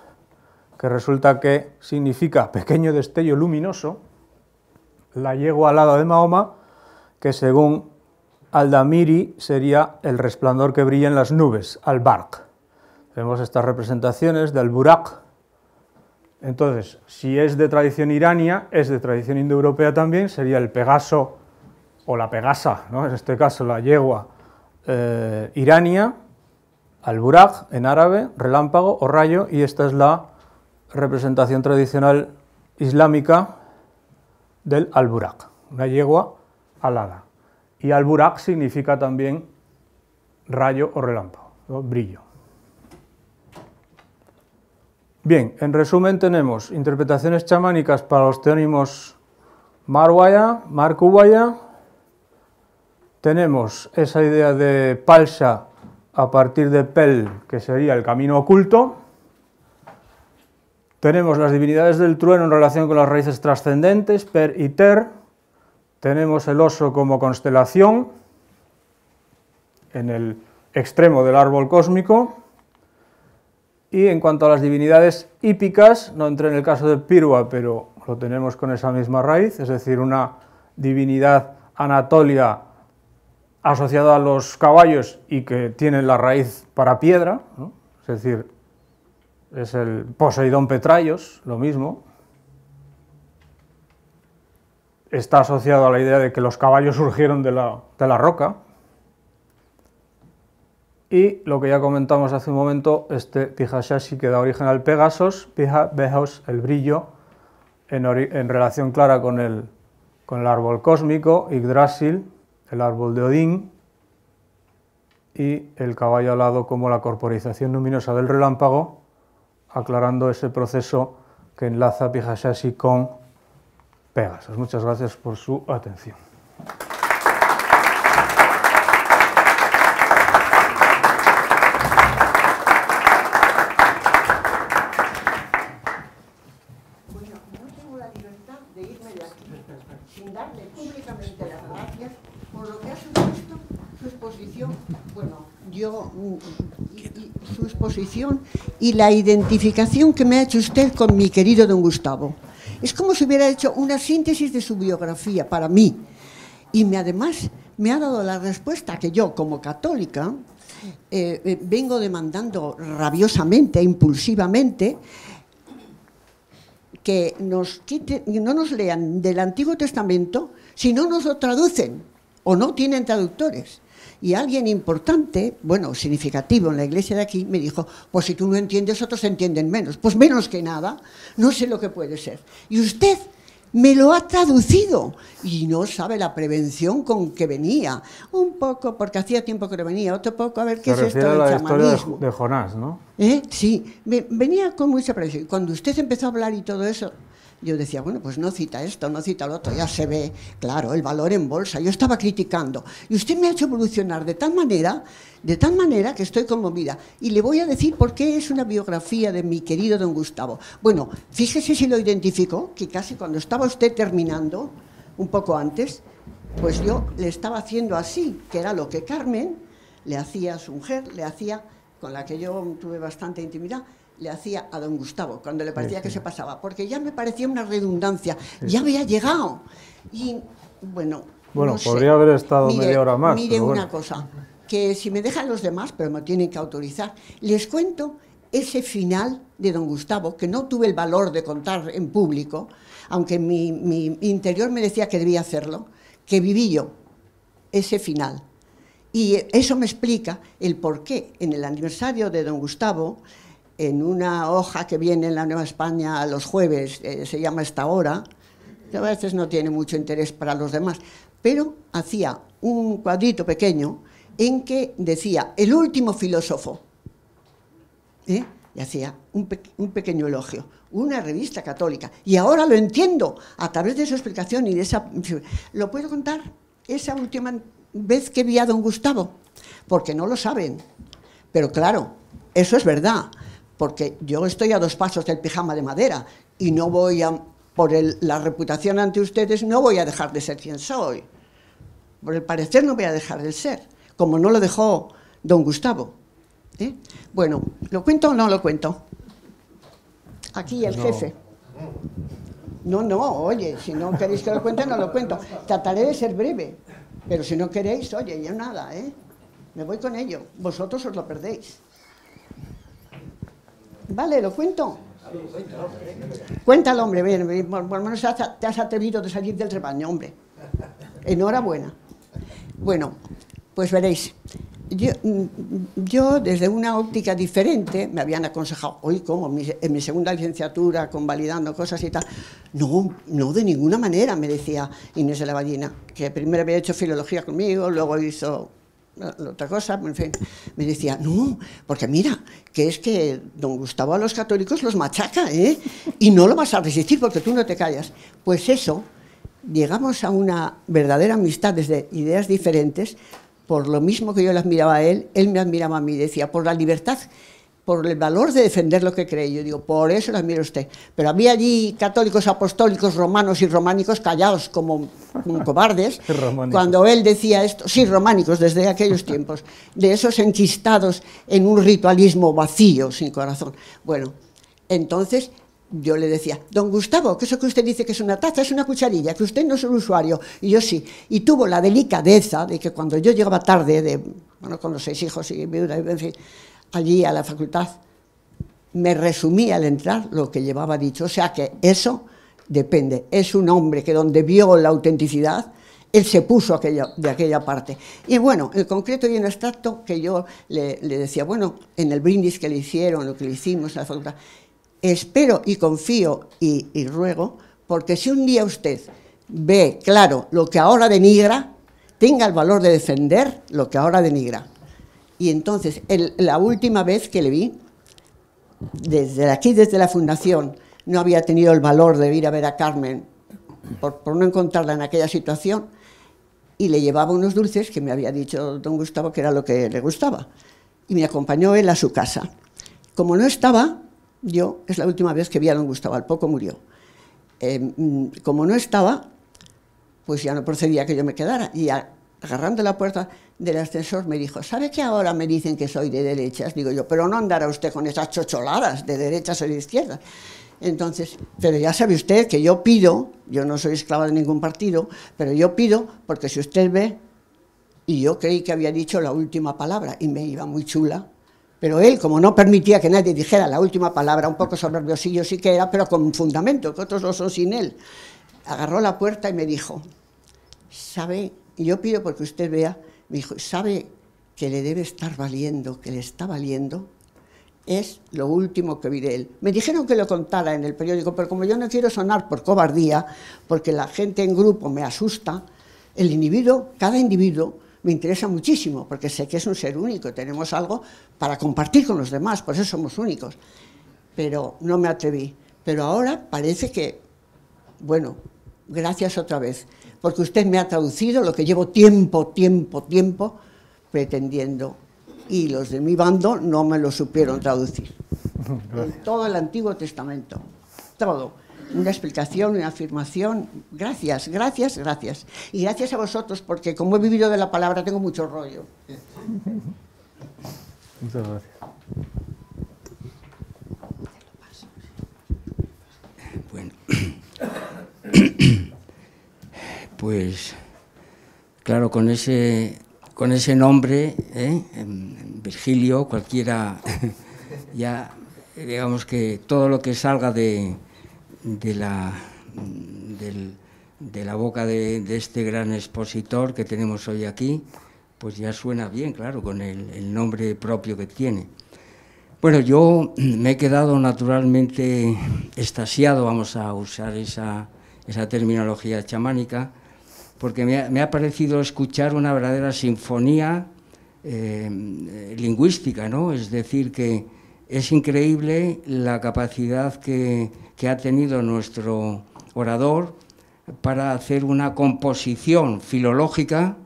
que resulta que significa pequeño destello luminoso, la yegua alada de Mahoma, que según Aldamiri sería el resplandor que brilla en las nubes, al-Barq. Vemos estas representaciones del Burak. Entonces, si es de tradición irania, es de tradición indoeuropea también, sería el Pegaso o la Pegasa, ¿no? en este caso la yegua eh, irania, al-Buraq en árabe, relámpago o rayo, y esta es la representación tradicional islámica del al-Buraq, una yegua alada. Y al-Buraq significa también rayo o relámpago, brillo. Bien, en resumen tenemos interpretaciones chamánicas para los teónimos Marwaya, Markuwaya, tenemos esa idea de Palsha a partir de Pel, que sería el camino oculto, tenemos las divinidades del trueno en relación con las raíces trascendentes, Per y Ter, tenemos el oso como constelación en el extremo del árbol cósmico, y en cuanto a las divinidades hípicas, no entré en el caso de Pirua, pero lo tenemos con esa misma raíz, es decir, una divinidad anatolia asociada a los caballos y que tiene la raíz para piedra, es decir, es el Poseidón Petraios, lo mismo. Está asociado a la idea de que los caballos surgieron de la, de la roca, y lo que ya comentamos hace un momento, este Pihashashi que da origen al Pegasos, Piha Behos, el brillo, en, relación clara con el, con el árbol cósmico, Yggdrasil, el árbol de Odín, y el caballo alado como la corporización luminosa del relámpago, aclarando ese proceso que enlaza Pihashashi con Pegasos. Muchas gracias por su atención. Y la identificación que me ha hecho usted con mi querido don Gustavo. Es como si hubiera hecho una síntesis de su biografía para mí. Y me, además me ha dado la respuesta que yo, como católica, eh, eh, vengo demandando rabiosamente, impulsivamente, que nos no nos lean del Antiguo Testamento si no nos lo traducen o no tienen traductores. Y alguien importante, bueno, significativo en la iglesia de aquí, me dijo, pues si tú no entiendes, otros entienden menos. Pues menos que nada, no sé lo que puede ser. Y usted me lo ha traducido y no sabe la prevención con que venía. Un poco, porque hacía tiempo que no venía, otro poco a ver qué es esto del la historia de Jonás, ¿no? ¿Eh? Sí, venía con mucha prevención. Cuando usted empezó a hablar y todo eso, yo decía, bueno, pues no cita esto, no cita lo otro, ya se ve, claro, el valor en bolsa. Yo estaba criticando. Y usted me ha hecho evolucionar de tal manera, de tal manera que estoy conmovida. Y le voy a decir por qué es una biografía de mi querido don Gustavo. Bueno, fíjese si lo identificó, que casi cuando estaba usted terminando, un poco antes, pues yo le estaba haciendo así, que era lo que Carmen le hacía a su mujer, le hacía, con la que yo tuve bastante intimidad, le hacía a don Gustavo cuando le parecía que se pasaba, porque ya me parecía una redundancia, ya había llegado. Y bueno. Bueno, podría haber estado media hora más. Mire una cosa, que si me dejan los demás, pero me tienen que autorizar, les cuento ese final de don Gustavo, que no tuve el valor de contar en público, aunque mi, mi interior me decía que debía hacerlo, que viví yo ese final. Y eso me explica el por qué en el aniversario de don Gustavo en una hoja que viene en la Nueva España los jueves, eh, se llama Esta Hora, que a veces no tiene mucho interés para los demás, pero hacía un cuadrito pequeño en que decía el último filósofo. ¿eh? Y hacía un, un, pequeño elogio, una revista católica. Y ahora lo entiendo a través de su explicación y de esa... ¿Lo puedo contar? Esa última vez que vi a don Gustavo, porque no lo saben. Pero claro, eso es verdad porque yo estoy a dos pasos del pijama de madera y no voy a, por la reputación ante ustedes, no voy a dejar de ser quien soy. Por el parecer no voy a dejar de ser, como no lo dejó don Gustavo. ¿eh? Bueno, ¿lo cuento o no lo cuento? Aquí el jefe. No, no, oye, si no queréis que lo cuente, no lo cuento. Trataré de ser breve, pero si no queréis, oye, ya nada, ¿eh? Me voy con ello. Vosotros os lo perdéis. Vale, lo cuento. Cuéntalo, hombre, bien, por lo menos te has atrevido de salir del rebaño, hombre. enhorabuena. Bueno, pues veréis, yo, yo, desde una óptica diferente me habían aconsejado, hoy como en mi segunda licenciatura, convalidando cosas y tal, no, no de ninguna manera, me decía Inés de la Ballina, que primero había hecho filología conmigo, luego hizo otra cosa, en fin, me decía, no, porque mira, que es que don Gustavo a los católicos los machaca, ¿eh? Y no lo vas a resistir porque tú no te callas. Pues eso, llegamos a una verdadera amistad desde ideas diferentes, por lo mismo que yo le admiraba a él, él me admiraba a mí, decía, por la libertad por el valor de defender lo que cree. Yo digo, por eso lo admiro usted. Pero había allí católicos, apostólicos, romanos y románicos callados como, cobardes cuando él decía esto. Sí, románicos desde aquellos tiempos, de esos enquistados en un ritualismo vacío, sin corazón. Bueno, entonces yo le decía, don Gustavo, que eso que usted dice que es una taza, es una cucharilla, que usted no es un usuario. Y yo sí. Y tuvo la delicadeza de que cuando yo llegaba tarde, de, bueno, con los seis hijos y viuda, en fin, allí a la facultad, me resumí al entrar lo que llevaba dicho. O sea que eso depende. Es un hombre que donde vio la autenticidad, él se puso aquella, de aquella parte. Y bueno, en concreto y en abstracto, que yo le, decía, bueno, en el brindis que le hicieron, lo que le hicimos en la facultad, espero y confío y, y ruego, porque si un día usted ve claro lo que ahora denigra, tenga el valor de defender lo que ahora denigra. Y entonces, la última vez que le vi, desde aquí, desde la fundación, no había tenido el valor de ir a ver a Carmen por, no encontrarla en aquella situación y le llevaba unos dulces que me había dicho don Gustavo que era lo que le gustaba. Y me acompañó él a su casa. Como no estaba, yo, es la última vez que vi a don Gustavo, al poco murió. Eh, mm, como no estaba, pues ya no procedía que yo me quedara. Y agarrando la puerta del ascensor me dijo, ¿sabe que ahora me dicen que soy de derechas? Digo yo, pero no andará usted con esas chocholadas de derechas o de izquierdas. Entonces, pero ya sabe usted que yo pido, yo no soy esclava de ningún partido, pero yo pido porque si usted ve, y yo creí que había dicho la última palabra y me iba muy chula, pero él, como no permitía que nadie dijera la última palabra, un poco soberbiosillo sí que era, pero con fundamento, que otros lo son sin él, agarró la puerta y me dijo, ¿sabe? Y yo pido porque usted vea me dijo, ¿sabe que le debe estar valiendo, que le está valiendo? Es lo último que vi de él. Me dijeron que lo contara en el periódico, pero como yo no quiero sonar por cobardía, porque la gente en grupo me asusta, el individuo, cada individuo, me interesa muchísimo, porque sé que es un ser único, tenemos algo para compartir con los demás, por eso somos únicos. Pero no me atreví. Pero ahora parece que, bueno, gracias otra vez porque usted me ha traducido lo que llevo tiempo, tiempo, tiempo pretendiendo. Y los de mi bando no me lo supieron traducir. todo el Antiguo Testamento, todo. Una explicación, una afirmación. Gracias, gracias, gracias. Y gracias a vosotros, porque como he vivido de la palabra, tengo mucho rollo. Muchas gracias. Bueno. pues claro, con ese, con ese nombre, ¿eh? Virgilio, cualquiera, ya digamos que todo lo que salga de, de, la, de la boca de, este gran expositor que tenemos hoy aquí, pues ya suena bien, claro, con el, el nombre propio que tiene. Bueno, yo me he quedado naturalmente estasiado, vamos a usar esa, esa terminología chamánica, porque me ha, parecido escuchar una verdadera sinfonía eh, lingüística, ¿no? Es decir, que es increíble la capacidad que, ha tenido nuestro orador para hacer una composición filológica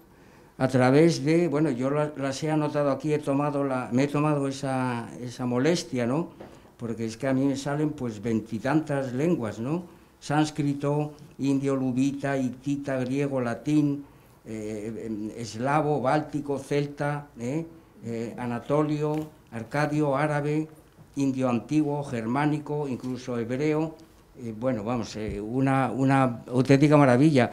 a través de, bueno, yo las he anotado aquí, he tomado la, me he tomado esa, esa molestia, ¿no? Porque es que a mí me salen pues veintitantas lenguas, ¿no? Sánscrito, indio, lubita, hitita, griego, latín, eh, eslavo, báltico, celta, eh, eh, anatolio, arcadio, árabe, indio antiguo, germánico, incluso hebreo. bueno, vamos, una, auténtica maravilla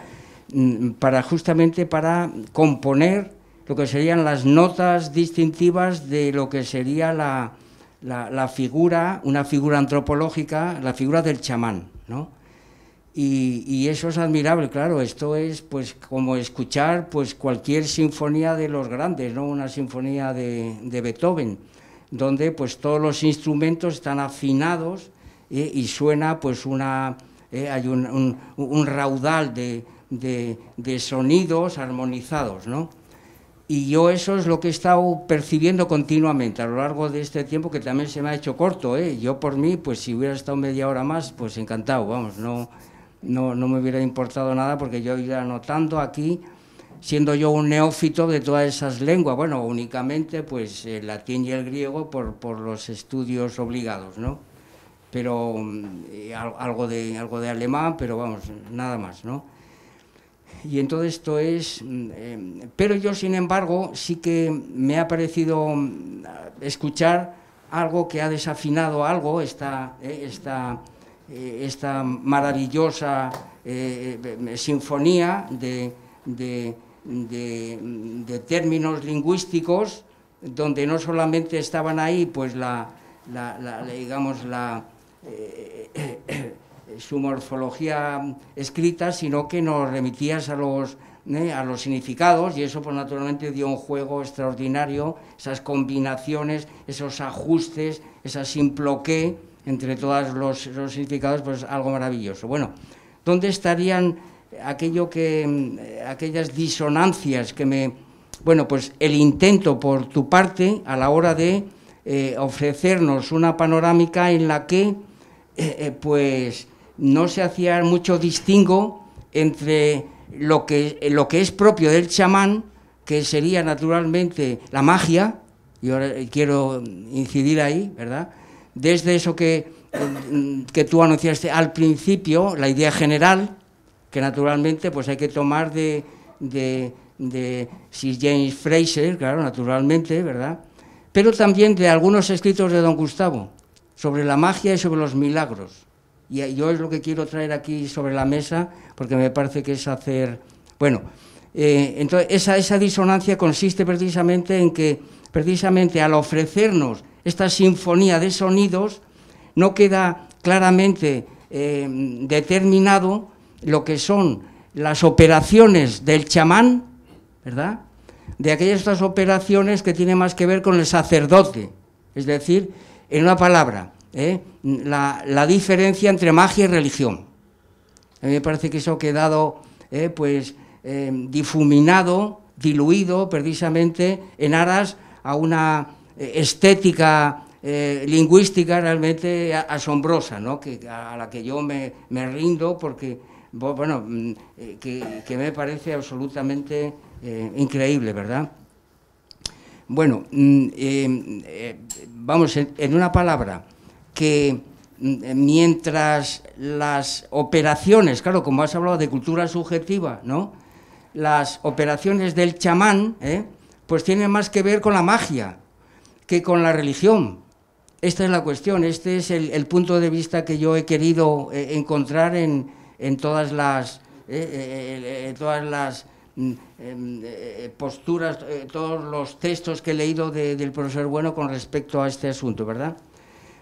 mm, para justamente para componer lo que serían las notas distintivas de lo que sería la, la figura, una figura antropológica, la figura del chamán, ¿no? Y, eso es admirable, claro, esto es pues como escuchar pues cualquier sinfonía de los grandes, ¿no? Una sinfonía de, Beethoven, donde pues todos los instrumentos están afinados ¿eh? y suena pues una, ¿eh? hay un, raudal de, de, sonidos armonizados, ¿no? Y yo eso es lo que he estado percibiendo continuamente a lo largo de este tiempo, que también se me ha hecho corto, ¿eh? Yo por mí, pues si hubiera estado media hora más, pues encantado, vamos, no no, no me hubiera importado nada porque yo iba anotando aquí, siendo yo un neófito de todas esas lenguas, bueno, únicamente pues el latín y el griego por, por los estudios obligados, ¿no? Pero mm, algo, de, algo de alemán, pero vamos, nada más, ¿no? Y entonces esto es... Mm, em, pero yo, sin embargo, sí que me ha parecido mm, escuchar algo que ha desafinado algo, esta, eh, esta eh, esta maravillosa eh, eh, sinfonía de, términos lingüísticos donde no solamente estaban ahí pues la, digamos la su morfología escrita sino que nos remitías a los a los significados y eso pues naturalmente dio un juego extraordinario esas combinaciones esos ajustes esa simploqué entre todos los, significados, pues algo maravilloso. Bueno, ¿dónde estarían aquello que, mm, aquellas disonancias que me... Bueno, pues el intento por tu parte a la hora de eh, ofrecernos una panorámica en la que, eh, eh, pues, no se hacía mucho distingo entre lo que, lo que es propio del chamán, que sería naturalmente la magia, y ahora quiero incidir ahí, ¿verdad?, desde eso que, que tú anunciaste al principio, la idea general, que naturalmente pues hay que tomar de, de, de Sir James Fraser, claro, naturalmente, ¿verdad? Pero también de algunos escritos de don Gustavo, sobre la magia y sobre los milagros. Y yo es lo que quiero traer aquí sobre la mesa, porque me parece que es hacer... Bueno, eh, entonces esa, esa disonancia consiste precisamente en que, precisamente al ofrecernos esta sinfonía de sonidos, no queda claramente eh, determinado lo que son las operaciones del chamán, ¿verdad? De aquellas operaciones que tienen más que ver con el sacerdote, es decir, en una palabra, ¿eh? la, diferencia entre magia y religión. A mí me parece que eso ha quedado ¿eh? pues, difuminado, diluido precisamente en aras a una estética eh, lingüística realmente asombrosa, ¿no? que, a la que yo me, rindo porque, bueno, mm, eh, que, me parece absolutamente eh, increíble, ¿verdad? Bueno, mm, vamos, en, una palabra, que mm, mientras las operaciones, claro, como has hablado de cultura subjetiva, ¿no? Las operaciones del chamán, pues tienen más que ver con la magia, que con la religión. Esta es la cuestión, este es el, punto de vista que yo he querido eh, encontrar en, todas las, eh, eh, todas las mm, em, posturas, todos los textos que he leído del profesor Bueno con respecto a este asunto, ¿verdad?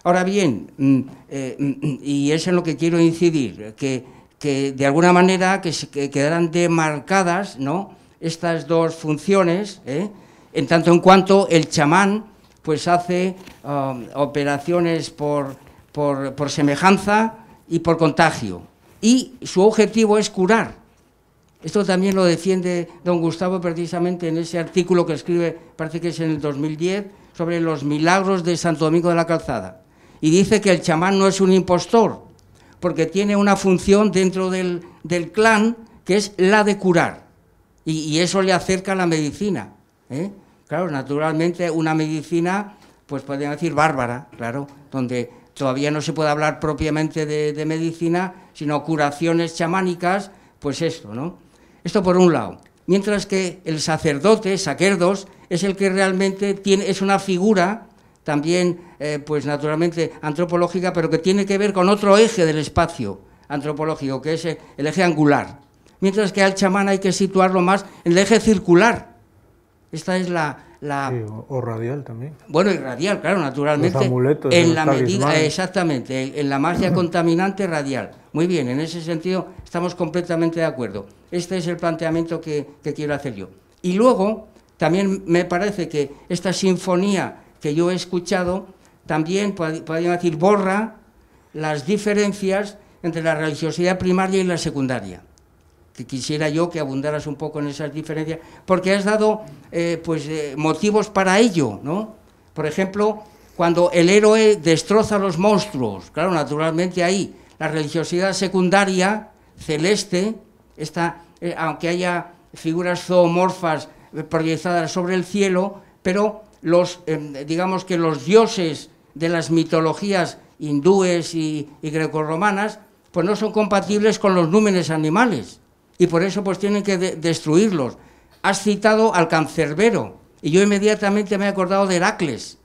Ahora bien, mm, mm, y es en lo que quiero incidir, que, que de alguna manera que, que quedaran demarcadas ¿no? estas dos funciones, en tanto en cuanto el chamán pues hace um, operaciones por, por, semejanza y por contagio. Y su objetivo es curar. Esto también lo defiende don Gustavo precisamente en ese artículo que escribe, parece que es en el 2010, sobre los milagros de Santo Domingo de la Calzada. Y dice que el chamán no es un impostor, porque tiene una función dentro del, clan que es la de curar. Y, eso le acerca a la medicina. ¿eh? Claro, naturalmente una medicina, pues podrían decir bárbara, claro, donde todavía no se puede hablar propiamente de, medicina, sino curaciones chamánicas, pues esto, ¿no? Esto por un lado. Mientras que el sacerdote, sacerdos, es el que realmente tiene, es una figura también, eh, pues naturalmente antropológica, pero que tiene que ver con otro eje del espacio antropológico, que es el eje angular. Mientras que al chamán hay que situarlo más en el eje circular, esta es la, o, radial también. Bueno, y radial, claro, naturalmente. en la medida, exactamente, en la magia contaminante radial. Muy bien, en ese sentido estamos completamente de acuerdo. Este es el planteamiento que, quiero hacer yo. Y luego, también me parece que esta sinfonía que yo he escuchado, también podría decir, borra las diferencias entre la religiosidad primaria y la secundaria que quisiera yo que abundaras un poco en esas diferencias, porque has dado eh, pues, eh, motivos para ello, ¿no? Por ejemplo, cuando el héroe destroza los monstruos, claro, naturalmente ahí la religiosidad secundaria, celeste, está, eh, aunque haya figuras zoomorfas proyectadas sobre el cielo, pero los, digamos que los dioses de las mitologías hindúes y, y grecorromanas, pues no son compatibles con los númenes animales y por eso pues tienen que destruirlos. Has citado al cancerbero y yo inmediatamente me he acordado de Heracles.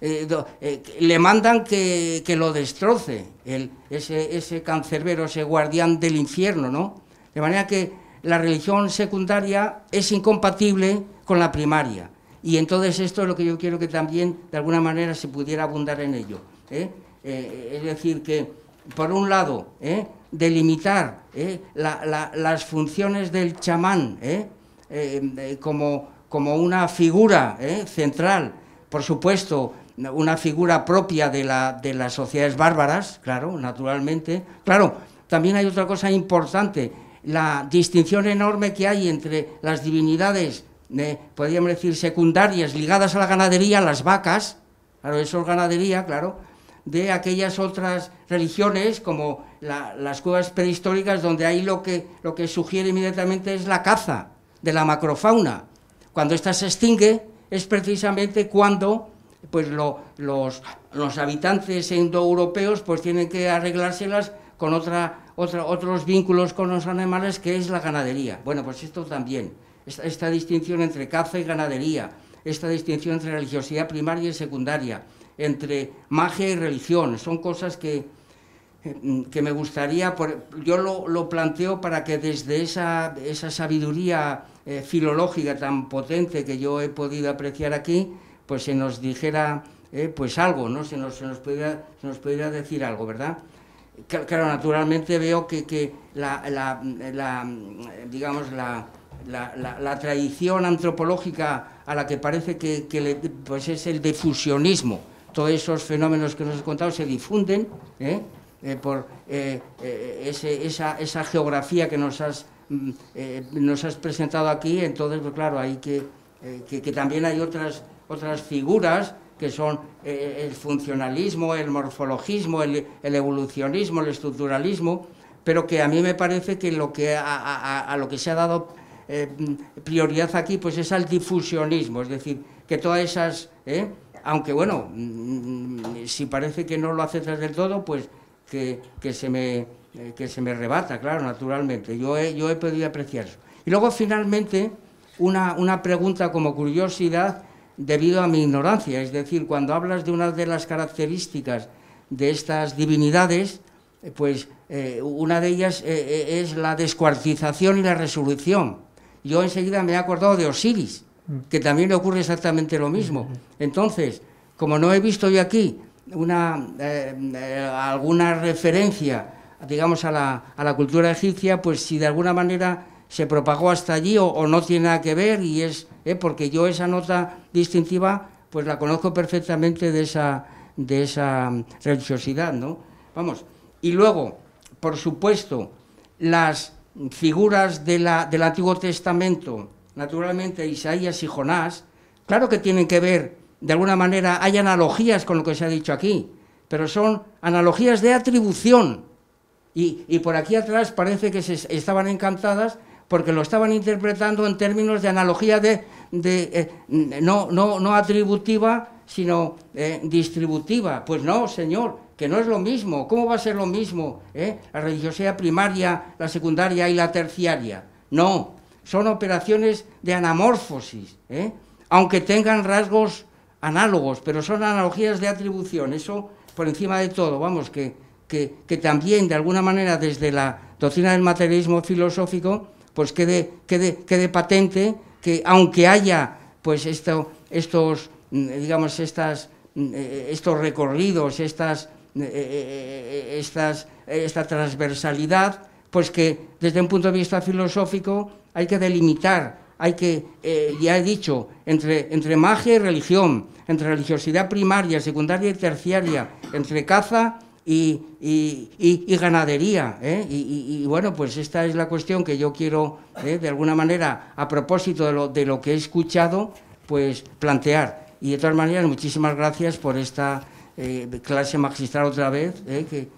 Eh, eh, le mandan que, lo destroce, ese, ese cancerbero, ese guardián del infierno, ¿no? De manera que la religión secundaria es incompatible con la primaria. Y entonces esto es lo que yo quiero que también de alguna manera se pudiera abundar en ello. ¿eh? es decir, que por un lado, delimitar ¿eh? las funciones del chamán ¿eh? Eh, como, como, una figura central, por supuesto, una figura propia de, la, de las sociedades bárbaras, claro, naturalmente. Claro, también hay otra cosa importante, la distinción enorme que hay entre las divinidades, podríamos decir, secundarias ligadas a la ganadería, las vacas, claro, eso es ganadería, claro, de aquellas otras religiones como las cuevas prehistóricas donde ahí lo que, lo que sugiere inmediatamente es la caza de la macrofauna. Cuando ésta se extingue es precisamente cuando pues los, los, habitantes indoeuropeos pues tienen que arreglárselas con otra, otra, otros vínculos con los animales que es la ganadería. Bueno, pues esto también, esta distinción entre caza y ganadería, esta distinción entre religiosidad primaria y secundaria, entre magia y religión. Son cosas que, eh, que me gustaría, yo lo, planteo para que desde esa, esa sabiduría eh, filológica tan potente que yo he podido apreciar aquí, pues se nos dijera eh, pues algo, ¿no? Se nos, se, nos pudiera, se nos pudiera decir algo, ¿verdad? Claro, naturalmente veo que, que la, la, digamos, la, la, tradición antropológica a la que parece que, que pues es el difusionismo, todos esos fenómenos que nos he contado se difunden ¿eh? Eh, por eh, esa, geografía que nos has, mm, nos has presentado aquí, entonces, pues claro, hay que, que, también hay otras, otras figuras que son el funcionalismo, el morfologismo, el, evolucionismo, el estructuralismo, pero que a mí me parece que, lo que a, lo que se ha dado prioridad aquí pues es al difusionismo, es decir, que todas esas aunque bueno, mm, si parece que no lo aceptas del todo, pues que, se, me, eh, que se me rebata, claro, naturalmente. Yo he, yo he podido apreciar eso. Y luego, finalmente, una, una pregunta como curiosidad debido a mi ignorancia. Es decir, cuando hablas de una de las características de estas divinidades, eh, pues eh, una de ellas es la descuartización y la resurrección. Yo enseguida me he acordado de Osiris, que también le ocurre exactamente lo mismo. Entonces, como no he visto yo aquí una, eh, eh, alguna referencia, digamos, a la, a la, cultura egipcia, pues si de alguna manera se propagó hasta allí o, no tiene nada que ver, y es eh, porque yo esa nota distintiva, pues la conozco perfectamente de esa, de esa religiosidad, ¿no? Vamos, y luego, por supuesto, las figuras de la, del Antiguo Testamento, naturalmente Isaías y Jonás, claro que tienen que ver, de alguna manera, hay analogías con lo que se ha dicho aquí, pero son analogías de atribución. Y, por aquí atrás parece que se estaban encantadas porque lo estaban interpretando en términos de analogía de, eh, no, no, no, atributiva, sino eh, distributiva. Pues no, señor, que no es lo mismo. ¿Cómo va a ser lo mismo eh? la religiosidad primaria, la secundaria y la terciaria? No, son operaciones de anamorfosis, ¿eh? aunque tengan rasgos análogos, pero son analogías de atribución, eso por encima de todo, vamos, que, que, también de alguna manera desde la doctrina del materialismo filosófico, pues quede, quede, quede patente que aunque haya pues esto, estos, digamos, estas, eh, estos recorridos, estas, estas, esta transversalidad, pues que desde un punto de vista filosófico hay que delimitar, hay que, ya he dicho, entre, entre magia y religión, entre religiosidad primaria, secundaria y terciaria, entre caza y, ganadería. ¿eh? Y, bueno, pues esta es la cuestión que yo quiero, ¿eh? de alguna manera, a propósito de lo, de lo que he escuchado, pues plantear. Y de todas maneras, muchísimas gracias por esta eh, clase magistral otra vez que,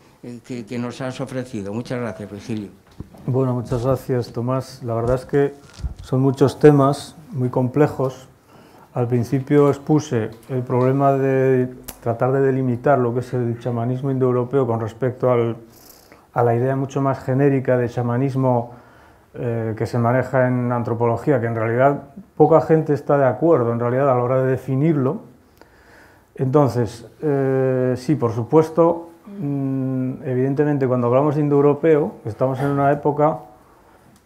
que, que, nos has ofrecido. Muchas gracias, Virgilio. Bueno, muchas gracias, Tomás. La verdad es que son muchos temas muy complejos. Al principio expuse el problema de tratar de delimitar lo que es el chamanismo indoeuropeo con respecto a la idea mucho más genérica de chamanismo eh, que se maneja en antropología, que en realidad poca gente está de acuerdo en realidad a la hora de definirlo. Entonces, eh, sí, por supuesto, evidentemente cuando hablamos de indoeuropeo, estamos en una época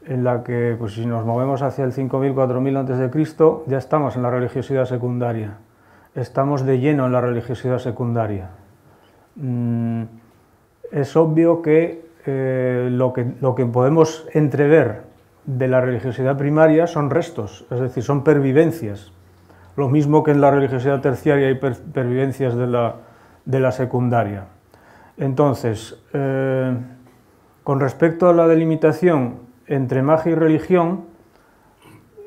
en la que, pues, si nos movemos hacia el 5000, 4000 a.C., ya estamos en la religiosidad secundaria estamos de lleno en la religiosidad secundaria. Mm, es obvio que, eh, lo que lo que podemos entrever de la religiosidad primaria son restos, es decir, son pervivencias. Lo mismo que en la religiosidad terciaria hay pervivencias de la, de la secundaria. Entonces, eh, con respecto a la delimitación entre magia y religión,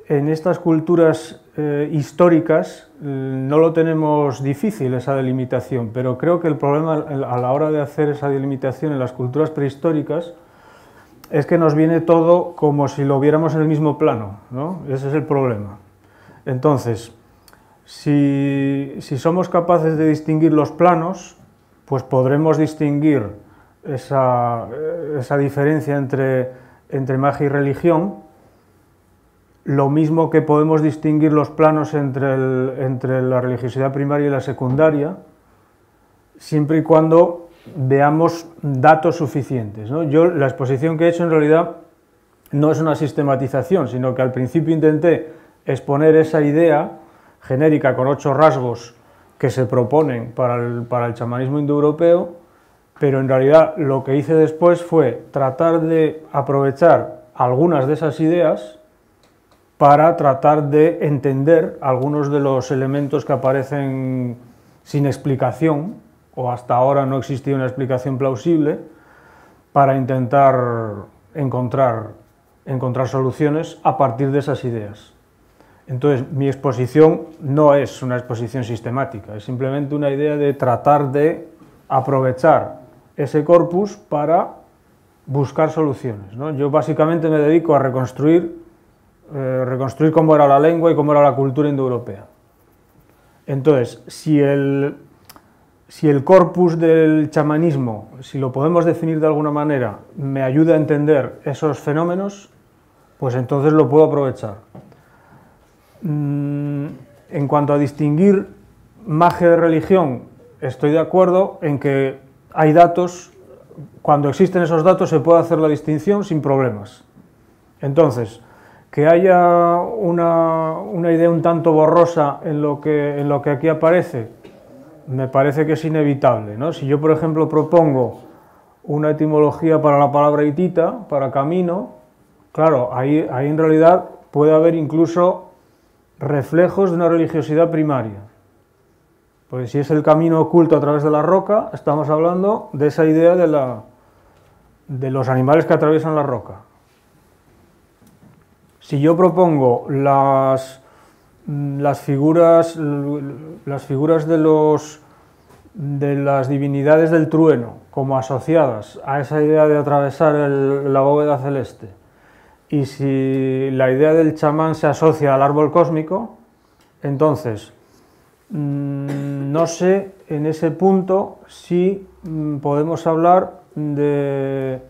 en estas culturas eh, históricas eh, no lo tenemos difícil esa delimitación, pero creo que el problema a la hora de hacer esa delimitación en las culturas prehistóricas es que nos viene todo como si lo viéramos en el mismo plano, ¿no? Ese es el problema. Entonces, si, somos capaces de distinguir los planos, pues podremos distinguir esa, esa diferencia entre, entre magia y religión, lo mismo que podemos distinguir los planos entre, entre la religiosidad primaria y la secundaria, siempre y cuando veamos datos suficientes. Yo la exposición que he hecho en realidad no es una sistematización, sino que al principio intenté exponer esa idea genérica con ocho rasgos que se proponen para el, para el chamanismo indoeuropeo, pero en realidad lo que hice después fue tratar de aprovechar algunas de esas ideas para tratar de entender algunos de los elementos que aparecen sin explicación, o hasta ahora no existía una explicación plausible, para intentar encontrar, encontrar soluciones a partir de esas ideas. Entonces, mi exposición no es una exposición sistemática, es simplemente una idea de tratar de aprovechar ese corpus para buscar soluciones. Yo básicamente me dedico a reconstruir eh, reconstruir cómo era la lengua y cómo era la cultura indoeuropea. Entonces, si el, si el corpus del chamanismo, si lo podemos definir de alguna manera, me ayuda a entender esos fenómenos, pues entonces lo puedo aprovechar. Mm, en cuanto a distinguir magia de religión, estoy de acuerdo en que hay datos, cuando existen esos datos se puede hacer la distinción sin problemas. Entonces, que haya una, idea un tanto borrosa en lo, que, en lo que aquí aparece, me parece que es inevitable. ¿no? Si yo, por ejemplo, propongo una etimología para la palabra hitita, para camino, claro, ahí, ahí en realidad puede haber incluso reflejos de una religiosidad primaria. Pues si es el camino oculto a través de la roca, estamos hablando de esa idea de, la, de los animales que atraviesan la roca. Si yo propongo las, las, figuras, las figuras de, los, de las divinidades del trueno como asociadas a esa idea de atravesar la bóveda celeste, y si la idea del chamán se asocia al árbol cósmico, entonces mm, no sé en ese punto si mm, podemos hablar de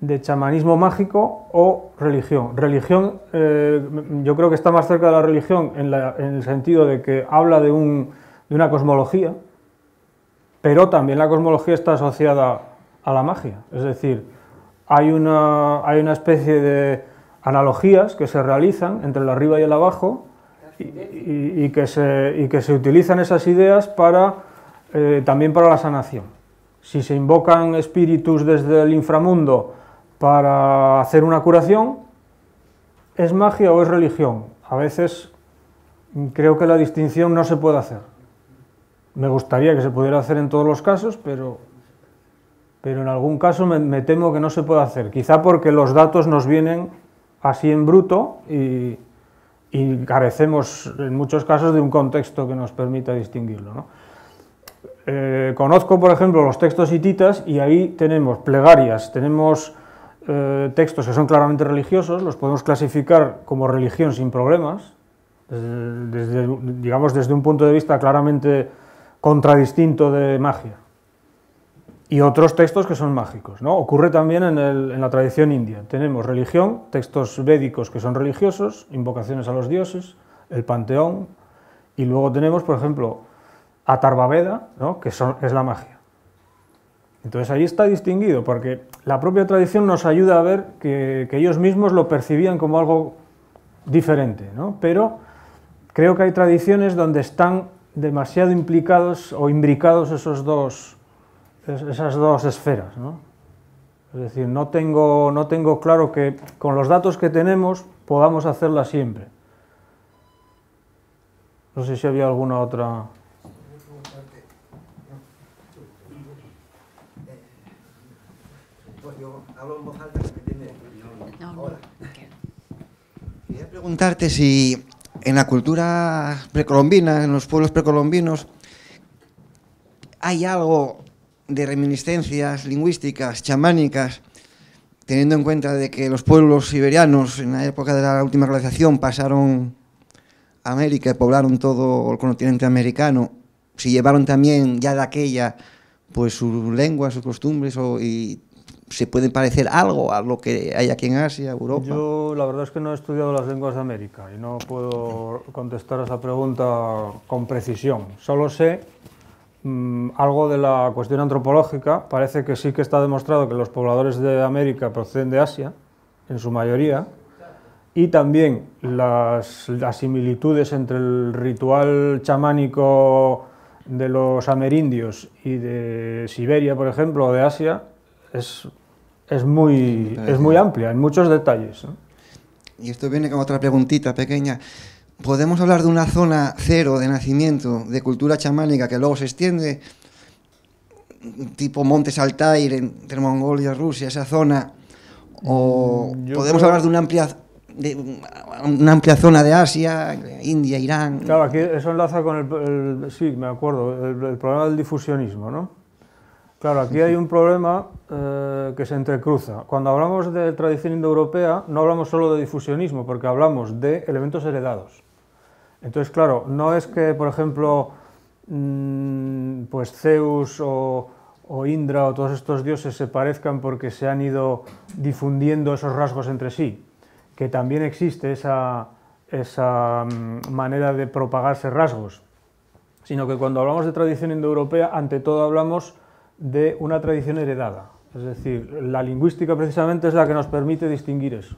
de chamanismo mágico o religión. Religión, eh, yo creo que está más cerca de la religión en, el sentido de que habla de, una cosmología, pero también la cosmología está asociada a la magia. Es decir, hay una, hay una especie de analogías que se realizan entre el arriba y el abajo y, que se, que se, utilizan esas ideas para, eh, también para la sanación. Si se invocan espíritus desde el inframundo para hacer una curación, ¿es magia o es religión? A veces creo que la distinción no se puede hacer. Me gustaría que se pudiera hacer en todos los casos, pero, pero en algún caso me, temo que no se puede hacer. Quizá porque los datos nos vienen así en bruto y, carecemos en muchos casos de un contexto que nos permita distinguirlo. Eh, conozco, por ejemplo, los textos hititas y ahí tenemos plegarias, tenemos eh, textos que son claramente religiosos, los podemos clasificar como religión sin problemas, digamos desde un punto de vista claramente contradistinto de magia. Y otros textos que son mágicos. ¿no? Ocurre también en, la tradición india. Tenemos religión, textos védicos que son religiosos, invocaciones a los dioses, el panteón, y luego tenemos, por ejemplo, Atharvaveda, ¿no? que es la magia. Entonces ahí está distinguido, porque la propia tradición nos ayuda a ver que, que ellos mismos lo percibían como algo diferente, ¿no? pero Creo que hay tradiciones donde están demasiado implicados o imbricados esos dos, esas dos esferas. Es decir, no tengo, no tengo claro que con los datos que tenemos podamos hacerla siempre. No sé si había alguna otra... Quería preguntarte si en la cultura precolombina, en los pueblos precolombinos, hay algo de reminiscencias lingüísticas, chamánicas, teniendo en cuenta de que los pueblos siberianos en la época de la última globalización pasaron a América y poblaron todo el continente americano, si llevaron también ya de aquella pues su lengua, sus costumbres y se puede parecer algo a lo que hay aquí en Asia, Europa. Yo la verdad es que no he estudiado las lenguas de América y no puedo contestar a esa pregunta con precisión. Solo sé algo de la cuestión antropológica. Parece que sí que está demostrado que los pobladores de América proceden de Asia, en su mayoría, y también las, las similitudes entre el ritual chamánico de los amerindios y de Siberia, por ejemplo, o de Asia, es, es, muy, es muy amplia en muchos detalles. Y esto viene con otra preguntita pequeña. ¿Podemos hablar de una zona cero de nacimiento, de cultura chamánica, que luego se extiende, tipo Montes Altair, entre Mongolia, Rusia, esa zona? ¿O mm, podemos hablar de una amplia de una amplia zona de Asia, India, Irán. Claro, aquí eso enlaza con el, sí, me acuerdo, el, problema del difusionismo, ¿no? Claro, aquí hay un problema eh, que se entrecruza. Cuando hablamos de tradición indoeuropea, no hablamos solo de difusionismo, porque hablamos de elementos heredados. Entonces, claro, no es que, por ejemplo, mm, pues Zeus o, Indra o todos estos dioses se parezcan porque se han ido difundiendo esos rasgos entre sí, que también existe esa, esa mm, manera de propagarse rasgos, sino que cuando hablamos de tradición indoeuropea, ante todo hablamos de una tradición heredada. Es decir, la lingüística precisamente es la que nos permite distinguir eso.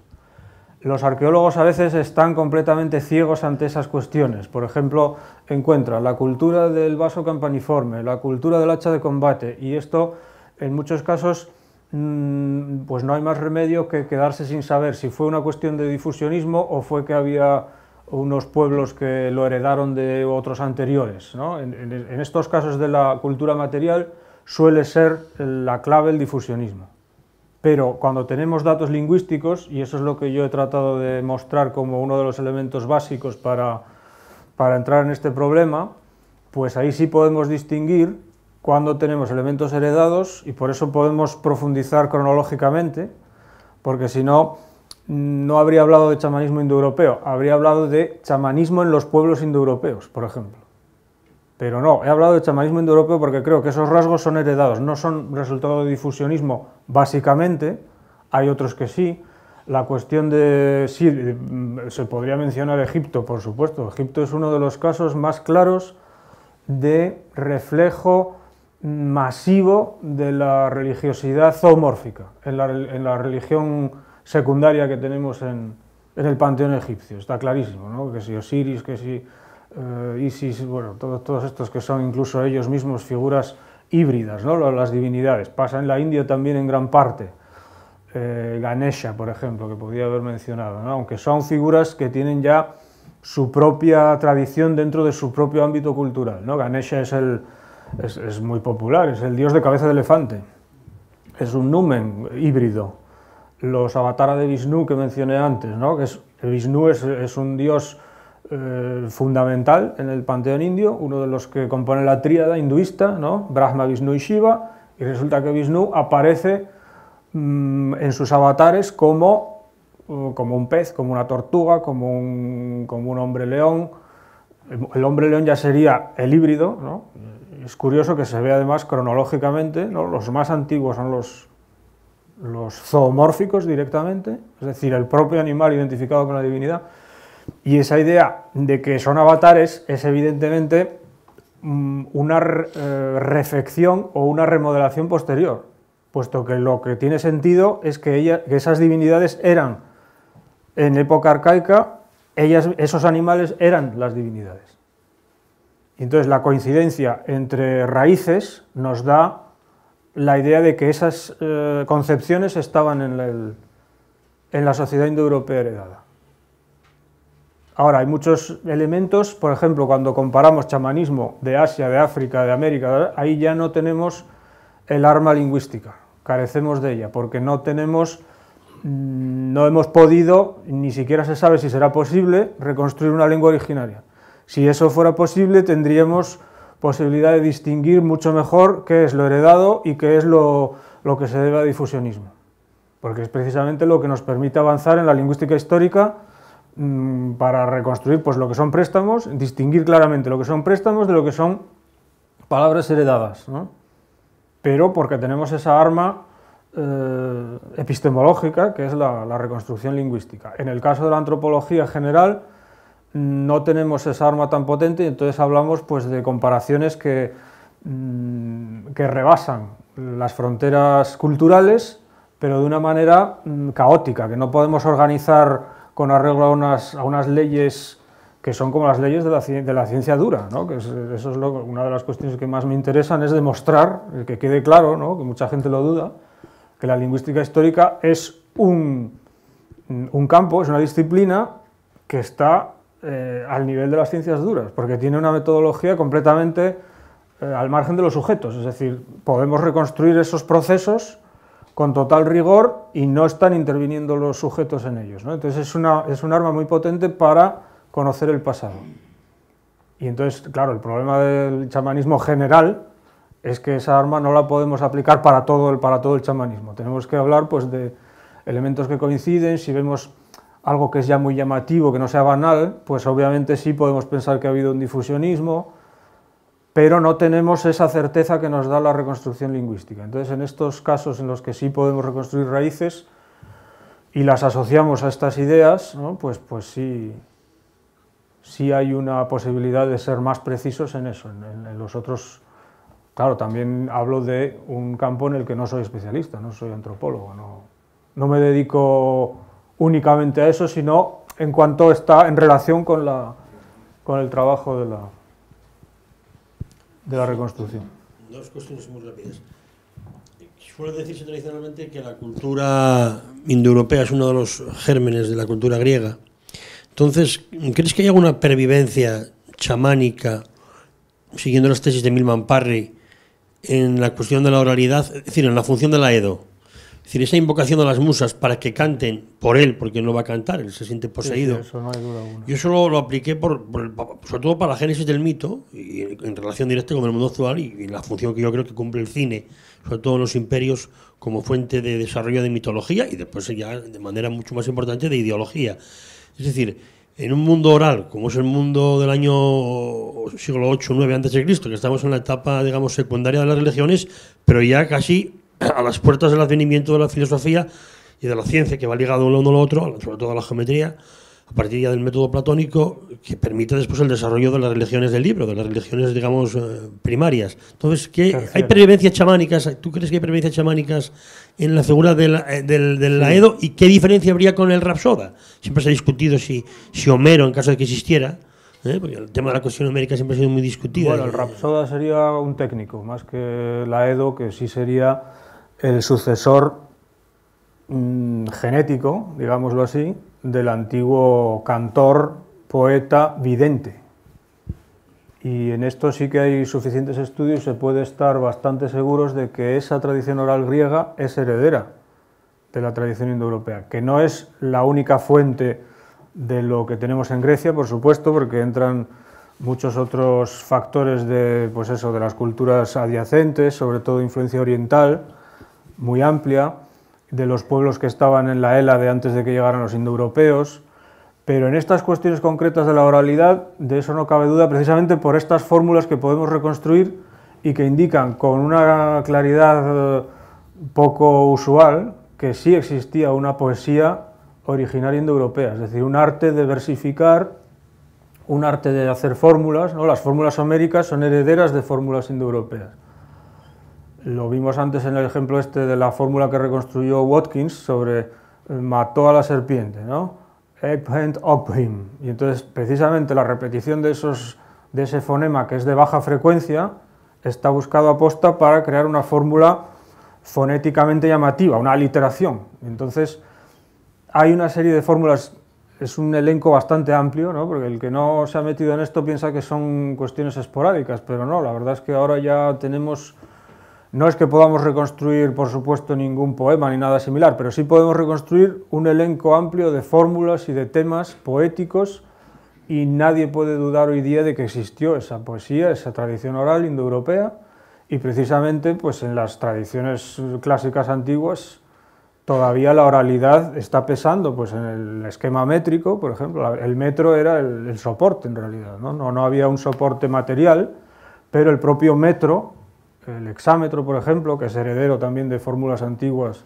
Los arqueólogos a veces están completamente ciegos ante esas cuestiones. Por ejemplo, encuentran la cultura del vaso campaniforme, la cultura del hacha de combate, y esto en muchos casos mm, pues no hay más remedio que quedarse sin saber si fue una cuestión de difusionismo o fue que había unos pueblos que lo heredaron de otros anteriores. en estos casos de la cultura material, suele ser la clave el difusionismo. Pero cuando tenemos datos lingüísticos, y eso es lo que yo he tratado de mostrar como uno de los elementos básicos para, para entrar en este problema, pues ahí sí podemos distinguir cuando tenemos elementos heredados y por eso podemos profundizar cronológicamente, porque si no, no habría hablado de chamanismo indoeuropeo, habría hablado de chamanismo en los pueblos indoeuropeos, por ejemplo. Pero no, he hablado de chamanismo indoeuropeo porque creo que esos rasgos son heredados, no son resultado de difusionismo básicamente, hay otros que sí. La cuestión de, sí, se podría mencionar Egipto, por supuesto. Egipto es uno de los casos más claros de reflejo masivo de la religiosidad zoomórfica en la, religión secundaria que tenemos en, el panteón egipcio, está clarísimo, ¿no? que si Osiris, que si eh, Isis, bueno, todos estos que son incluso ellos mismos figuras híbridas, ¿no? las divinidades. Pasa en la India también en gran parte. Eh, Ganesha, por ejemplo, que podría haber mencionado, aunque son figuras que tienen ya su propia tradición dentro de su propio ámbito cultural. ¿no? Ganesha es, el, es muy popular, es el dios de cabeza de elefante, es un numen híbrido. Los avataras de Vishnu que mencioné antes, ¿no? que es, Vishnu es, es un dios eh, fundamental en el panteón indio, uno de los que compone la tríada hinduista, ¿no? Brahma, Vishnu y Shiva, y resulta que Vishnu aparece mm, en sus avatares como, uh, como un pez, como una tortuga, como un, como un hombre león. El hombre león ya sería el híbrido, ¿no? Es curioso que se ve además cronológicamente, ¿no? los más antiguos son los, los zoomórficos directamente, es decir, el propio animal identificado con la divinidad, y esa idea de que son avatares es evidentemente mm, una eh, refección o una remodelación posterior, puesto que lo que tiene sentido es que, esas divinidades eran, en época arcaica, ellas, esos animales eran las divinidades. Y entonces la coincidencia entre raíces nos da la idea de que esas eh, concepciones estaban en, en la sociedad indoeuropea heredada. Ahora, hay muchos elementos, por ejemplo, cuando comparamos chamanismo de Asia, de África, de América, ahí ya no tenemos el arma lingüística, carecemos de ella, porque no tenemos, mm, no hemos podido, ni siquiera se sabe si será posible, reconstruir una lengua originaria. Si eso fuera posible, tendríamos posibilidad de distinguir mucho mejor qué es lo heredado y qué es lo, lo que se debe a difusionismo, porque es precisamente lo que nos permite avanzar en la lingüística histórica para reconstruir pues, lo que son préstamos, distinguir claramente lo que son préstamos de lo que son palabras heredadas. Pero porque tenemos esa arma eh, epistemológica que es la, reconstrucción lingüística. En el caso de la antropología general no tenemos esa arma tan potente y entonces hablamos pues, de comparaciones que, mm, que rebasan las fronteras culturales, pero de una manera mm, caótica, que no podemos organizar con arreglo a unas, a unas leyes que son como las leyes de la, de la ciencia dura, ¿no? eso es lo, una de las cuestiones que más me interesan, es demostrar, que quede claro, ¿no? que mucha gente lo duda, que la lingüística histórica es un, un campo, es una disciplina que está eh, al nivel de las ciencias duras, porque tiene una metodología completamente eh, al margen de los sujetos, es decir, podemos reconstruir esos procesos con total rigor y no están interviniendo los sujetos en ellos. Entonces es, una, es un arma muy potente para conocer el pasado. Y entonces, claro, el problema del chamanismo general es que esa arma no la podemos aplicar para todo el, para todo el chamanismo. Tenemos que hablar pues, de elementos que coinciden, si vemos algo que es ya muy llamativo, que no sea banal, pues obviamente sí podemos pensar que ha habido un difusionismo, pero no tenemos esa certeza que nos da la reconstrucción lingüística. Entonces, en estos casos en los que sí podemos reconstruir raíces y las asociamos a estas ideas, pues, pues sí, sí hay una posibilidad de ser más precisos en eso. En, los otros, claro, también hablo de un campo en el que no soy especialista, no soy antropólogo, no, no me dedico únicamente a eso, sino en cuanto está en relación con, la, con el trabajo de la, de la reconstrucción. Dos cuestiones muy rápidas. Suele decirse tradicionalmente que la cultura indoeuropea es uno de los gérmenes de la cultura griega. Entonces, ¿crees que hay alguna pervivencia chamánica, siguiendo las tesis de Milman Parry, en la cuestión de la oralidad, es decir, en la función de la Edo? Es decir, esa invocación a las musas para que canten por él, porque él no va a cantar, él se siente poseído. eso no hay duda Yo eso lo, apliqué por, sobre todo para la génesis del mito, y en relación directa con el mundo actual y, la función que yo creo que cumple el cine, sobre todo en los imperios, como fuente de desarrollo de mitología y después ya de manera mucho más importante de ideología. Es decir, en un mundo oral, como es el mundo del año siglo 8 9 antes de Cristo, que estamos en la etapa, digamos, secundaria de las religiones, pero ya casi a las puertas del advenimiento de la filosofía y de la ciencia, que va ligado uno a lo otro, sobre todo a la geometría, a partir ya del método platónico, que permite después el desarrollo de las religiones del libro, de las religiones, digamos, eh, primarias. Entonces, ¿qué, ¿hay previvencias chamánicas? ¿Tú crees que hay previvencias chamánicas en la figura del, eh, del, del Aedo? ¿Y qué diferencia habría con el Rapsoda? Siempre se ha discutido si, si Homero, en caso de que existiera, ¿eh? porque el tema de la cuestión numérica siempre ha sido muy discutido. Bueno, el Rapsoda sería un técnico, más que el Aedo, que sí sería el sucesor mmm, genético, digámoslo así, del antiguo cantor poeta vidente. Y en esto sí que hay suficientes estudios, se puede estar bastante seguros de que esa tradición oral griega es heredera de la tradición indoeuropea, que no es la única fuente de lo que tenemos en Grecia, por supuesto, porque entran muchos otros factores de, pues eso, de las culturas adyacentes, sobre todo influencia oriental, muy amplia, de los pueblos que estaban en la Hela de antes de que llegaran los indoeuropeos, pero en estas cuestiones concretas de la oralidad, de eso no cabe duda, precisamente por estas fórmulas que podemos reconstruir y que indican con una claridad eh, poco usual que sí existía una poesía originaria indoeuropea, es decir, un arte de versificar, un arte de hacer fórmulas, ¿no? las fórmulas homéricas son herederas de fórmulas indoeuropeas. Lo vimos antes en el ejemplo este de la fórmula que reconstruyó Watkins sobre eh, mató a la serpiente, ¿no? Y entonces, precisamente la repetición de, esos, de ese fonema que es de baja frecuencia está buscado a para crear una fórmula fonéticamente llamativa, una aliteración. Entonces, hay una serie de fórmulas, es un elenco bastante amplio, ¿no? porque el que no se ha metido en esto piensa que son cuestiones esporádicas, pero no, la verdad es que ahora ya tenemos no es que podamos reconstruir, por supuesto, ningún poema ni nada similar, pero sí podemos reconstruir un elenco amplio de fórmulas y de temas poéticos y nadie puede dudar hoy día de que existió esa poesía, esa tradición oral indoeuropea y precisamente pues en las tradiciones clásicas antiguas todavía la oralidad está pesando pues en el esquema métrico, por ejemplo, el metro era el, el soporte en realidad, ¿no? ¿no? No había un soporte material, pero el propio metro el hexámetro, por ejemplo, que es heredero también de fórmulas antiguas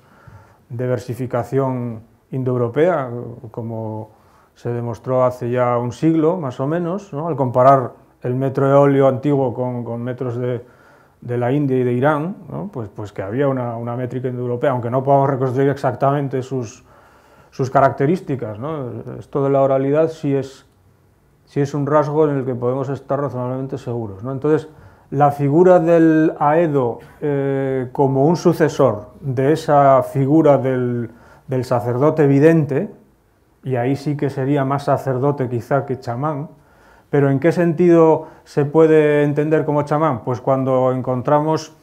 de versificación indoeuropea, como se demostró hace ya un siglo, más o menos, ¿no? al comparar el metro de óleo antiguo con, con metros de, de, la India y de Irán, ¿no? pues, pues que había una, una, métrica indoeuropea, aunque no podamos reconstruir exactamente sus, sus características. ¿no? Esto de la oralidad sí es, sí es un rasgo en el que podemos estar razonablemente seguros. ¿no? Entonces, la figura del Aedo eh, como un sucesor de esa figura del, sacerdote vidente, y ahí sí que sería más sacerdote quizá que chamán, pero ¿en qué sentido se puede entender como chamán? Pues cuando encontramos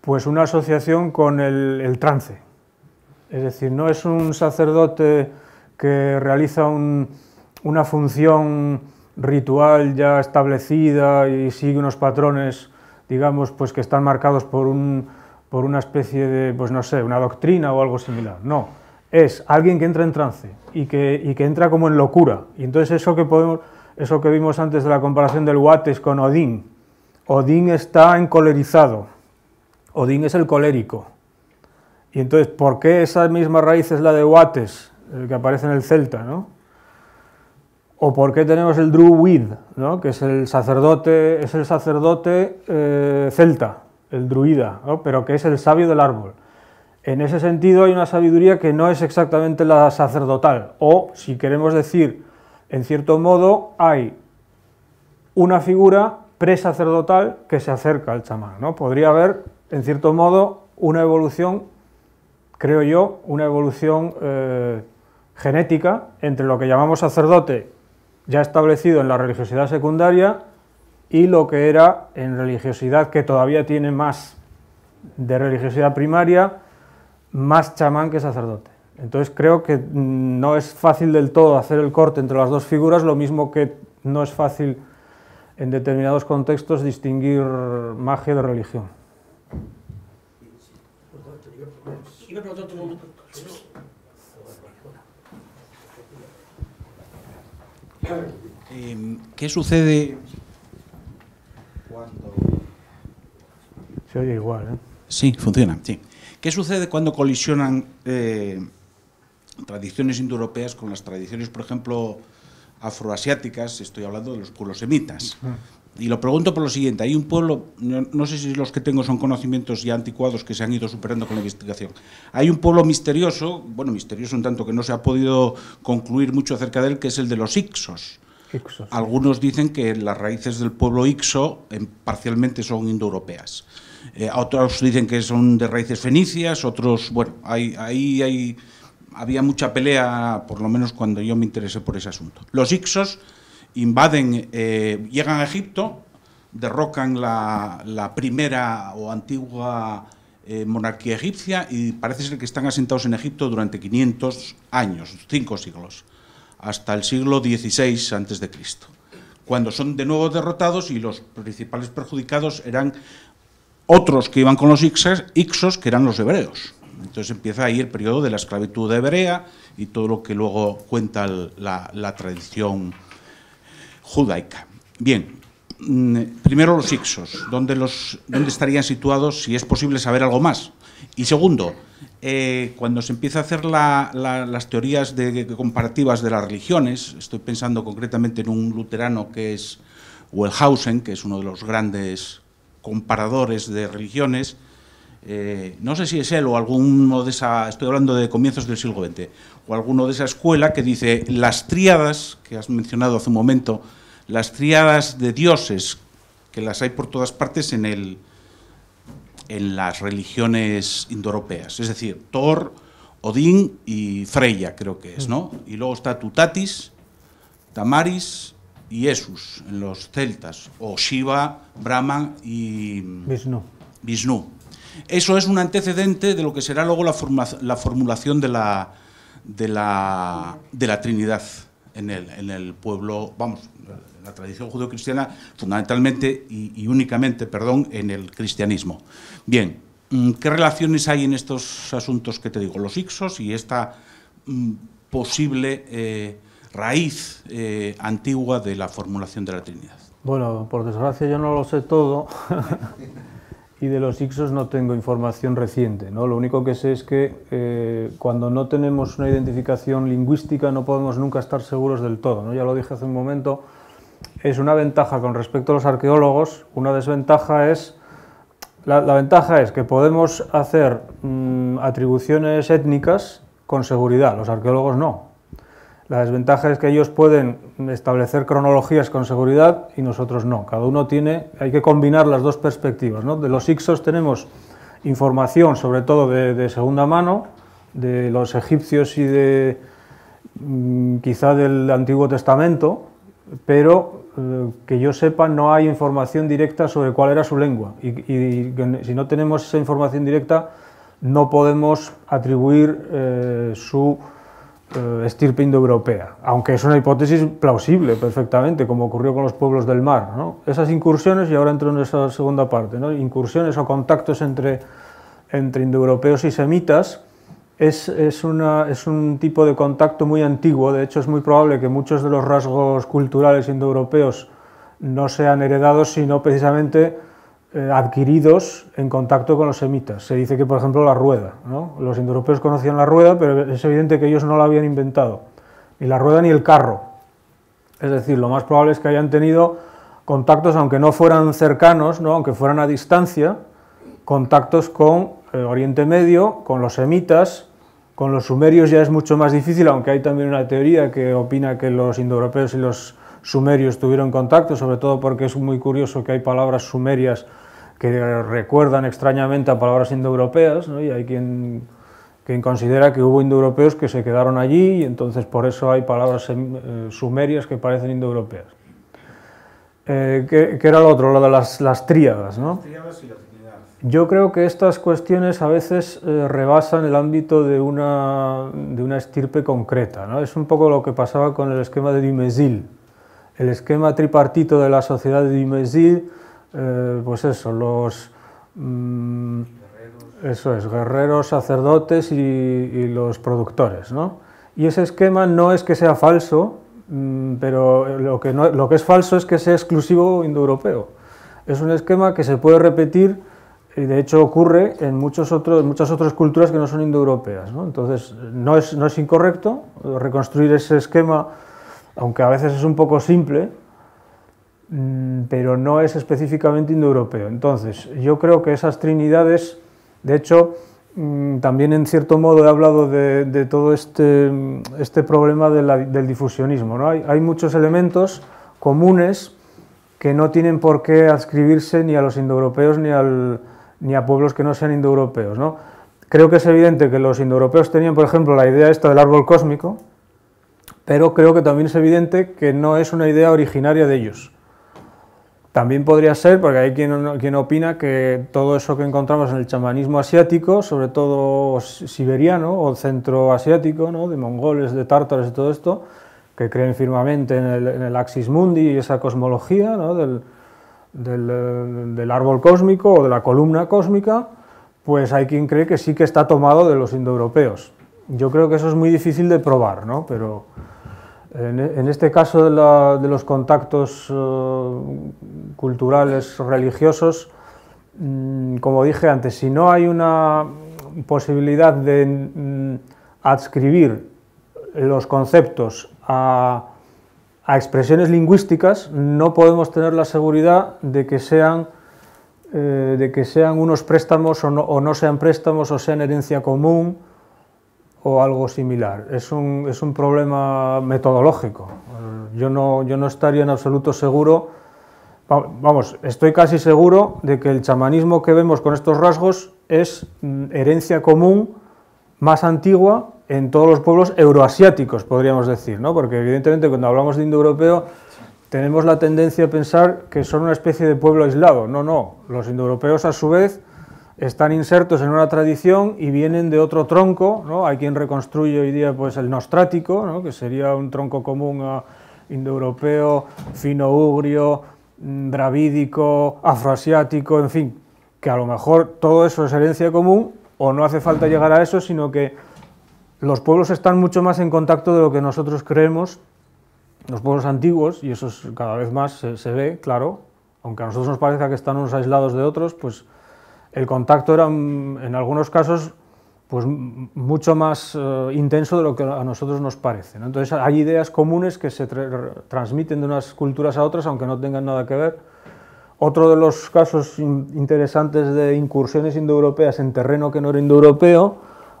pues una asociación con el, trance, es decir, no es un sacerdote que realiza un, una función ritual ya establecida y sigue unos patrones, digamos, pues que están marcados por, un, por una especie de, pues no sé, una doctrina o algo similar. No, es alguien que entra en trance y que, y que entra como en locura. Y entonces eso que, podemos, eso que vimos antes de la comparación del Wates con Odín, Odín está encolerizado, Odín es el colérico. Y entonces, ¿por qué esa misma raíz es la de Wates, el que aparece en el Celta, no? O por qué tenemos el druid, ¿no? que es el sacerdote, es el sacerdote eh, celta, el druida, ¿no? pero que es el sabio del árbol. En ese sentido hay una sabiduría que no es exactamente la sacerdotal, o si queremos decir, en cierto modo, hay una figura presacerdotal que se acerca al chamán. ¿no? Podría haber, en cierto modo, una evolución, creo yo, una evolución eh, genética entre lo que llamamos sacerdote ya establecido en la religiosidad secundaria y lo que era en religiosidad que todavía tiene más de religiosidad primaria, más chamán que sacerdote. Entonces creo que no es fácil del todo hacer el corte entre las dos figuras, lo mismo que no es fácil en determinados contextos distinguir magia de religión. Eh, ¿Qué sucede cuando... Se oye igual, ¿eh? Sí, funciona, sí. ¿Qué sucede cuando colisionan eh, tradiciones indoeuropeas con las tradiciones, por ejemplo, afroasiáticas, estoy hablando de los pueblos semitas. Y lo pregunto por lo siguiente, hay un pueblo, no, sé si los que tengo son conocimientos ya anticuados que se han ido superando con la investigación. Hay un pueblo misterioso, bueno, misterioso un tanto que no se ha podido concluir mucho acerca de él, que es el de los Ixos. Ixos. Algunos dicen que las raíces del pueblo Ixo en, parcialmente son indoeuropeas. Eh, otros dicen que son de raíces fenicias, otros, bueno, ahí hay, hay, había mucha pelea, por lo menos cuando yo me interesé por ese asunto. Los Ixos invaden, eh, llegan a Egipto, derrocan la, la primera o antigua eh, monarquía egipcia y parece ser que están asentados en Egipto durante 500 años, cinco siglos, hasta el siglo XVI antes de Cristo, cuando son de nuevo derrotados y los principales perjudicados eran otros que iban con los ixos, que eran los hebreos. Entonces empieza ahí el periodo de la esclavitud hebrea y todo lo que luego cuenta la, la tradición judaica. Bien, mm, primero los Ixos, ¿dónde, los, ¿dónde estarían situados? Si es posible saber algo más. Y segundo, eh, cuando se empieza a hacer la, la, las teorías de, comparativas de las religiones, estoy pensando concretamente en un luterano que es Wellhausen, que es uno de los grandes comparadores de religiones, eh, no sé si es él o alguno de esa, estoy hablando de comienzos del siglo XX, o alguno de esa escuela que dice las tríadas, que has mencionado hace un momento, las tríadas de dioses, que las hay por todas partes en, el, en las religiones indoeuropeas, es decir, Thor, Odín y Freya, creo que es, ¿no? Y luego está Tutatis, Tamaris y Esus en los celtas, o Shiva, Brahman y Vishnu. Vishnu. Eso es un antecedente de lo que será luego la, forma, la formulación de la, de, la, de la Trinidad en el, en el pueblo, vamos, la tradición judeocristiana, fundamentalmente y, y, únicamente, perdón, en el cristianismo. Bien, mm, ¿qué relaciones hay en estos asuntos que te digo? Los Ixos y esta mm, posible eh, raíz eh, antigua de la formulación de la Trinidad. Bueno, por desgracia yo no lo sé todo. y de los Ixos no tengo información reciente. ¿no? Lo único que sé es que eh, cuando no tenemos una identificación lingüística no podemos nunca estar seguros del todo. ¿no? Ya lo dije hace un momento, es una ventaja con respecto a los arqueólogos, una desventaja es... La, ventaja es que podemos hacer mmm, atribuciones étnicas con seguridad, los arqueólogos no. La desventaja es que ellos pueden establecer cronologías con seguridad y nosotros no. Cada uno tiene, hay que combinar las dos perspectivas. ¿no? De los Ixos tenemos información, sobre todo de, de segunda mano, de los egipcios y de mmm, quizá del Antiguo Testamento, pero que yo sepa no hay información directa sobre cuál era su lengua. Y, y, y si no tenemos esa información directa, no podemos atribuir eh, su eh, estirpe indoeuropea, aunque es una hipótesis plausible perfectamente, como ocurrió con los pueblos del mar. ¿no? Esas incursiones, y ahora entro en esa segunda parte, ¿no? incursiones o contactos entre, entre indoeuropeos y semitas, es, es, una, es, un tipo de contacto muy antiguo, de hecho es muy probable que muchos de los rasgos culturales indoeuropeos no sean heredados, sino precisamente eh, adquiridos en contacto con los semitas. Se dice que, por ejemplo, la rueda. ¿no? Los indoeuropeos conocían la rueda, pero es evidente que ellos no la habían inventado. Ni la rueda ni el carro. Es decir, lo más probable es que hayan tenido contactos, aunque no fueran cercanos, ¿no? aunque fueran a distancia, contactos con eh, Oriente Medio, con los semitas, con los sumerios ya es mucho más difícil, aunque hay también una teoría que opina que los indoeuropeos y los sumerios tuvieron contacto, sobre todo porque es muy curioso que hay palabras sumerias que recuerdan extrañamente a palabras indoeuropeas, ¿no? y hay quien, quien, considera que hubo indoeuropeos que se quedaron allí y entonces por eso hay palabras eh, sumerias que parecen indoeuropeas. Eh, ¿qué, ¿qué, era lo otro? Lo de las, las ¿no? Yo creo que estas cuestiones a veces eh, rebasan el ámbito de una, de una estirpe concreta. ¿no? Es un poco lo que pasaba con el esquema de Dumézil. El esquema tripartito de la sociedad de Dumézil eh, pues eso, los mmm, eso es, guerreros, sacerdotes y, los productores, ¿no? Y ese esquema no es que sea falso, mmm, pero lo que, no, lo que es falso es que sea exclusivo indoeuropeo. Es un esquema que se puede repetir y de hecho ocurre en muchos otros, muchas otras culturas que no son indoeuropeas. ¿no? Entonces, no es, no es incorrecto reconstruir ese esquema aunque a veces es un poco simple, mm, pero no es específicamente indoeuropeo. Entonces, yo creo que esas trinidades, de hecho, mm, también en cierto modo he hablado de, todo este, este problema del difusionismo. ¿no? Hay, hay, muchos elementos comunes que no tienen por qué adscribirse ni a los indoeuropeos ni, al, ni a pueblos que no sean indoeuropeos. ¿no? Creo que es evidente que los indoeuropeos tenían, por ejemplo, la idea esta del árbol cósmico, pero creo que también es evidente que no es una idea originaria de ellos. También podría ser, porque hay quien, opina que todo eso que encontramos en el chamanismo asiático, sobre todo siberiano o centroasiático, ¿no? de mongoles, de tártaros y todo esto, que creen firmemente en el, Axis Mundi y esa cosmología del, del, árbol cósmico o de la columna cósmica, pues hay quien cree que sí que está tomado de los indoeuropeos. Yo creo que eso es muy difícil de probar, ¿no? pero en, este caso de, los contactos eh, culturales, religiosos, mm, como dije antes, si no hay una posibilidad de mm, adscribir los conceptos a, expresiones lingüísticas, no podemos tener la seguridad de que sean, eh, de que sean unos préstamos o no, o no sean préstamos o sean herencia común o algo similar. Es un, es un problema metodológico. Yo no, yo no estaría en absoluto seguro, vamos, estoy casi seguro de que el chamanismo que vemos con estos rasgos es mm, herencia común más antigua en todos los pueblos euroasiáticos, podríamos decir, ¿no? porque evidentemente cuando hablamos de indoeuropeo tenemos la tendencia a pensar que son una especie de pueblo aislado. No, no, los indoeuropeos a su vez están insertos en una tradición y vienen de otro tronco, ¿no? hay quien reconstruye hoy día pues, el nostrático, ¿no? que sería un tronco común a indoeuropeo, fino-ugrio, mm, dravídico, afroasiático, en fin, que a lo mejor todo eso es herencia común o no hace falta llegar a eso, sino que los pueblos están mucho más en contacto de lo que nosotros creemos, los pueblos antiguos, y eso cada vez más se, se ve, claro, aunque a nosotros nos parezca que están unos aislados de otros, pues el contacto era mm, en algunos casos pues mucho más eh, intenso de lo que a nosotros nos parece. Entonces hay ideas comunes que se transmiten de unas culturas a otras, aunque no tengan nada que ver. Otro de los casos interesantes de incursiones indoeuropeas en terreno que no era indoeuropeo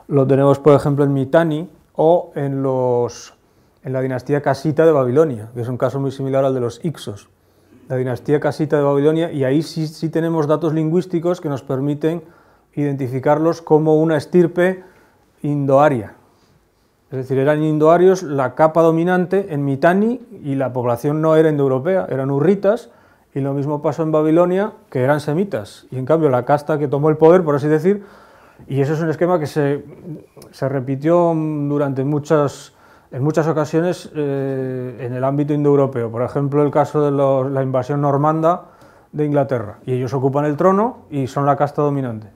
lo tenemos, por ejemplo, en Mitanni o en, los, en la dinastía casita de Babilonia, que es un caso muy similar al de los Ixos la dinastía casita de Babilonia, y ahí sí, sí tenemos datos lingüísticos que nos permiten identificarlos como una estirpe indoaria. Es decir, eran indoarios la capa dominante en Mitanni y la población no era indoeuropea, eran urritas, y lo mismo pasó en Babilonia, que eran semitas. Y en cambio la casta que tomó el poder, por así decir, y eso es un esquema que se, se repitió durante muchas en muchas ocasiones eh, en el ámbito indoeuropeo. Por ejemplo, el caso de la invasión normanda de Inglaterra. Y ellos ocupan el trono y son la casta dominante.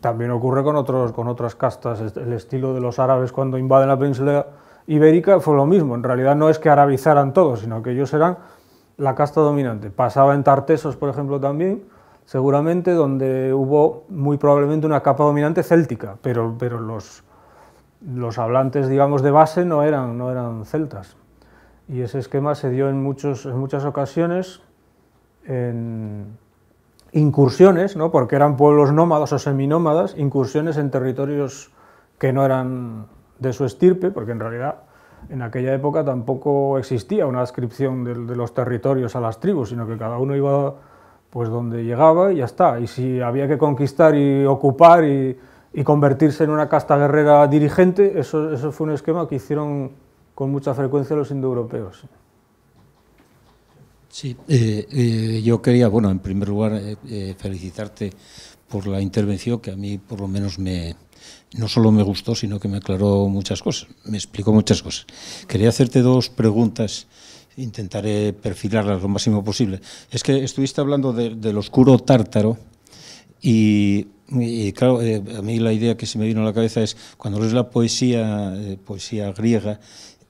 También ocurre con, otros, con otras castas. El estilo de los árabes cuando invaden la península ibérica fue lo mismo. En realidad no es que arabizaran todos, sino que ellos eran la casta dominante. Pasaba en Tartesos, por ejemplo, también, seguramente, donde hubo muy probablemente una capa dominante céltica, pero, pero los, los hablantes, digamos, de base no eran, no eran celtas. Y ese esquema se dio en, muchos, en muchas ocasiones en incursiones, ¿no? porque eran pueblos nómadas o seminómadas, incursiones en territorios que no eran de su estirpe, porque en realidad en aquella época tampoco existía una descripción de, de, los territorios a las tribus, sino que cada uno iba pues donde llegaba y ya está. Y si había que conquistar y ocupar y, convertirse en una casta guerrera dirigente, eso, eso fue un esquema que hicieron con mucha frecuencia los indoeuropeos. Sí, eh, eh, yo quería, bueno, en primer lugar, eh, felicitarte por la intervención que a mí por lo menos me, no solo me gustó, sino que me aclaró muchas cosas, me explicó muchas cosas. Quería hacerte dos preguntas, intentaré perfilarlas lo máximo posible. Es que estuviste hablando del oscuro tártaro y claro, eh, a mí la idea que se me vino a la cabeza es, cuando lees la poesía, eh, poesía griega,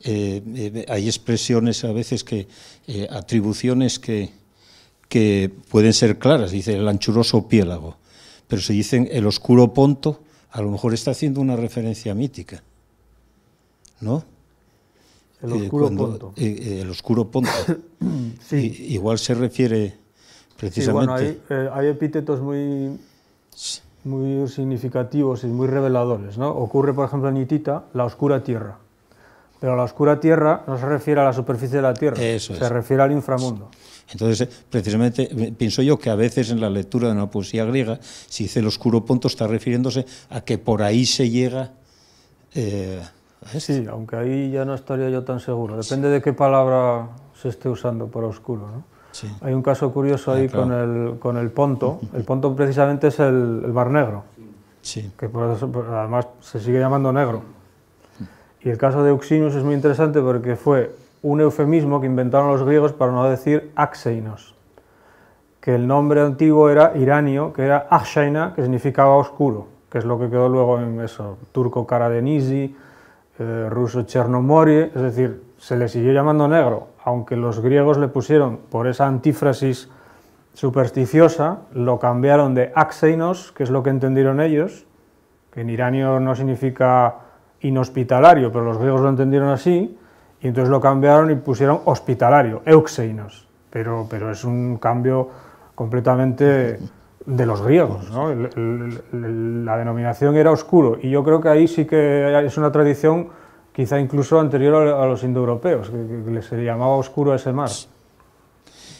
eh, hay expresiones a veces que, atribuciones que, que pueden ser claras, dice el anchuroso piélago, pero si dicen el oscuro ponto, a lo mejor está haciendo una referencia mítica, ¿no? El eh, oscuro cuando- ponto. eh, eh, el oscuro ponto. Sí. I- igual se refiere Sí, precisamente. bueno, hay, hay epítetos muy, muy significativos y muy reveladores. ¿no? Ocurre, por ejemplo, en Hitita, la oscura tierra. Pero la oscura tierra no se refiere a la superficie de la tierra, Eso se es. refiere al inframundo. Entonces, eh, precisamente, eh, pienso yo que a veces en la lectura de una poesía griega, si dice el oscuro ponto, está refiriéndose a que por ahí se llega. eh, a. Sí, aunque ahí ya no estaría yo tan seguro. Depende de qué palabra se esté usando para oscuro. ¿no? Sí. Hay un caso curioso ahí Ah, claro. con, el, con el ponto. El ponto precisamente es el, el mar negro. Sí. que por eso, además se sigue llamando negro. Y el caso de Euxinus es muy interesante porque fue un eufemismo que inventaron los griegos para no decir Axeinos, que el nombre antiguo era iranio, que era Akshaina, que significaba oscuro, que es lo que quedó luego en eso, turco Karadenisi, eh, ruso Chernomorie, es decir, se le siguió llamando negro, aunque los griegos le pusieron por esa antífrasis supersticiosa, lo cambiaron de Axeinos, que es lo que entendieron ellos, que en iranio no significa inhospitalario, pero los griegos lo entendieron así, y entonces lo cambiaron y pusieron hospitalario, euxeinos, pero, pero es un cambio completamente de los griegos, la denominación era oscuro, y yo creo que ahí sí que es una tradición quizá incluso anterior a los indoeuropeos, que, que se llamaba oscuro ese mar.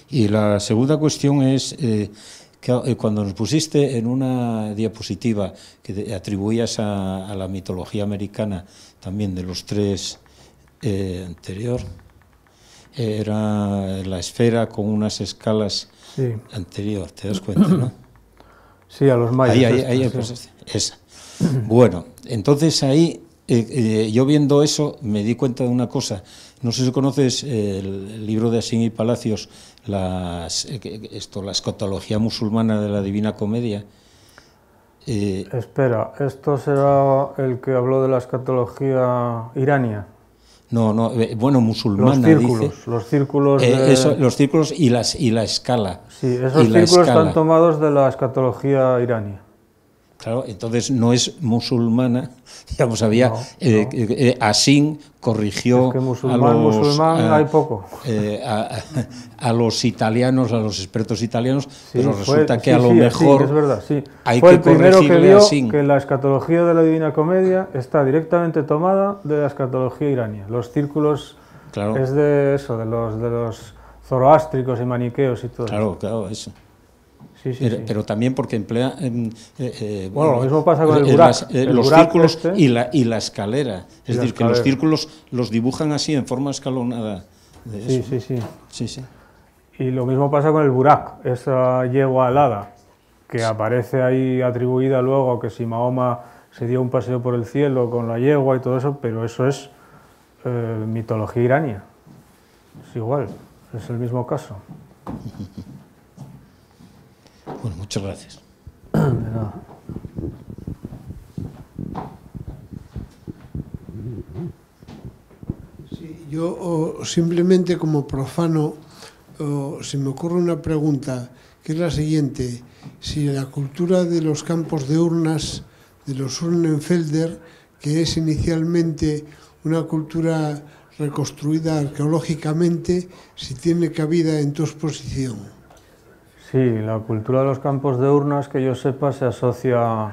Y la segunda cuestión es eh, eh, cuando nos pusiste en una diapositiva que atribuías a la mitología americana también de los tres eh, anterior, era la esfera con unas escalas Sí, anterior, ¿te das cuenta, no? sí a los mayas. Ahí, ahí, ahí, sí. esa. Bueno, entonces ahí, eh, eh, yo viendo eso, me di cuenta de una cosa. No sé si conoces el, libro de Asín y Palacios, las, esto, la escatología musulmana de la Divina Comedia. Eh, Espera, ¿esto será el que habló de la escatología irania? No, no, eh, bueno, Los musulmana, círculos, dice. los círculos Eh, de- eso, los círculos y, las, y la escala. Sí, esos círculos escala. están tomados de la escatología irania. Claro, entonces no es musulmana, digamos, había No, eh, no. eh, eh, Asín corrigió Es que a los, musulmán a- hay poco. eh, a, a los italianos, a los expertos italianos, Sí, pero fue- resulta que sí, a lo sí, mejor es verdad, sí. hay Fue que el primero que vio que la escatología de la Divina Comedia está directamente tomada de la escatología irania. Los círculos Claro. es de eso, de los, de los zoroástricos y maniqueos y todo. claro, claro, eso. Sí, sí, pero, sí. pero también porque emplea em, eh, eh, Bueno, lo mismo pasa con el burak. las- eh, El los círculos este- y la y la escalera, es Y la decir, que los escalera. círculos los dibujan así en forma escalonada. de sí, eso. sí, sí. sí, sí. Y lo mismo pasa con el Burak, esa yegua alada, que aparece ahí atribuida luego que si Mahoma se dio un paseo por el cielo con la yegua y todo eso, pero eso es eh, mitología irania. Es igual, es el mismo caso. Bueno, muchas gracias. Sí, yo simplemente como profano se me ocurre una pregunta que es la siguiente. Si la cultura de los campos de urnas, de los Urnenfelder, que es inicialmente una cultura reconstruida arqueológicamente, si tiene cabida en tu exposición. Sí, la cultura de los campos de urnas, que yo sepa, se asocia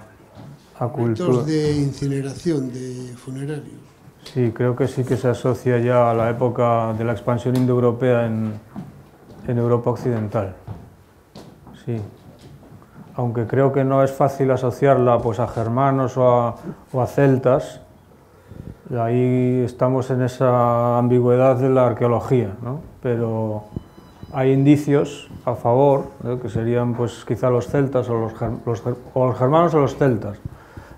a cultura. De incineración, de funerarios. Sí, creo que sí que se asocia ya a la época de la expansión indoeuropea en, en Europa occidental. Sí. Aunque creo que no es fácil asociarla pues, a germanos o a, o a celtas, ahí estamos en esa ambigüedad de la arqueología, ¿no? pero hay indicios a favor, ¿eh? que serían pues, quizá los celtas o los, germanos o los celtas.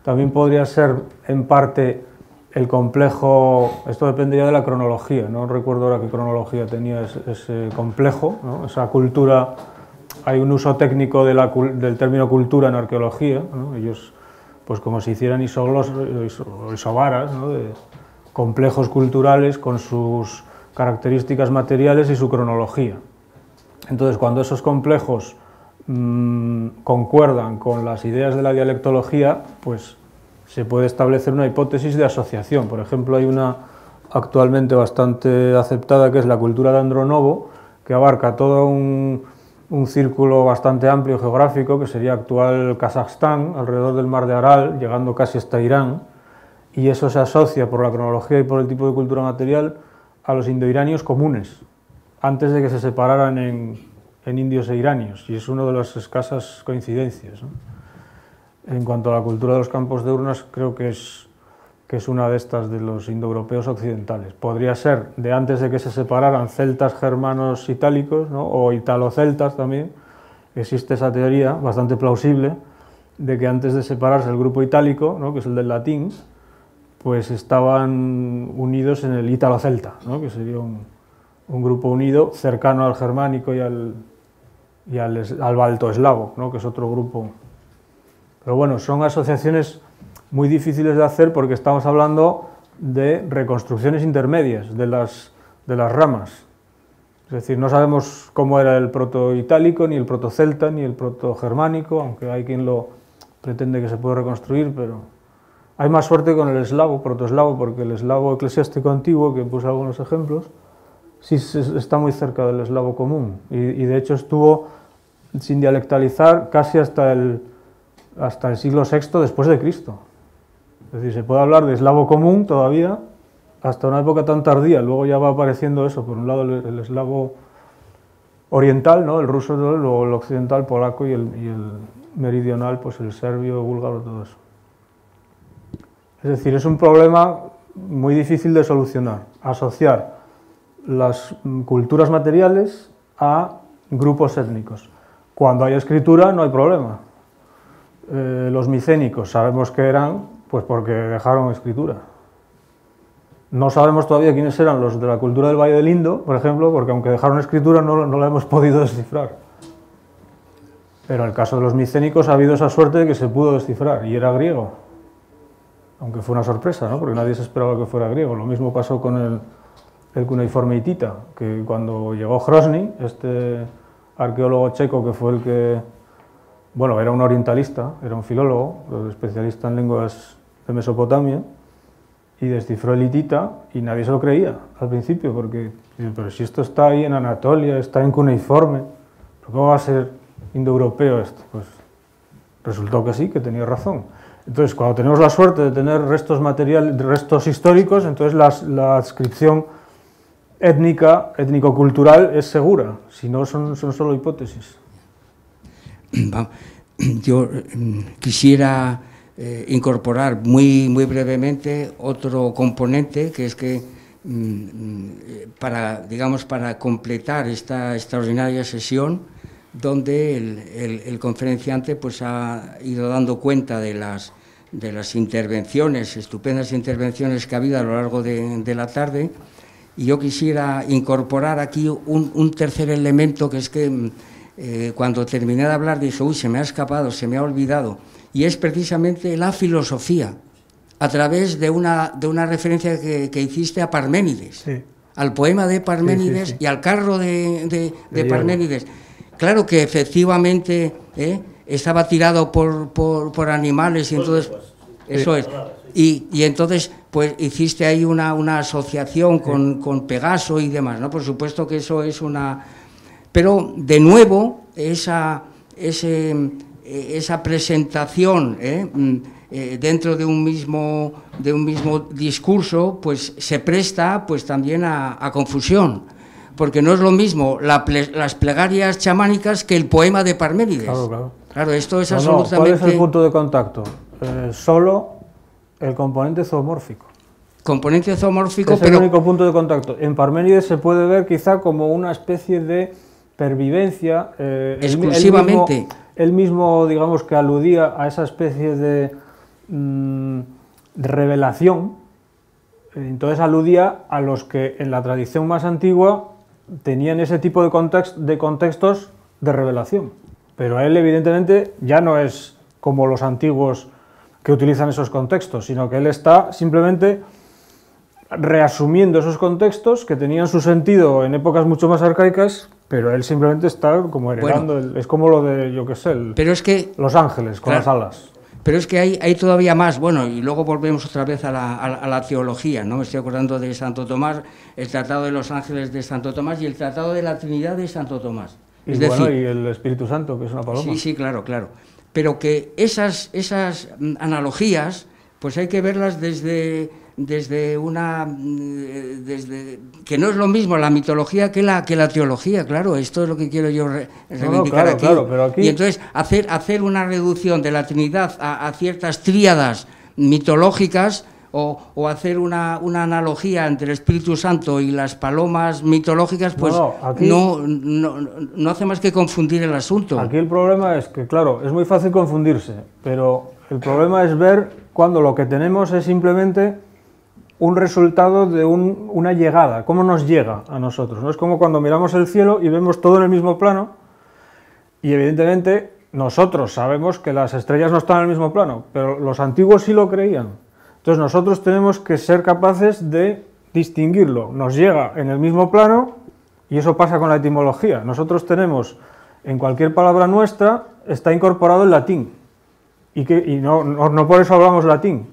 También podría ser en parte el complejo, esto dependería de la cronología, no recuerdo ahora qué cronología tenía ese, complejo, esa cultura, hay un uso técnico del término cultura en arqueología, ellos pues como si hicieran isoglos, iso- isobaras, ¿no? complejos culturales con sus características materiales y su cronología. Entonces, cuando esos complejos mm, concuerdan con las ideas de la dialectología, pues se puede establecer una hipótesis de asociación. Por ejemplo, hay una, actualmente bastante aceptada, que es la cultura de Andronovo, que abarca todo un, círculo bastante amplio geográfico, que sería actual Kazajstán, alrededor del mar de Aral, llegando casi hasta Irán, y eso se asocia por la cronología y por el tipo de cultura material a los indoiranios comunes, antes de que se separaran en, en indios e iranios, y es una de las escasas coincidencias. ¿no? En cuanto a la cultura de los campos de urnas, creo que es, que es una de estas de los indoeuropeos occidentales. Podría ser de antes de que se separaran celtas, germanos, itálicos, ¿no? o italo-celtas también. Existe esa teoría bastante plausible de que antes de separarse el grupo itálico, ¿no? que es el del latín, pues estaban unidos en el ítalo-celta, ¿no? que sería un, un, grupo unido cercano al germánico y al, y al, al balto-eslavo, ¿no? que es otro grupo. Pero bueno, son asociaciones muy difíciles de hacer porque estamos hablando de reconstrucciones intermedias de las, de las ramas. Es decir, no sabemos cómo era el proto-itálico, ni el proto-celta, ni el proto-germánico, aunque hay quien lo pretende que se puede reconstruir, pero hay más suerte con el eslavo, protoeslavo, porque el eslavo eclesiástico antiguo, que puse algunos ejemplos, sí está muy cerca del eslavo común y, y de hecho estuvo sin dialectalizar casi hasta el, hasta el siglo VI después de Cristo. Es decir, se puede hablar de eslavo común todavía hasta una época tan tardía, luego ya va apareciendo eso, por un lado el, eslavo oriental, ¿no? el ruso, luego el occidental, polaco y el, y el meridional, pues el serbio, búlgaro, todo eso. Es decir, es un problema muy difícil de solucionar, asociar las culturas materiales a grupos étnicos. Cuando hay escritura no hay problema. Eh, los micénicos sabemos que eran, pues porque dejaron escritura. No sabemos todavía quiénes eran los de la cultura del Valle del Indo, por ejemplo, porque aunque dejaron escritura no, no la hemos podido descifrar. Pero en el caso de los micénicos ha habido esa suerte de que se pudo descifrar y era griego aunque fue una sorpresa, ¿no? porque nadie se esperaba que fuera griego. Lo mismo pasó con el, el cuneiforme hitita, que cuando llegó Hrosny, este arqueólogo checo que fue el que, bueno, era un orientalista, era un filólogo, especialista en lenguas de Mesopotamia, y descifró el hitita y nadie se lo creía al principio, porque, pero si esto está ahí en Anatolia, está en cuneiforme, ¿cómo va a ser indoeuropeo esto? Pues resultó que sí, que tenía razón. Entonces, cuando tenemos la suerte de tener restos materiales, restos históricos, entonces la, adscripción étnica, étnico-cultural es segura, si no son, son solo hipótesis. Yo mm, quisiera eh, incorporar muy, muy brevemente otro componente, que es que mm, para, digamos, para completar esta extraordinaria sesión, donde el, conferenciante pues, ha ido dando cuenta de las, de las intervenciones, estupendas intervenciones que ha habido a lo largo de, de la tarde, y yo quisiera incorporar aquí un, un tercer elemento que es que eh, cuando terminé de hablar dije, uy, se me ha escapado, se me ha olvidado, y es precisamente la filosofía, a través de una, de una referencia que, que hiciste a Parménides, sí. al poema de Parménides sí, sí, y al carro de, de, de Parménides. Claro que efectivamente ¿eh? estaba tirado por, por, por, animales y entonces... Eso es. Y, y, entonces, pues hiciste ahí una, una asociación con, con, Pegaso y demás, ¿no? Por supuesto que eso es una... Pero, de nuevo, esa, ese, esa presentación ¿eh? Eh, dentro de un, mismo, de un mismo discurso, pues se presta pues también a, a confusión porque no es lo mismo la ple, las plegarias chamánicas que el poema de Parménides. Claro, claro. Claro, esto es no, absolutamente... No. ¿Cuál es el punto de contacto? Eh, solo el componente zoomórfico. Componente zoomórfico, es pero... el único punto de contacto. En Parménides se puede ver quizá como una especie de pervivencia... Eh, Exclusivamente. Él mismo, él mismo, digamos, que aludía a esa especie de, mmm, de revelación, entonces aludía a los que en la tradición más antigua tenían ese tipo de, context, de contextos de revelación. Pero él evidentemente ya no es como los antiguos que utilizan esos contextos, sino que él está simplemente reasumiendo esos contextos que tenían su sentido en épocas mucho más arcaicas, pero él simplemente está como heredando, bueno, el, es como lo de, yo qué sé, el, pero es que, los ángeles con claro, las alas. Pero es que hay, hay todavía más, bueno, y luego volvemos otra vez a la, a la- a la teología, ¿no? Me estoy acordando de Santo Tomás, el Tratado de los Ángeles de Santo Tomás y el Tratado de la Trinidad de Santo Tomás. Y Es bueno, decir, y el Espíritu Santo, que es una paloma. Sí, sí, claro, claro. Pero que esas, esas analogías, pues hay que verlas desde, desde una. mm, Desde, que no es lo mismo la mitología que la, que la teología, claro. Esto es lo que quiero yo re- reivindicar claro, aquí. claro, pero aquí- Y entonces, hacer, hacer una reducción de la Trinidad a, a ciertas tríadas mitológicas. O, o hacer una, una analogía entre el Espíritu Santo y las palomas mitológicas, pues No, no, aquí- no, no, no hace más que confundir el asunto. Aquí el problema es que, claro, es muy fácil confundirse, pero el problema es ver cuando lo que tenemos es simplemente un resultado de un- una llegada, cómo nos llega a nosotros. ¿no? Es como cuando miramos el cielo y vemos todo en el mismo plano y evidentemente nosotros sabemos que las estrellas no están en el mismo plano, pero los antiguos sí lo creían. Entonces nosotros tenemos que ser capaces de distinguirlo. Nos llega en el mismo plano y eso pasa con la etimología. Nosotros tenemos en cualquier palabra nuestra está incorporado el latín y, que, y no, no, no por eso hablamos latín.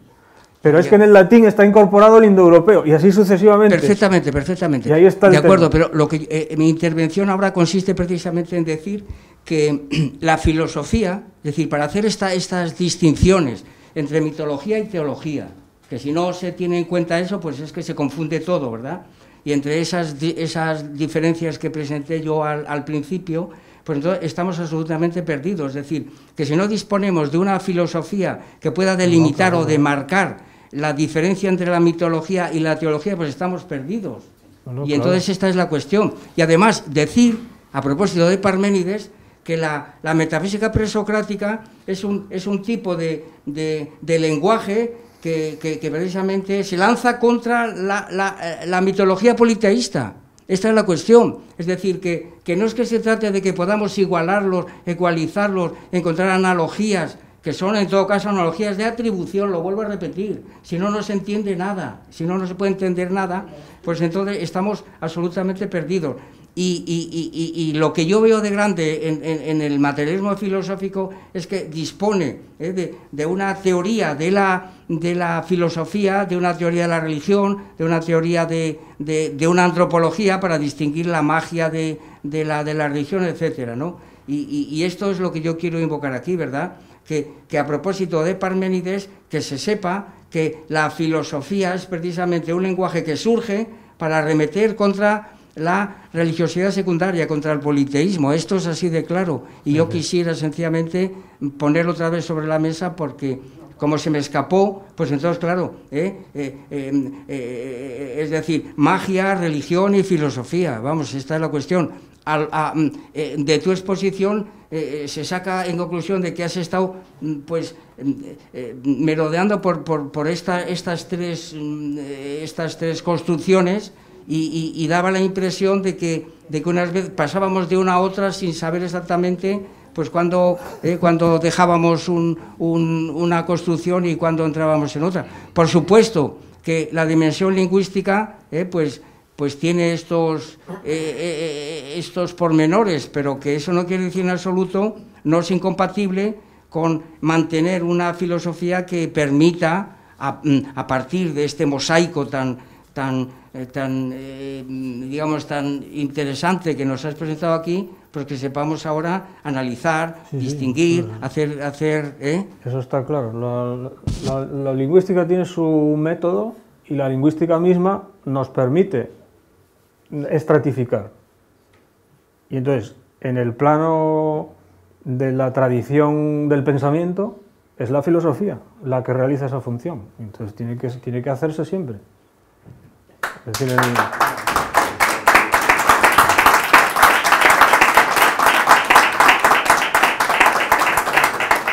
Pero es que en el latín está incorporado el indoeuropeo y así sucesivamente. Perfectamente, perfectamente. Y ahí está el de acuerdo, tema. pero lo que eh, mi intervención ahora consiste precisamente en decir que la filosofía, es decir, para hacer esta- estas distinciones entre mitología y teología, que si no se tiene en cuenta eso, pues es que se confunde todo, ¿verdad? Y entre esas, esas diferencias que presenté yo al, al principio, pues entonces estamos absolutamente perdidos. Es decir, que si no disponemos de una filosofía que pueda delimitar o demarcar la diferencia entre la mitología y la teología, pues estamos perdidos. No, no, y claro. entonces esta es la cuestión. Y además decir, a propósito de Parménides, que la, metafísica presocrática es un, es un tipo de, lenguaje que, precisamente se lanza contra la, la- eh, la mitología politeísta. Esta es la cuestión. Es decir, que, que no es que se trate de que podamos igualarlos, ecualizarlos, encontrar analogías, que son en todo caso analogías de atribución, lo vuelvo a repetir. Si no, no se entiende nada. Si no, no se puede entender nada, pues entonces estamos absolutamente perdidos. Y, y- y- y- lo que yo veo de grande en, en- en el materialismo filosófico es que dispone eh, de, de una teoría de la, de la filosofía, de una teoría de la religión, de una teoría de, de- de una antropología para distinguir la magia de, la, de la religión, etcétera, ¿no? Y esto es lo que yo quiero invocar aquí, ¿verdad? Que, que a propósito de Parménides, que se sepa que la filosofía es precisamente un lenguaje que surge para arremeter contra la religiosidad secundaria, contra el politeísmo. Esto es así de claro. Y yo quisiera sencillamente ponerlo otra vez sobre la mesa porque como se me escapó, pues entonces, claro, ¿eh? Eh, eh, eh, es decir, magia, religión y filosofía. Vamos, esta es la cuestión. Al- a- mm, de tu exposición se saca en conclusión de que has estado mm, pues mm, merodeando por, por, por esta- estas, tres, estas tres construcciones y, daba la impresión de que, de que unas veces pasábamos de una a otra sin saber exactamente pues cuando, eh, cuando dejábamos un- un- una construcción y cuando entrábamos en otra. Por supuesto que la dimensión lingüística eh, pues, pues tiene estos, eh, estos pormenores, pero que eso no quiere decir en absoluto, no es incompatible con mantener una filosofía que permita, a, mm, a partir de este mosaico tan, tan, eh, tan eh, digamos, tan interesante que nos has presentado aquí, pues que sepamos ahora analizar, Sí, sí, distinguir, claro. hacer, hacer ¿eh? Eso está claro. La, la- la lingüística tiene su método y la lingüística misma nos permite estratificar. Y entonces, en el plano de la tradición del pensamiento, es la filosofía la que realiza esa función. Entonces, tiene que, tiene que hacerse siempre. Es decir, el-